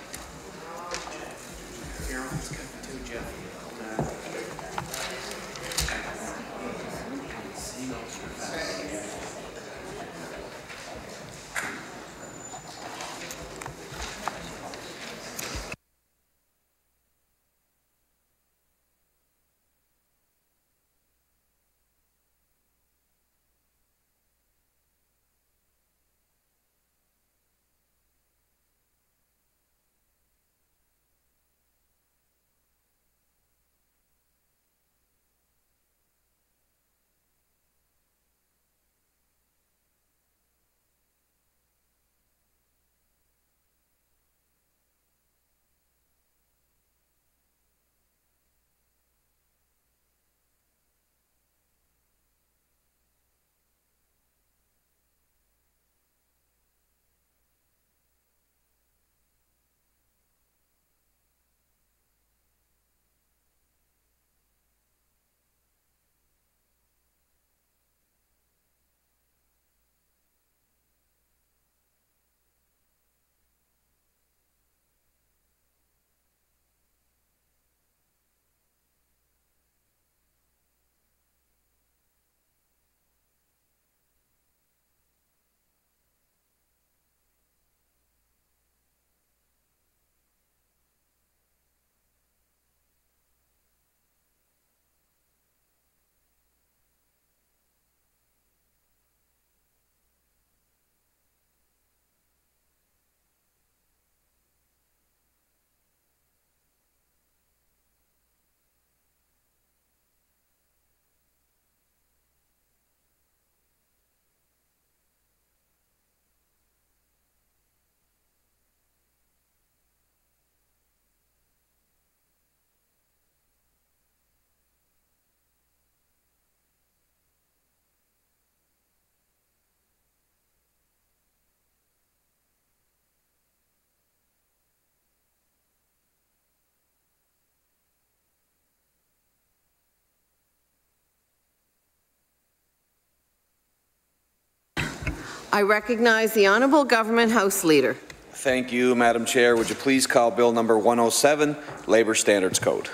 I recognize the Honourable Government House Leader. Thank you, Madam Chair. Would you please call Bill number 107, Labour Standards Code?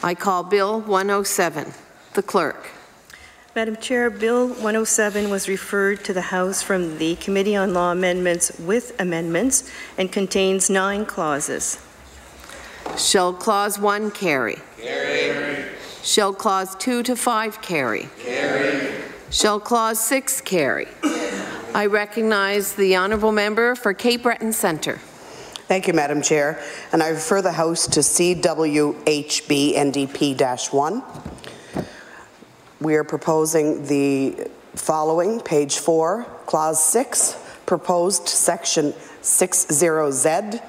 I call Bill 107. The Clerk. Madam Chair, Bill 107 was referred to the House from the Committee on Law Amendments with amendments and contains nine clauses. Shall Clause 1 carry? Carry. Shall Clause 2 to 5 carry? Carry. Shall Clause 6 carry? I recognize the honourable member for Cape Breton Centre. Thank you, Madam Chair. And I refer the House to CWHB NDP-1. We are proposing the following, page 4, clause 6, proposed section 60Z.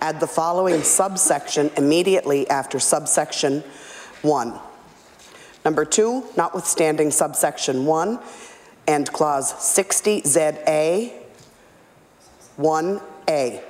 Add the following subsection immediately after subsection 1. Number 2, notwithstanding subsection 1 and clause 60ZA 1A.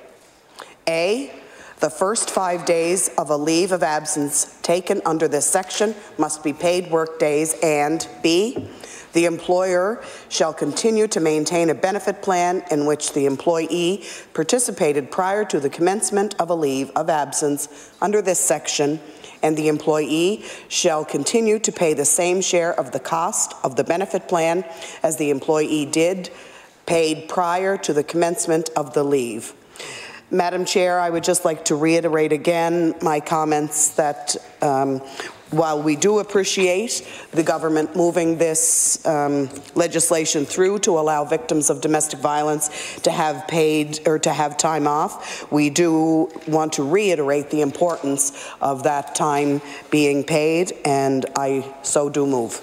A, the first five days of a leave of absence taken under this section must be paid work days, and B, the employer shall continue to maintain a benefit plan in which the employee participated prior to the commencement of a leave of absence under this section, and the employee shall continue to pay the same share of the cost of the benefit plan as the employee did paid prior to the commencement of the leave. Madam Chair, I would just like to reiterate again my comments that um, while we do appreciate the government moving this um, legislation through to allow victims of domestic violence to have paid or to have time off, we do want to reiterate the importance of that time being paid, and I so do move.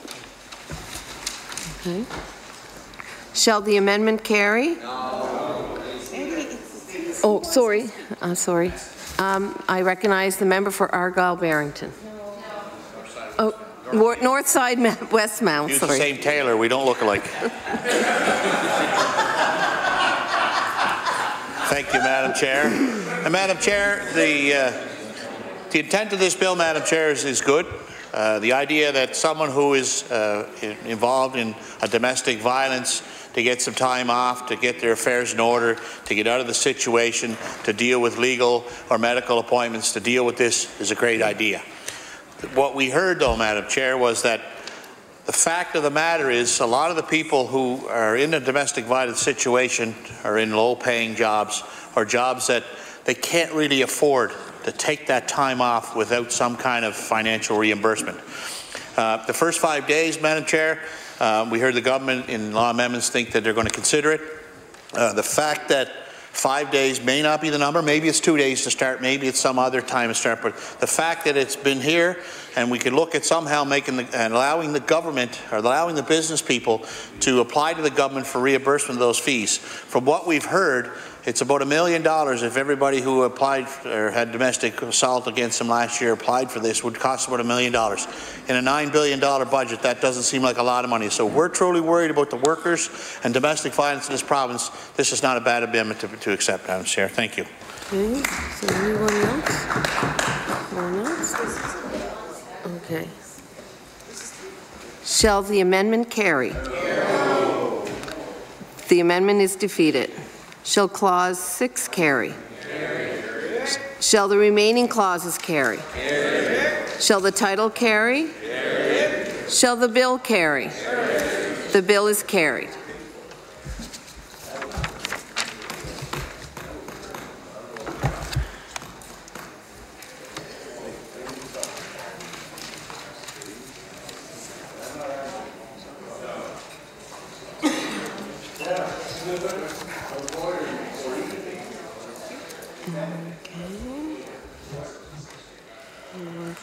Okay. Shall the amendment carry? No. Oh, sorry, uh, sorry. Um, I recognize the member for Argyle Barrington. Oh, North, north side, Westmount, Use sorry. the same tailor, we don't look alike. Thank you, Madam Chair. And Madam Chair, the, uh, the intent of this bill, Madam Chair, is, is good. Uh, the idea that someone who is uh, involved in a domestic violence to get some time off, to get their affairs in order, to get out of the situation, to deal with legal or medical appointments, to deal with this is a great idea. What we heard, though, Madam Chair, was that the fact of the matter is a lot of the people who are in a domestic violence situation are in low-paying jobs or jobs that they can't really afford to take that time off without some kind of financial reimbursement. Uh, the first five days, Madam Chair, uh, we heard the government in law amendments think that they're going to consider it. Uh, the fact that five days may not be the number, maybe it's two days to start, maybe it's some other time to start, but the fact that it's been here and we can look at somehow making the, and allowing the government or allowing the business people to apply to the government for reimbursement of those fees. From what we've heard, it's about a million dollars if everybody who applied or had domestic assault against them last year applied for this would cost about a million dollars. In a $9 billion budget, that doesn't seem like a lot of money. So we're truly worried about the workers and domestic violence in this province. This is not a bad amendment to, to accept, Madam Chair. Thank you. Okay, so anyone else? Anyone else? Okay. Shall the amendment carry? The amendment is defeated. Shall clause 6 carry? carry. Shall the remaining clauses carry? carry. Shall the title carry? Shall the bill carry? The bill is carried.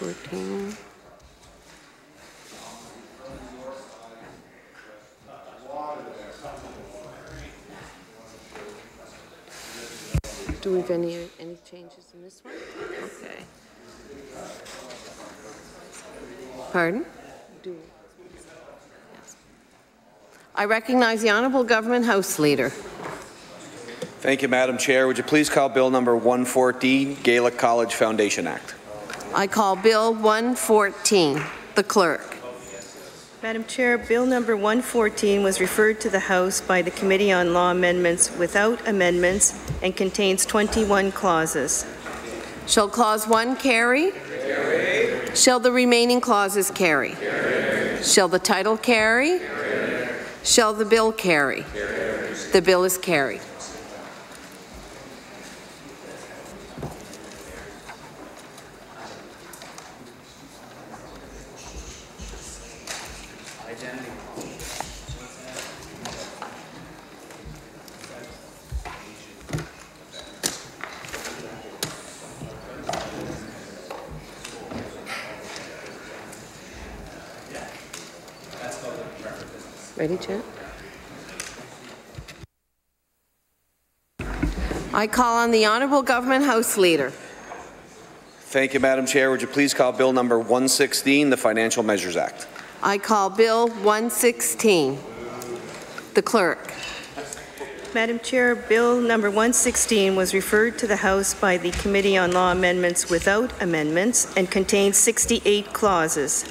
One fourteen. Do we have any, any changes in this one? Okay. Pardon? Do- Yes. I recognize the Honourable Government House Leader. Thank you, Madam Chair. Would you please call Bill number 114, Gaelic College Foundation Act? I call Bill 114. The clerk. Madam Chair, Bill number 114 was referred to the House by the Committee on Law Amendments without amendments and contains 21 clauses. Shall clause 1 carry? carry. Shall the remaining clauses carry? carry. Shall the title carry? Shall the bill carry? The bill is carried. Ready, Chet? I call on the Honourable Government House Leader. Thank you, Madam Chair. Would you please call Bill number 116, the Financial Measures Act? I call Bill 116. The clerk. Madam Chair, Bill number 116 was referred to the House by the Committee on Law Amendments without amendments and contains 68 clauses.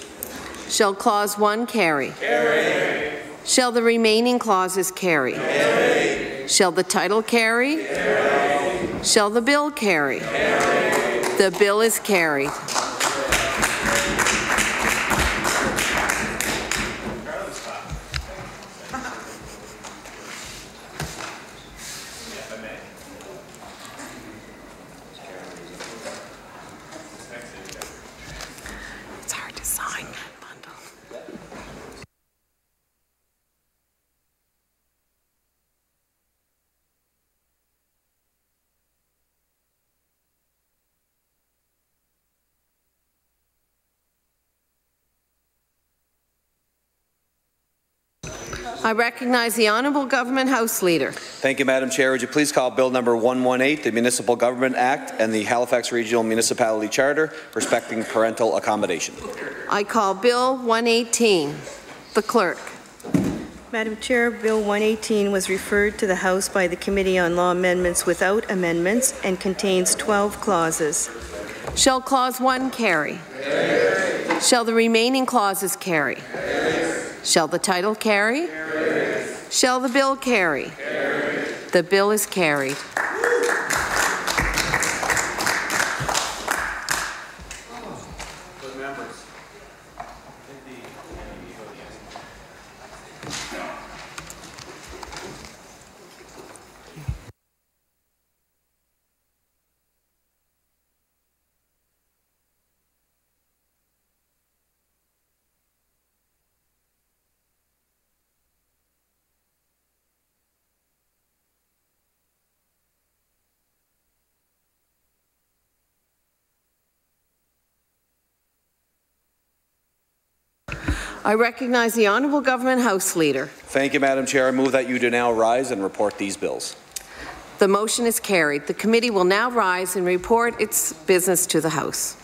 Shall Clause 1 carry? Carry. Shall the remaining clauses carry? Carry. Shall the title carry? Carry. Shall the bill carry? carry? The bill is carried. I recognize the Honourable Government House Leader. Thank you, Madam Chair. Would you please call Bill number 118, the Municipal Government Act and the Halifax Regional Municipality Charter respecting parental accommodation? I call Bill 118. The clerk. Madam Chair, Bill 118 was referred to the House by the Committee on Law Amendments without amendments and contains 12 clauses. Shall Clause 1 carry? Yes. Shall the remaining clauses carry? Yes. Shall the title carry? Shall the bill carry? The bill is carried. I recognize the Honourable Government House Leader. Thank you, Madam Chair. I move that you do now rise and report these bills. The motion is carried. The committee will now rise and report its business to the House.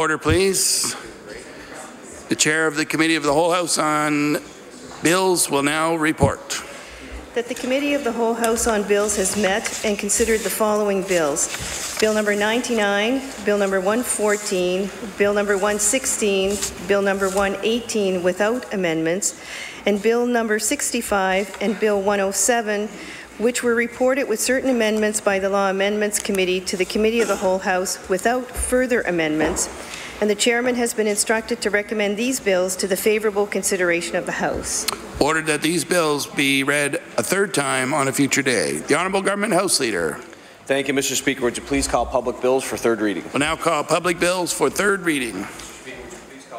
Order, please. The Chair of the Committee of the Whole House on Bills will now report. That the Committee of the Whole House on Bills has met and considered the following bills. Bill number 99, Bill number 114, Bill number 116, Bill number 118 without amendments, and Bill number 65 and Bill 107, which were reported with certain amendments by the Law Amendments Committee to the Committee of the Whole House without further amendments, and the chairman has been instructed to recommend these bills to the favorable consideration of the House. Ordered that these bills be read a third time on a future day. The Honourable Government House Leader. Thank you, Mr. Speaker. Would you please call public bills for third reading? We'll now call public bills for third reading.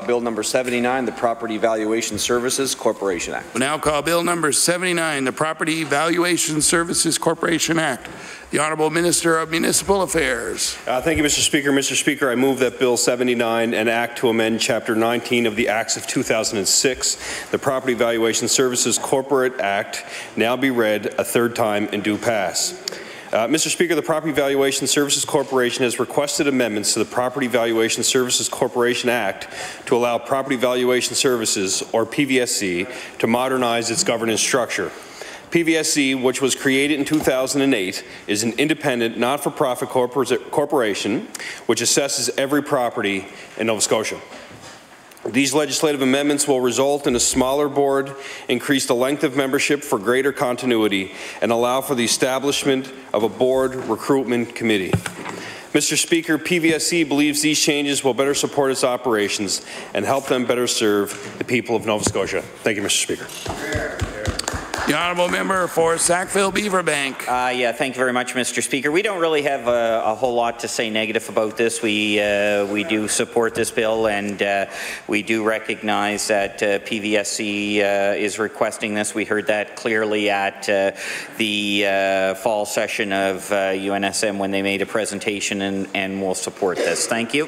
Bill number 79, the Property Valuation Services Corporation Act. Will now call Bill number 79, the Property Valuation Services Corporation Act. The Honourable Minister of Municipal Affairs. Uh, thank you, Mr. Speaker. Mr. Speaker, I move that Bill 79, an act to amend Chapter 19 of the Acts of 2006, the Property Valuation Services Corporate Act, now be read a third time and do pass. Uh, Mr. Speaker, the Property Valuation Services Corporation has requested amendments to the Property Valuation Services Corporation Act to allow Property Valuation Services, or PVSC, to modernize its governance structure. PVSC, which was created in 2008, is an independent, not-for-profit corpor corporation which assesses every property in Nova Scotia. These legislative amendments will result in a smaller board, increase the length of membership for greater continuity, and allow for the establishment of a board recruitment committee. Mr. Speaker, PVSC believes these changes will better support its operations and help them better serve the people of Nova Scotia. Thank you, Mr. Speaker. The Honourable Member for Sackville Beaverbank. Uh, yeah, thank you very much, Mr. Speaker. We don't really have a, a whole lot to say negative about this. We uh, we do support this bill, and uh, we do recognize that uh, PVSC uh, is requesting this. We heard that clearly at uh, the fall session of UNSM when they made a presentation, and, and we'll support this. Thank you.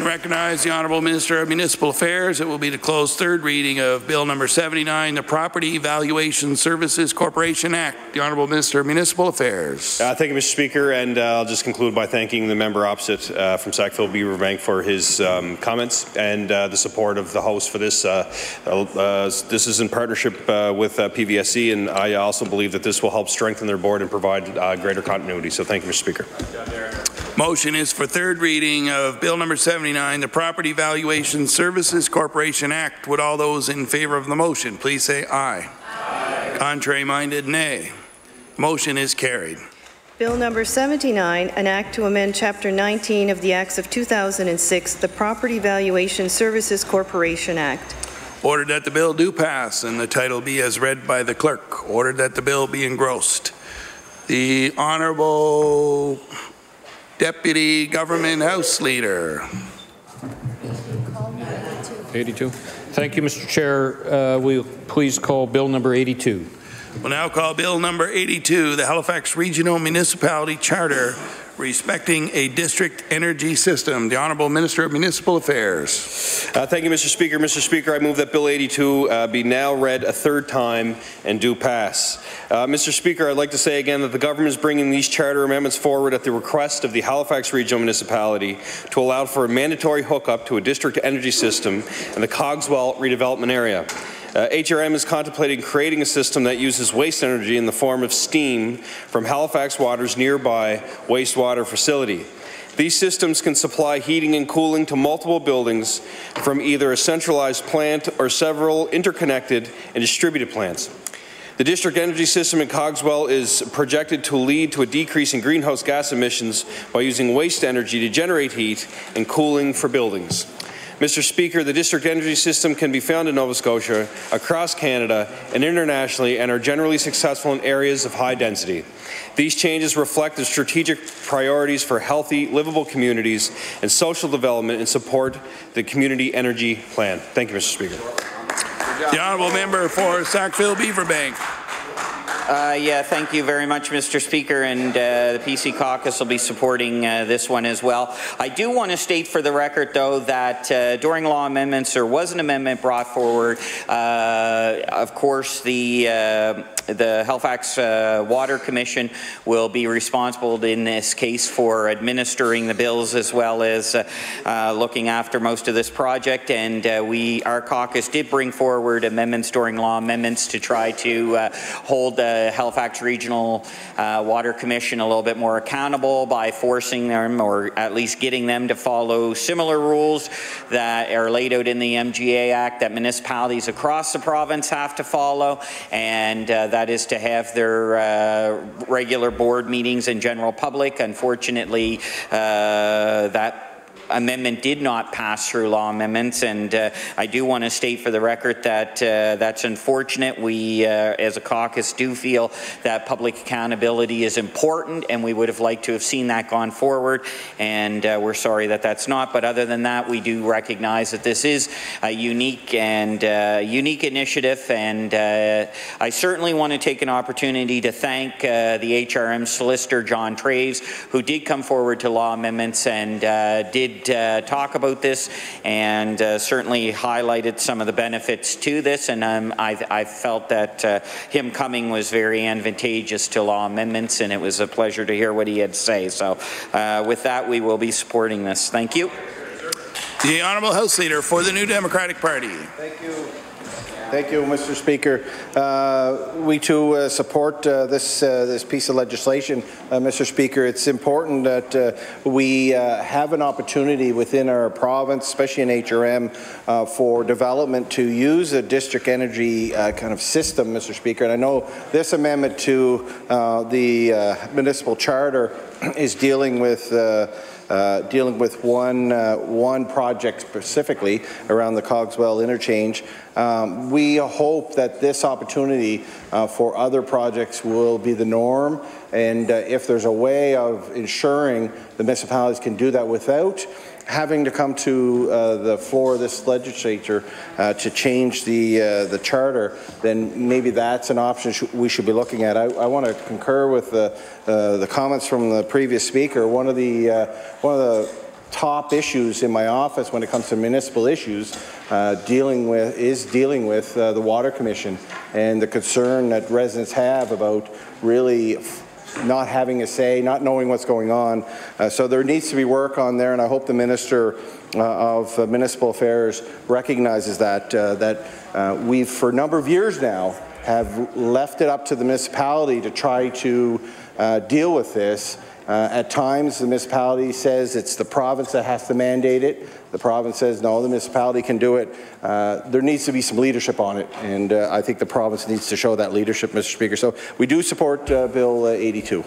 And recognize the Honourable Minister of Municipal Affairs. It will be the close third reading of Bill number 79, the Property Valuation Services Corporation Act. The Honourable Minister of Municipal Affairs. Uh, thank you, Mr. Speaker, and uh, I'll just conclude by thanking the member opposite uh, from Sackville Beaverbank for his um, comments and uh, the support of the House for this. Uh, uh, this is in partnership with PVSC, and I also believe that this will help strengthen their board and provide greater continuity. So thank you, Mr. Speaker. Motion is for third reading of Bill number 79, the Property Valuation Services Corporation Act. Would all those in favor of the motion please say aye. aye. Contrary minded, nay. Motion is carried. Bill number 79, an act to amend Chapter 19 of the Acts of 2006, the Property Valuation Services Corporation Act. Ordered that the bill do pass and the title be as read by the clerk. Ordered that the bill be engrossed. The Honourable Deputy Government House Leader. 82. Thank you, Mr. Chair. Uh, will please call Bill number 82? We'll now call Bill number 82, the Halifax Regional Municipality Charter respecting a district energy system. The Honourable Minister of Municipal Affairs. Uh, thank you, Mr. Speaker. Mr. Speaker, I move that Bill 82 uh, be now read a third time and do pass. Uh, Mr. Speaker, I'd like to say again that the government is bringing these charter amendments forward at the request of the Halifax Regional Municipality to allow for a mandatory hookup to a district energy system in the Cogswell redevelopment area. Uh, HRM is contemplating creating a system that uses waste energy in the form of steam from Halifax Water's nearby wastewater facility. These systems can supply heating and cooling to multiple buildings from either a centralized plant or several interconnected and distributed plants. The district energy system in Cogswell is projected to lead to a decrease in greenhouse gas emissions by using waste energy to generate heat and cooling for buildings. Mr. Speaker, the district energy system can be found in Nova Scotia, across Canada, and internationally, and are generally successful in areas of high density. These changes reflect the strategic priorities for healthy, livable communities and social development and support the community energy plan. Thank you, Mr. Speaker. The honourable member for Sackville Beaverbank. Uh, yeah, thank you very much, Mr. Speaker, and uh, the PC caucus will be supporting uh, this one as well. I do want to state for the record, though, that uh, during law amendments there was an amendment brought forward. Uh, of course, the uh, the Halifax uh, Water Commission will be responsible in this case for administering the bills as well as uh, uh, looking after most of this project. And uh, we, our caucus did bring forward amendments during law amendments to try to uh, hold the Halifax Regional Water Commission a little bit more accountable by forcing them or at least getting them to follow similar rules that are laid out in the MGA Act that municipalities across the province have to follow. And uh, that is to have their uh, regular board meetings in general public. Unfortunately, uh, that amendment did not pass through law amendments, and uh, I do want to state for the record that uh, that's unfortunate. We, uh, as a caucus, do feel that public accountability is important, and we would have liked to have seen that gone forward, and uh, we're sorry that that's not. But other than that, we do recognize that this is a unique and uh, unique initiative, and I certainly want to take an opportunity to thank the HRM solicitor, John Traves, who did come forward to law amendments and did uh, talk about this and uh, certainly highlighted some of the benefits to this. And um, I, I, felt that uh, him coming was very advantageous to law amendments, and it was a pleasure to hear what he had to say. So, uh, with that, we will be supporting this. Thank you. The Honourable House Leader for the New Democratic Party. Thank you. Thank you, Mr. Speaker. Uh, we too uh, support uh, this uh, this piece of legislation, uh, Mr. Speaker. It's important that uh, we have an opportunity within our province, especially in HRM, for development to use a district energy kind of system, Mr. Speaker. And I know this amendment to the municipal charter is dealing with. Uh, dealing with one, uh, one project specifically around the Cogswell interchange. Um, we hope that this opportunity uh, for other projects will be the norm, and uh, if there's a way of ensuring the municipalities can do that without having to come to uh, the floor of this legislature uh, to change the uh, the charter, then maybe that's an option sh we should be looking at. I, I want to concur with the uh, the comments from the previous speaker. One of the uh, one of the top issues in my office when it comes to municipal issues uh, dealing with is dealing with the Water Commission and the concern that residents have about really not having a say, not knowing what's going on. Uh, so there needs to be work on there, and I hope the Minister uh, of uh, Municipal Affairs recognizes that, uh, that uh, we've, for a number of years now, have left it up to the municipality to try to uh, deal with this. at times, the municipality says it's the province that has to mandate it. The province says, no, the municipality can do it. Uh, there needs to be some leadership on it, and uh, I think the province needs to show that leadership, Mr. Speaker. So we do support uh, Bill uh, 82.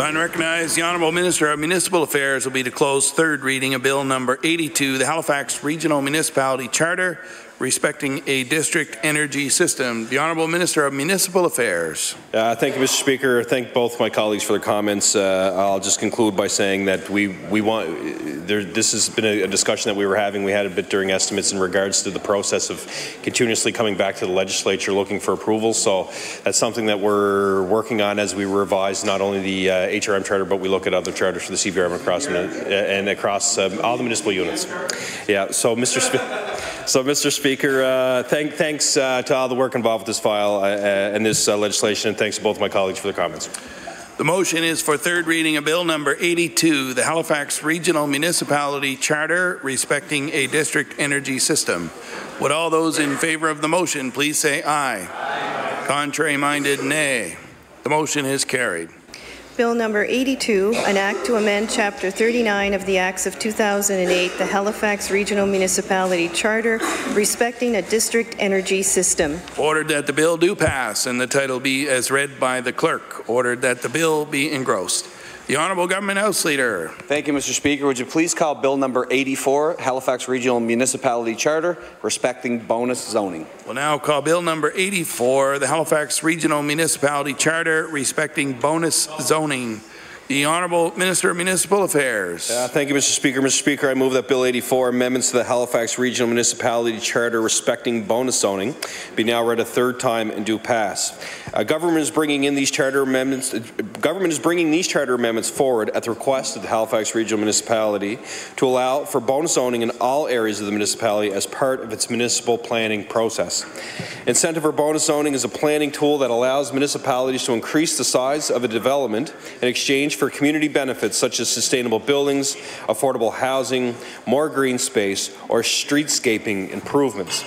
I recognize the Honourable Minister of Municipal Affairs will be to close third reading of Bill number 82, the Halifax Regional Municipality Charter respecting a district energy system. The Honourable Minister of Municipal Affairs. Uh, thank you, Mr. Speaker. Thank both my colleagues for their comments. Uh, I'll just conclude by saying that we we want there, this has been a, a, discussion that we were having. We had a bit during estimates in regards to the process of continuously coming back to the legislature looking for approval. So that's something that we're working on as we revise not only the uh, HRM charter, but we look at other charters for the CBRM across and across um, all the municipal units. Yeah. So, Mr. So, Mr. Speaker. Uh, thank, thanks uh, to all the work involved with this file uh, uh and this uh, legislation, and thanks to both of my colleagues for their comments. The motion is for third reading of Bill number 82, the Halifax Regional Municipality Charter respecting a district energy system. Would all those in favour of the motion please say aye. aye. Contrary minded, nay. The motion is carried. Bill number 82, an act to amend Chapter 39 of the Acts of 2008, the Halifax Regional Municipality Charter, respecting a district energy system. Ordered that the bill do pass and the title be as read by the clerk. Ordered that the bill be engrossed. The Honourable Government House Leader. Thank you, Mr. Speaker. Would you please call Bill number 84, Halifax Regional Municipality Charter, respecting bonus zoning. We'll now call Bill number 84, the Halifax Regional Municipality Charter, respecting bonus zoning. The Honourable Minister of Municipal Affairs. Uh, thank you, Mr. Speaker. Mr. Speaker, I move that Bill 84, amendments to the Halifax Regional Municipality Charter respecting bonus zoning, be now read a third time and do pass. Uh, government is bringing in these charter amendments. Uh, government is bringing these charter amendments forward at the request of the Halifax Regional Municipality to allow for bonus zoning in all areas of the municipality as part of its municipal planning process. Incentive for bonus zoning is a planning tool that allows municipalities to increase the size of a development in exchange for community benefits such as sustainable buildings, affordable housing, more green space, or streetscaping improvements.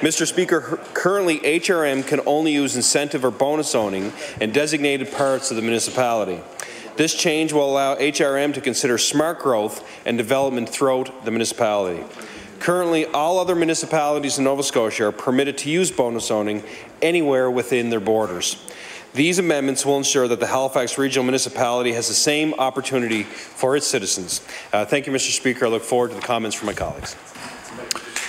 Mr. Speaker, currently HRM can only use incentive or bonus zoning in designated parts of the municipality. This change will allow HRM to consider smart growth and development throughout the municipality. Currently, all other municipalities in Nova Scotia are permitted to use bonus zoning anywhere within their borders. These amendments will ensure that the Halifax Regional Municipality has the same opportunity for its citizens. Uh, thank you, Mr. Speaker. I look forward to the comments from my colleagues.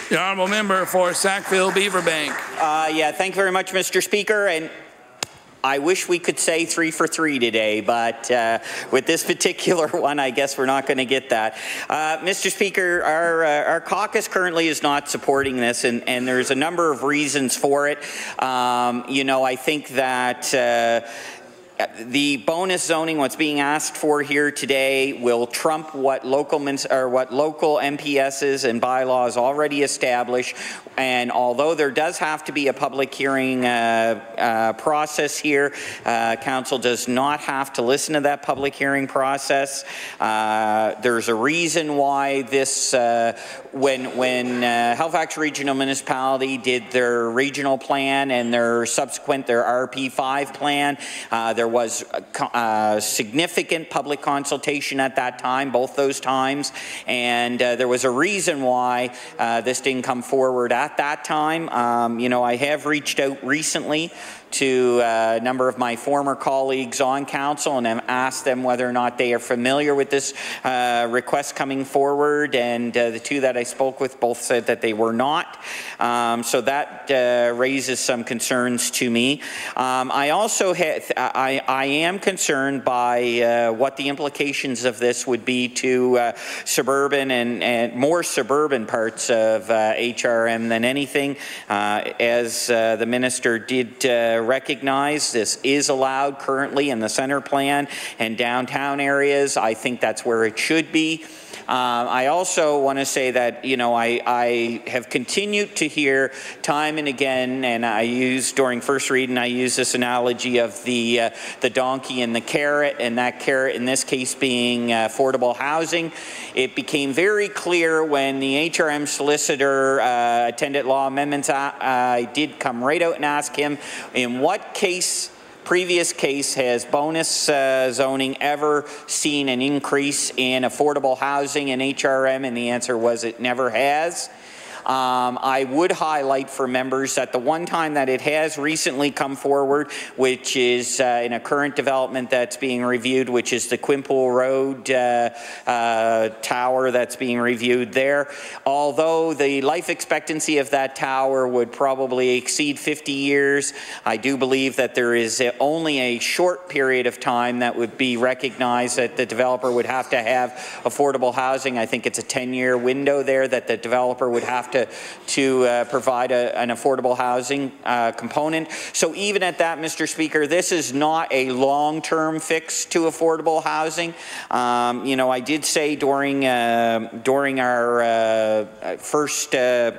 The Honourable Member for Sackville Beaverbank. Uh, yeah, thank you very much, Mr. Speaker. And I wish we could say three for three today, but uh, with this particular one, I guess we're not going to get that. Uh, Mr. Speaker, our, uh, our caucus currently is not supporting this, and, and there's a number of reasons for it. Um, you know, I think that uh, the bonus zoning, what's being asked for here today, will trump what local or what local MPSs and bylaws already establish. And although there does have to be a public hearing uh, uh, process here, uh, council does not have to listen to that public hearing process. Uh, there's a reason why this, uh, when when uh, Halifax Regional Municipality did their regional plan and their subsequent their RP5 plan, there was a significant public consultation at that time, both those times, and there was a reason why this didn't come forward at that time. Um, you know, I have reached out recently to uh, a number of my former colleagues on council and have asked them whether or not they are familiar with this uh, request coming forward. And uh, the two that I spoke with both said that they were not. Um, so that uh, raises some concerns to me. Um, I also I, I, am concerned by uh, what the implications of this would be to uh, suburban and, and, more suburban parts of HRM than anything. as the minister did recognize this is allowed currently in the center plan and downtown areas. I think that's where it should be. Um, I also want to say that, you know, I, I have continued to hear time and again, and I use during first reading, I use this analogy of the, uh, the donkey and the carrot, and that carrot in this case being uh, affordable housing. It became very clear when the HRM solicitor uh, attended law amendments, I did come right out and ask him in what case previous case, has bonus uh, zoning ever seen an increase in affordable housing in HRM? And the answer was it never has. Um, I would highlight for members that the one time that it has recently come forward, which is uh, in a current development that's being reviewed, which is the Quinpool Road uh, uh, tower that's being reviewed there. Although the life expectancy of that tower would probably exceed 50 years, I do believe that there is only a short period of time that would be recognized that the developer would have to have affordable housing. I think it's a 10-year window there that the developer would have to to, to uh, provide a, an affordable housing uh, component. So even at that, Mr. Speaker, this is not a long-term fix to affordable housing. Um, you know, I did say during, uh, during our uh, first uh,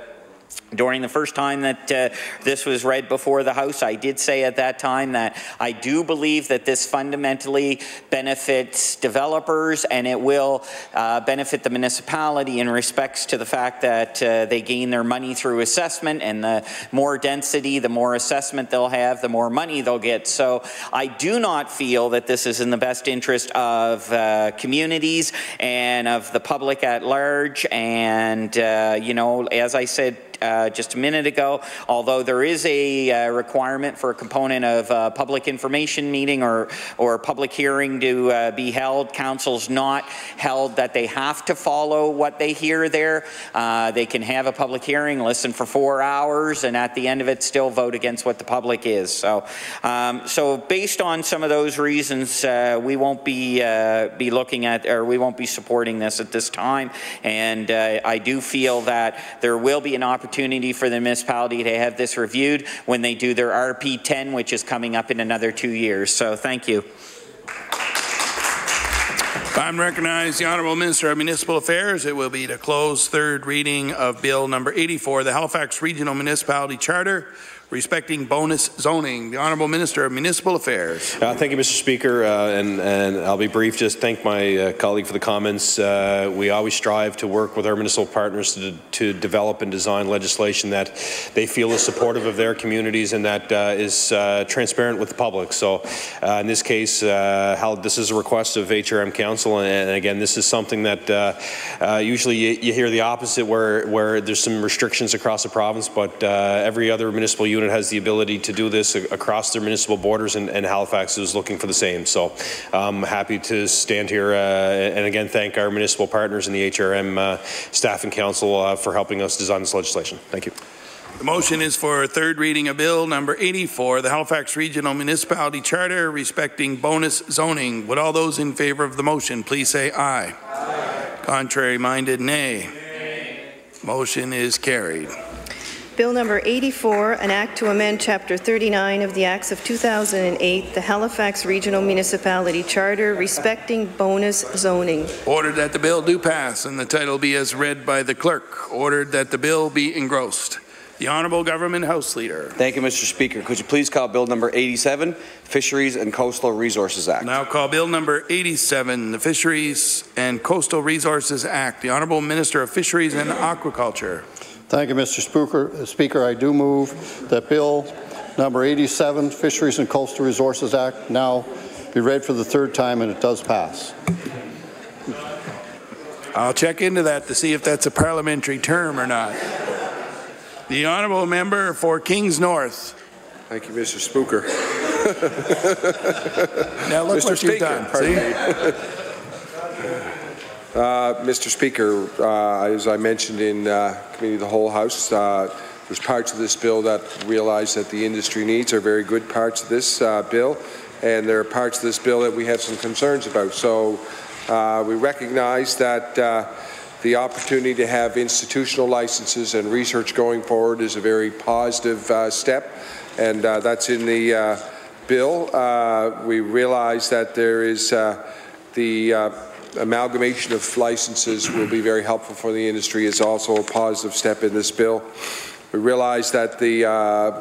during the first time that uh, this was read before the House, I did say at that time that I do believe that this fundamentally benefits developers and it will uh, benefit the municipality in respects to the fact that uh, they gain their money through assessment and the more density, the more assessment they'll have, the more money they'll get. So I do not feel that this is in the best interest of uh, communities and of the public at large. And, uh, you know, as I said uh, just a minute ago. Although there is a uh, requirement for a component of uh, public information meeting or, or public hearing to uh, be held, council's not held that they have to follow what they hear there. Uh, they can have a public hearing, listen for four hours, and at the end of it still vote against what the public is. So, um, so based on some of those reasons, uh, we won't be be looking at or we won't be supporting this at this time. And I do feel that there will be an opportunity for the municipality to have this reviewed when they do their RP10, which is coming up in another two years. So thank you. I'm recognized the Honourable Minister of Municipal Affairs. It will be to close third reading of Bill number 84, the Halifax Regional Municipality Charter respecting bonus zoning. The Honourable Minister of Municipal Affairs. Uh, thank you, Mr. Speaker, uh, and, and I'll be brief. Just thank my uh, colleague for the comments. Uh, we always strive to work with our municipal partners to, to develop and design legislation that they feel is supportive of their communities and that uh, is uh, transparent with the public. So, in this case, how, this is a request of HRM Council, and, and again, this is something that usually you, you, hear the opposite, where where there's some restrictions across the province, but every other municipal unit has the ability to do this across their municipal borders, and, and Halifax is looking for the same. So I'm happy to stand here uh, and again thank our municipal partners in the HRM uh, staff and council uh, for helping us design this legislation. Thank you. The motion is for a third reading of Bill number 84, the Halifax Regional Municipality Charter respecting bonus zoning. Would all those in favor of the motion please say aye. aye. Contrary minded, nay. nay. Motion is carried. Bill number 84, an act to amend Chapter 39 of the Acts of 2008, the Halifax Regional Municipality Charter respecting bonus zoning. Ordered that the bill do pass and the title be as read by the clerk. Ordered that the bill be engrossed. The Honourable Government House Leader. Thank you, Mr. Speaker. Could you please call Bill number 87, Fisheries and Coastal Resources Act? Now call Bill number 87, the Fisheries and Coastal Resources Act. The Honourable Minister of Fisheries and Aquaculture. Thank you, Mr. Speaker. Speaker, I do move that Bill number 87, Fisheries and Coastal Resources Act, now be read for the third time, and it does pass. I'll check into that to see if that's a parliamentary term or not. The honourable member for Kings North. Thank you, Mr. Speaker. now look Mr. what Speaker, you've done. Uh, Mr. Speaker, uh, as I mentioned in uh, committee of the whole House, uh, there's parts of this bill that realize that the industry needs are very good parts of this uh, bill, and there are parts of this bill that we have some concerns about. So we recognize that the opportunity to have institutional licenses and research going forward is a very positive step, and that's in the bill. we realize that there is the amalgamation of licenses will be very helpful for the industry. It's also a positive step in this bill. We realize that the uh,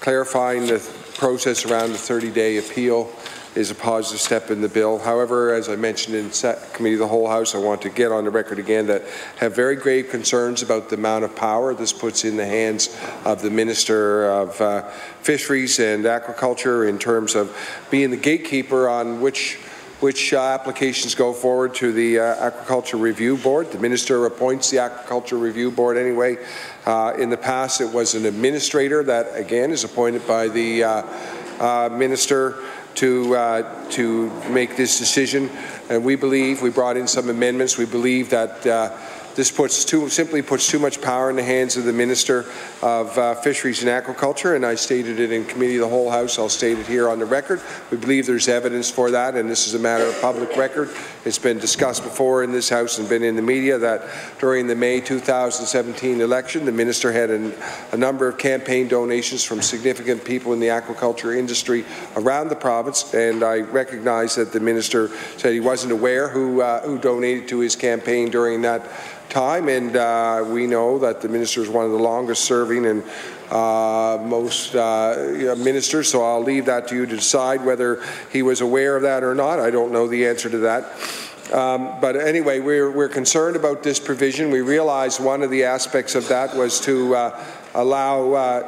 clarifying the process around the 30-day appeal is a positive step in the bill. However, as I mentioned in committee of the whole House, I want to get on the record again that have very grave concerns about the amount of power this puts in the hands of the Minister of uh, Fisheries and Aquaculture in terms of being the gatekeeper on which which uh, applications go forward to the uh, Aquaculture Review Board. The Minister appoints the Aquaculture Review Board anyway. Uh, in the past, it was an administrator that, again, is appointed by the uh, uh, Minister to, uh, to make this decision. And we believe, we brought in some amendments, we believe that this puts too, simply puts too much power in the hands of the Minister of uh, Fisheries and Aquaculture, and I stated it in committee of the whole House. I'll state it here on the record. We believe there's evidence for that, and this is a matter of public record. It's been discussed before in this House and been in the media that during the May 2017 election, the Minister had an, a number of campaign donations from significant people in the aquaculture industry around the province, and I recognize that the Minister said he wasn't aware who, uh, who donated to his campaign during that time, and uh, we know that the minister is one of the longest serving and uh, most uh, ministers, so I'll leave that to you to decide whether he was aware of that or not. I don't know the answer to that. Um, but anyway, we're, we're concerned about this provision. We realized one of the aspects of that was to uh, allow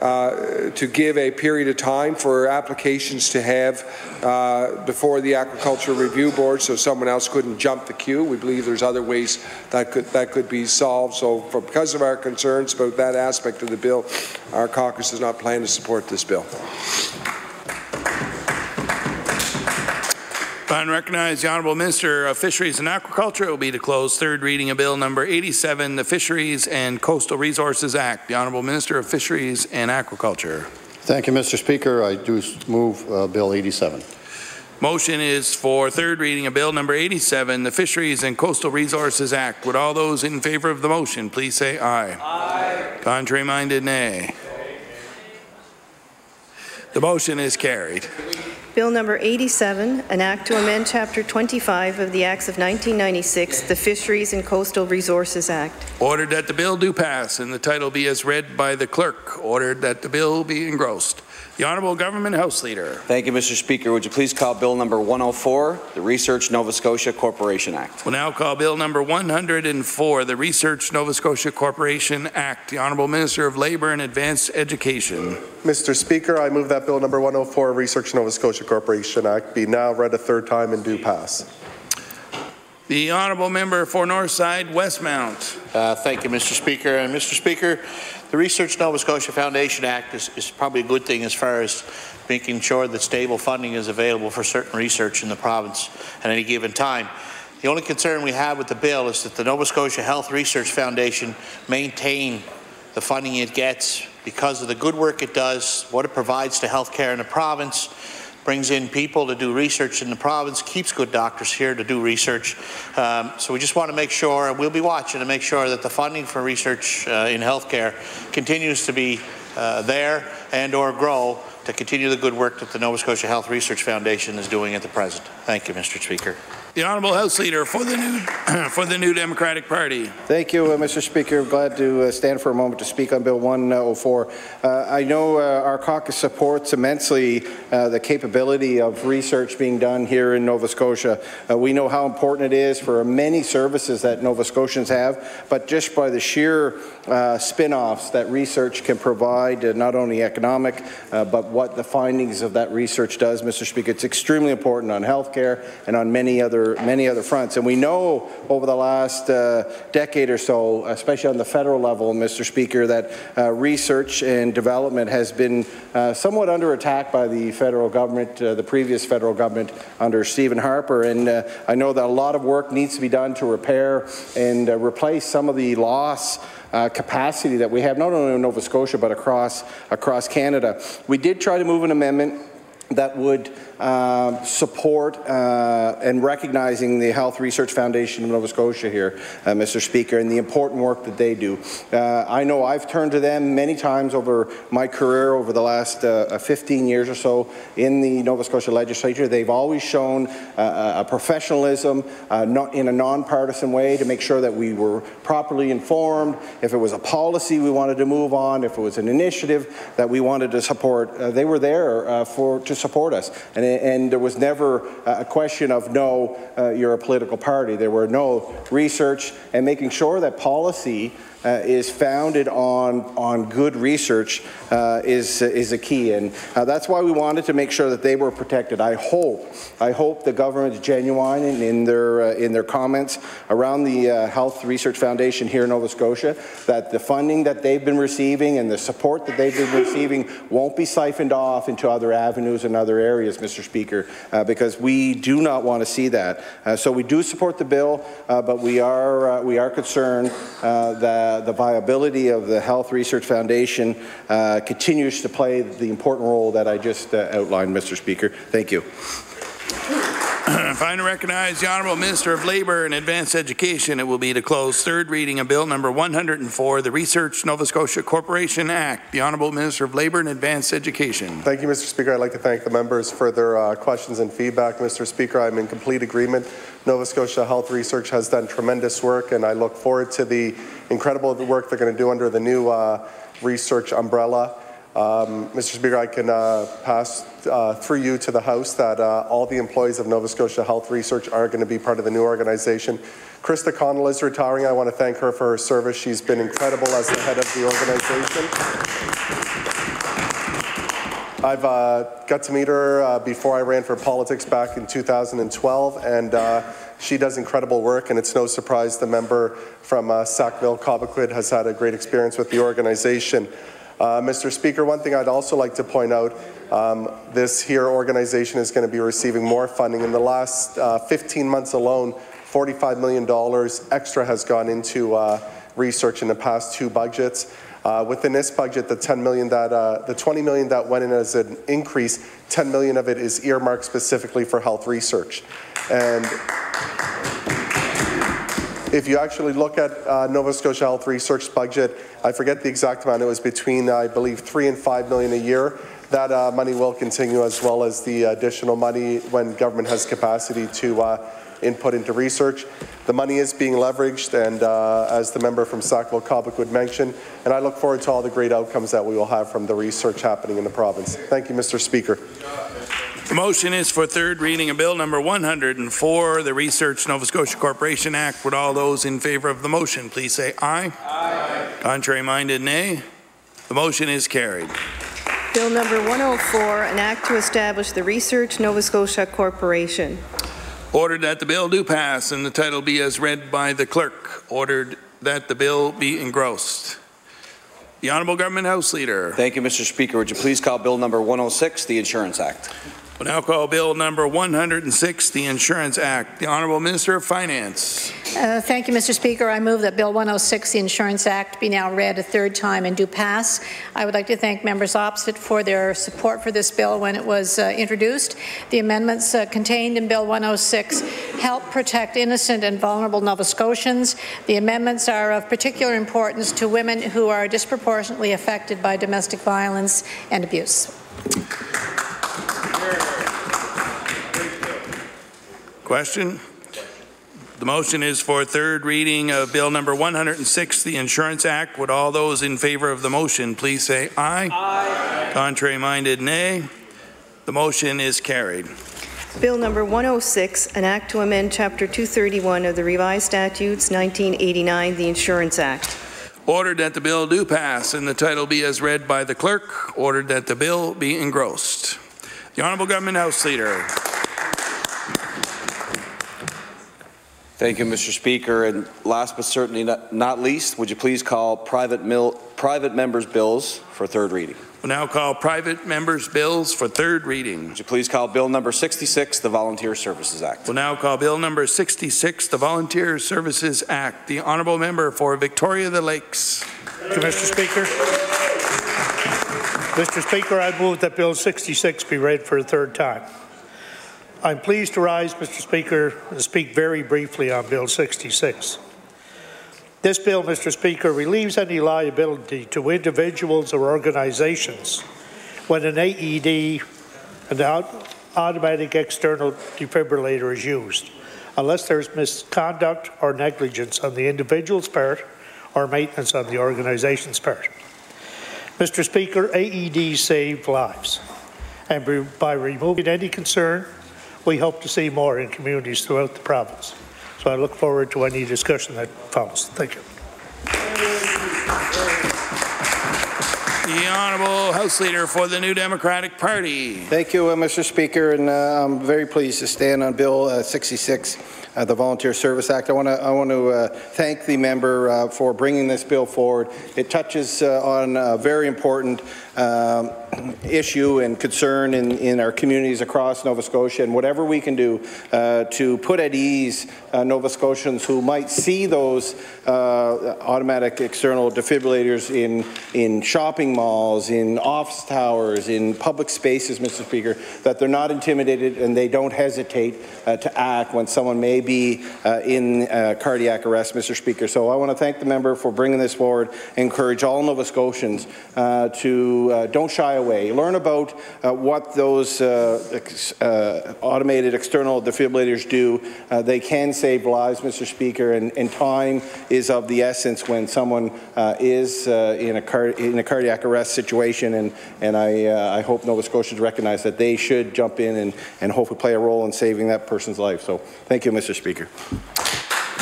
uh, to give a period of time for applications to have uh, before the Agricultural Review Board so someone else couldn't jump the queue. We believe there's other ways that could, that could be solved. So for, because of our concerns about that aspect of the bill, our caucus does not plan to support this bill. Upon recognize the Honourable Minister of Fisheries and Aquaculture, it will be to close third reading of Bill number 87, the Fisheries and Coastal Resources Act. The Honourable Minister of Fisheries and Aquaculture. Thank you, Mr. Speaker. I do move uh, Bill 87. Motion is for third reading of Bill number 87, the Fisheries and Coastal Resources Act. Would all those in favor of the motion please say aye. Aye. Contrary minded, nay. The motion is carried. Bill number 87, an act to amend Chapter 25 of the Acts of 1996, the Fisheries and Coastal Resources Act. Ordered that the bill do pass and the title be as read by the clerk. Ordered that the bill be engrossed. The Honourable Government House Leader. Thank you, Mr. Speaker. Would you please call Bill number 104, the Research Nova Scotia Corporation Act? We'll now call Bill number 104, the Research Nova Scotia Corporation Act. The Honourable Minister of Labour and Advanced Education. Mr. Speaker, I move that Bill number 104, Research Nova Scotia Corporation Act, be now read a third time and do pass. The Honourable Member for Northside Westmount. Uh, thank you, Mr. Speaker. And Mr. Speaker, the Research Nova Scotia Foundation Act is, is, probably a good thing as far as making sure that stable funding is available for certain research in the province at any given time. The only concern we have with the bill is that the Nova Scotia Health Research Foundation maintain the funding it gets because of the good work it does, what it provides to healthcare in the province, brings in people to do research in the province, keeps good doctors here to do research. Um, so we just want to make sure, and we'll be watching to make sure that the funding for research uh, in healthcare continues to be uh, there and or grow to continue the good work that the Nova Scotia Health Research Foundation is doing at the present. Thank you, Mr. Speaker. The Honourable House Leader for the New, for the New Democratic Party. Thank you, uh, Mr. Speaker. Glad to uh, stand for a moment to speak on Bill 104. Uh, I know uh, our caucus supports immensely uh, the capability of research being done here in Nova Scotia. Uh, we know how important it is for many services that Nova Scotians have, but just by the sheer spin-offs that research can provide, not only economic, but what the findings of that research does, Mr. Speaker, it's extremely important on healthcare and on many other many other fronts. And we know over the last uh, decade or so, especially on the federal level, Mr. Speaker, that uh, research and development has been uh, somewhat under attack by the federal government, uh, the previous federal government under Stephen Harper. And uh, I know that a lot of work needs to be done to repair and uh, replace some of the loss uh, capacity that we have, not only in Nova Scotia, but across, across Canada. We did try to move an amendment that would uh, support uh, and recognizing the Health Research Foundation of Nova Scotia here, uh, Mr. Speaker, and the important work that they do. Uh, I know I've turned to them many times over my career over the last uh, 15 years or so in the Nova Scotia legislature. They've always shown a professionalism not in a nonpartisan way to make sure that we were properly informed. If it was a policy we wanted to move on, if it was an initiative that we wanted to support, they were there for to support us. And and there was never a question of no, uh, you're a political party. There were no research and making sure that policy uh, is founded on, on good research uh, is, is a key. And uh, that's why we wanted to make sure that they were protected. I hope, I hope the government's genuine in, in their, uh, in their comments around the uh, Health Research Foundation here in Nova Scotia, that the funding that they've been receiving and the support that they've been receiving won't be siphoned off into other avenues and other areas, Mr. Speaker, uh, because we do not want to see that. so we do support the bill, but we are, we are concerned that uh, the viability of the Health Research Foundation uh, continues to play the important role that I just uh, outlined, Mr. Speaker. Thank you. Finally recognize the Honourable Minister of Labour and Advanced Education. It will be to close third reading of Bill number 104, the Research Nova Scotia Corporation Act. The Honourable Minister of Labour and Advanced Education. Thank you, Mr. Speaker. I'd like to thank the members for their uh, questions and feedback. Mr. Speaker, I'm in complete agreement. Nova Scotia Health Research has done tremendous work, and I look forward to the incredible work they're going to do under the new uh, research umbrella. Um, Mr. Speaker, I can uh, pass uh, through you to the House that uh, all the employees of Nova Scotia Health Research are going to be part of the new organization. Krista Connell is retiring. I want to thank her for her service. She's been incredible as the head of the organization. I've uh, got to meet her uh, before I ran for politics back in 2012, and uh, she does incredible work, and it's no surprise the member from uh, Sackville Cobequid has had a great experience with the organization. Uh, Mr. Speaker, one thing I'd also like to point out, um, this here organization is going to be receiving more funding. In the last uh, 15 months alone, $45 million extra has gone into research in the past two budgets. Uh, within this budget, the 10 million that uh, the 20 million that went in as an increase, 10 million of it is earmarked specifically for health research. And if you actually look at uh, Nova Scotia Health Research budget, I forget the exact amount. It was between, I believe, three and five million a year. That uh, money will continue, as well as the additional money when government has capacity to uh, input into research. The money is being leveraged, and uh, as the member from Sackville Cobequid mentioned, and I look forward to all the great outcomes that we will have from the research happening in the province. Thank you, Mr. Speaker. The motion is for third reading of Bill number 104, the Research Nova Scotia Corporation Act. Would all those in favour of the motion please say aye? Aye. Contrary minded, nay. The motion is carried. Bill number 104, an act to establish the Research Nova Scotia Corporation. Ordered that the bill do pass and the title be as read by the clerk. Ordered that the bill be engrossed. The Honourable Government House Leader. Thank you, Mr. Speaker. Would you please call Bill number 106, the Insurance Act? We'll now call Bill number 106, the Insurance Act. The Honourable Minister of Finance. Uh, thank you, Mr. Speaker. I move that Bill 106, the Insurance Act, be now read a third time and do pass. I would like to thank members opposite for their support for this bill when it was uh, introduced. The amendments uh, contained in Bill 106 help protect innocent and vulnerable Nova Scotians. The amendments are of particular importance to women who are disproportionately affected by domestic violence and abuse. Question? The motion is for third reading of Bill number 106, the Insurance Act. Would all those in favor of the motion please say aye? Aye. Contrary minded, nay. The motion is carried. Bill number 106, an act to amend Chapter 231 of the Revised Statutes 1989, the Insurance Act. Ordered that the bill do pass and the title be as read by the clerk. Ordered that the bill be engrossed. The Honourable Government House Leader. Thank you, Mr. Speaker. And last but certainly not, not least, would you please call private, mil, private members' bills for third reading? We'll now call private members' bills for third reading. Would you please call Bill number 66, the Volunteer Services Act? We'll now call Bill number 66, the Volunteer Services Act. The Honourable Member for Victoria the Lakes. Thank you, Mr. Speaker. Mr. Speaker, I move that Bill 66 be read for a third time. I'm pleased to rise, Mr. Speaker, and speak very briefly on Bill 66. This bill, Mr. Speaker, relieves any liability to individuals or organizations when an AED, an automatic external defibrillator, is used, unless there's misconduct or negligence on the individual's part or maintenance on the organization's part. Mr. Speaker, AEDs save lives, and by removing any concern we hope to see more in communities throughout the province. So I look forward to any discussion that follows. Thank you. The Honourable House Leader for the New Democratic Party. Thank you, uh, Mr. Speaker, and uh, I'm very pleased to stand on Bill uh, 66 uh, the Volunteer Service Act. I want to I want to uh, thank the member uh, for bringing this bill forward. It touches uh, on a very important um, issue and concern in, in our communities across Nova Scotia, and whatever we can do uh, to put at ease uh, Nova Scotians who might see those automatic external defibrillators in in shopping malls, in office towers, in public spaces, Mr. Speaker, that they're not intimidated and they don't hesitate to act when someone may be uh, in uh, cardiac arrest, Mr. Speaker. So I want to thank the member for bringing this forward. Encourage all Nova Scotians uh, to uh, don't shy away. Learn about uh, what those ex automated external defibrillators do. they can save lives, Mr. Speaker, and, and, time is of the essence when someone is in a, in, a cardiac arrest situation. And, and I, I hope Nova Scotians recognize that they should jump in and, and hopefully play a role in saving that person's life. So thank you, Mr. Speaker.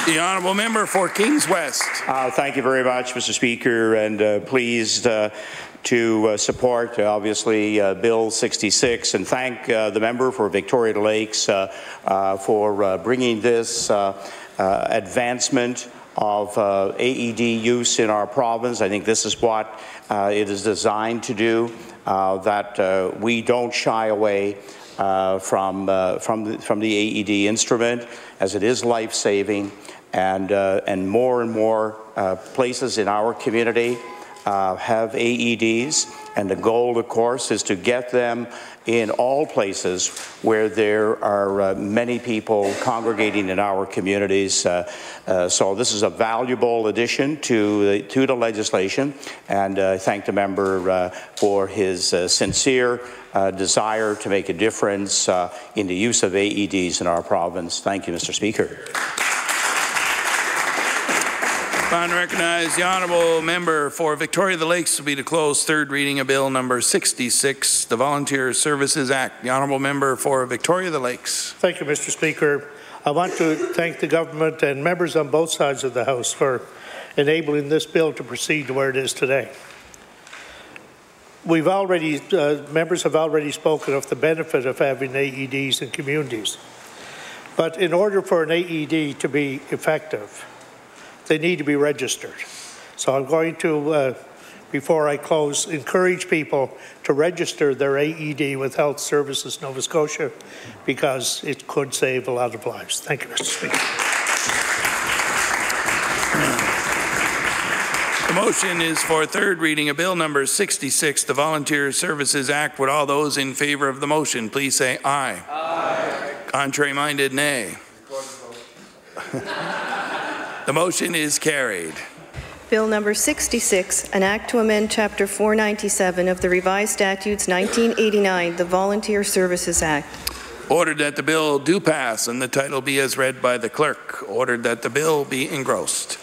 The honourable member for Kings West. Uh, thank you very much, Mr. Speaker, and uh, pleased uh, to uh, support, uh, obviously, uh, Bill 66 and thank uh, the member for Victoria Lakes uh, uh, for bringing this advancement of AED use in our province. I think this is what it is designed to do, that we don't shy away from, from, the, from the AED instrument, as it is life-saving, and, and more and more places in our community uh, have AEDs, and the goal, of course, is to get them in all places where there are uh, many people congregating in our communities. Uh, uh, so this is a valuable addition to the, to the legislation, and uh, I thank the member uh, for his uh, sincere uh, desire to make a difference uh, in the use of AEDs in our province. Thank you, Mr. Speaker. Upon recognize the honourable member for Victoria the Lakes to be to close third reading of Bill number 66, the Volunteer Services Act. The honourable member for Victoria the Lakes. Thank you, Mr. Speaker. I want to thank the government and members on both sides of the House for enabling this bill to proceed to where it is today. We've already, uh, members have already spoken of the benefit of having AEDs in communities. But in order for an AED to be effective, they need to be registered. So I'm going to, uh, before I close, encourage people to register their AED with Health Services Nova Scotia because it could save a lot of lives. Thank you, Mr. Speaker. The motion is for third reading of Bill number 66, the Volunteer Services Act. Would all those in favour of the motion please say aye? Aye. Contrary minded, nay. the motion is carried. Bill number 66, an act to amend Chapter 497 of the Revised Statutes 1989, the Volunteer Services Act. Ordered that the bill do pass and the title be as read by the clerk. Ordered that the bill be engrossed.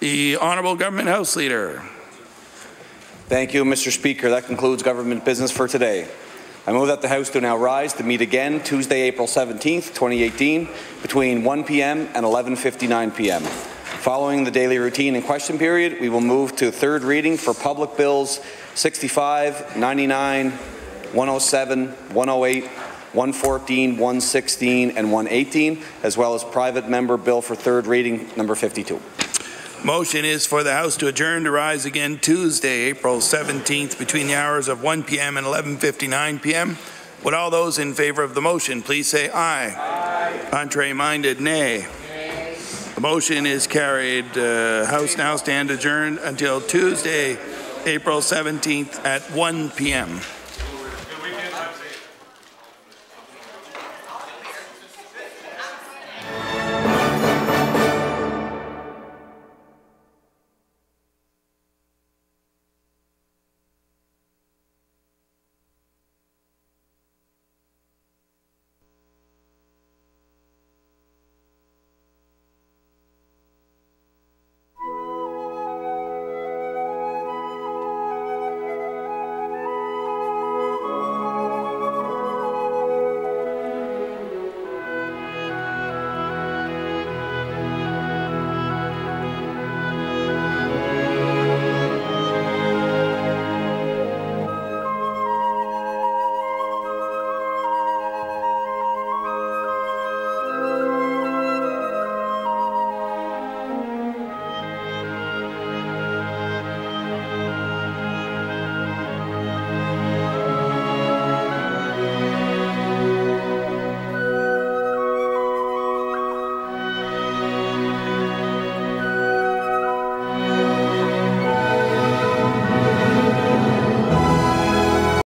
The Honourable Government House Leader. Thank you, Mr. Speaker. That concludes government business for today. I move that the House do now rise to meet again Tuesday, April 17th, 2018, between 1 p.m. and 11.59 p.m. Following the daily routine and question period, we will move to third reading for public bills 65, 99, 107, 108, 114, 116, and 118, as well as private member bill for third reading number 52. Motion is for the House to adjourn to rise again Tuesday, April 17th, between the hours of 1 p.m. and 11.59 p.m. Would all those in favor of the motion please say aye? Aye. Contrary minded, nay. The motion is carried. Uh, House now stand adjourned until Tuesday, April 17th at 1 p.m.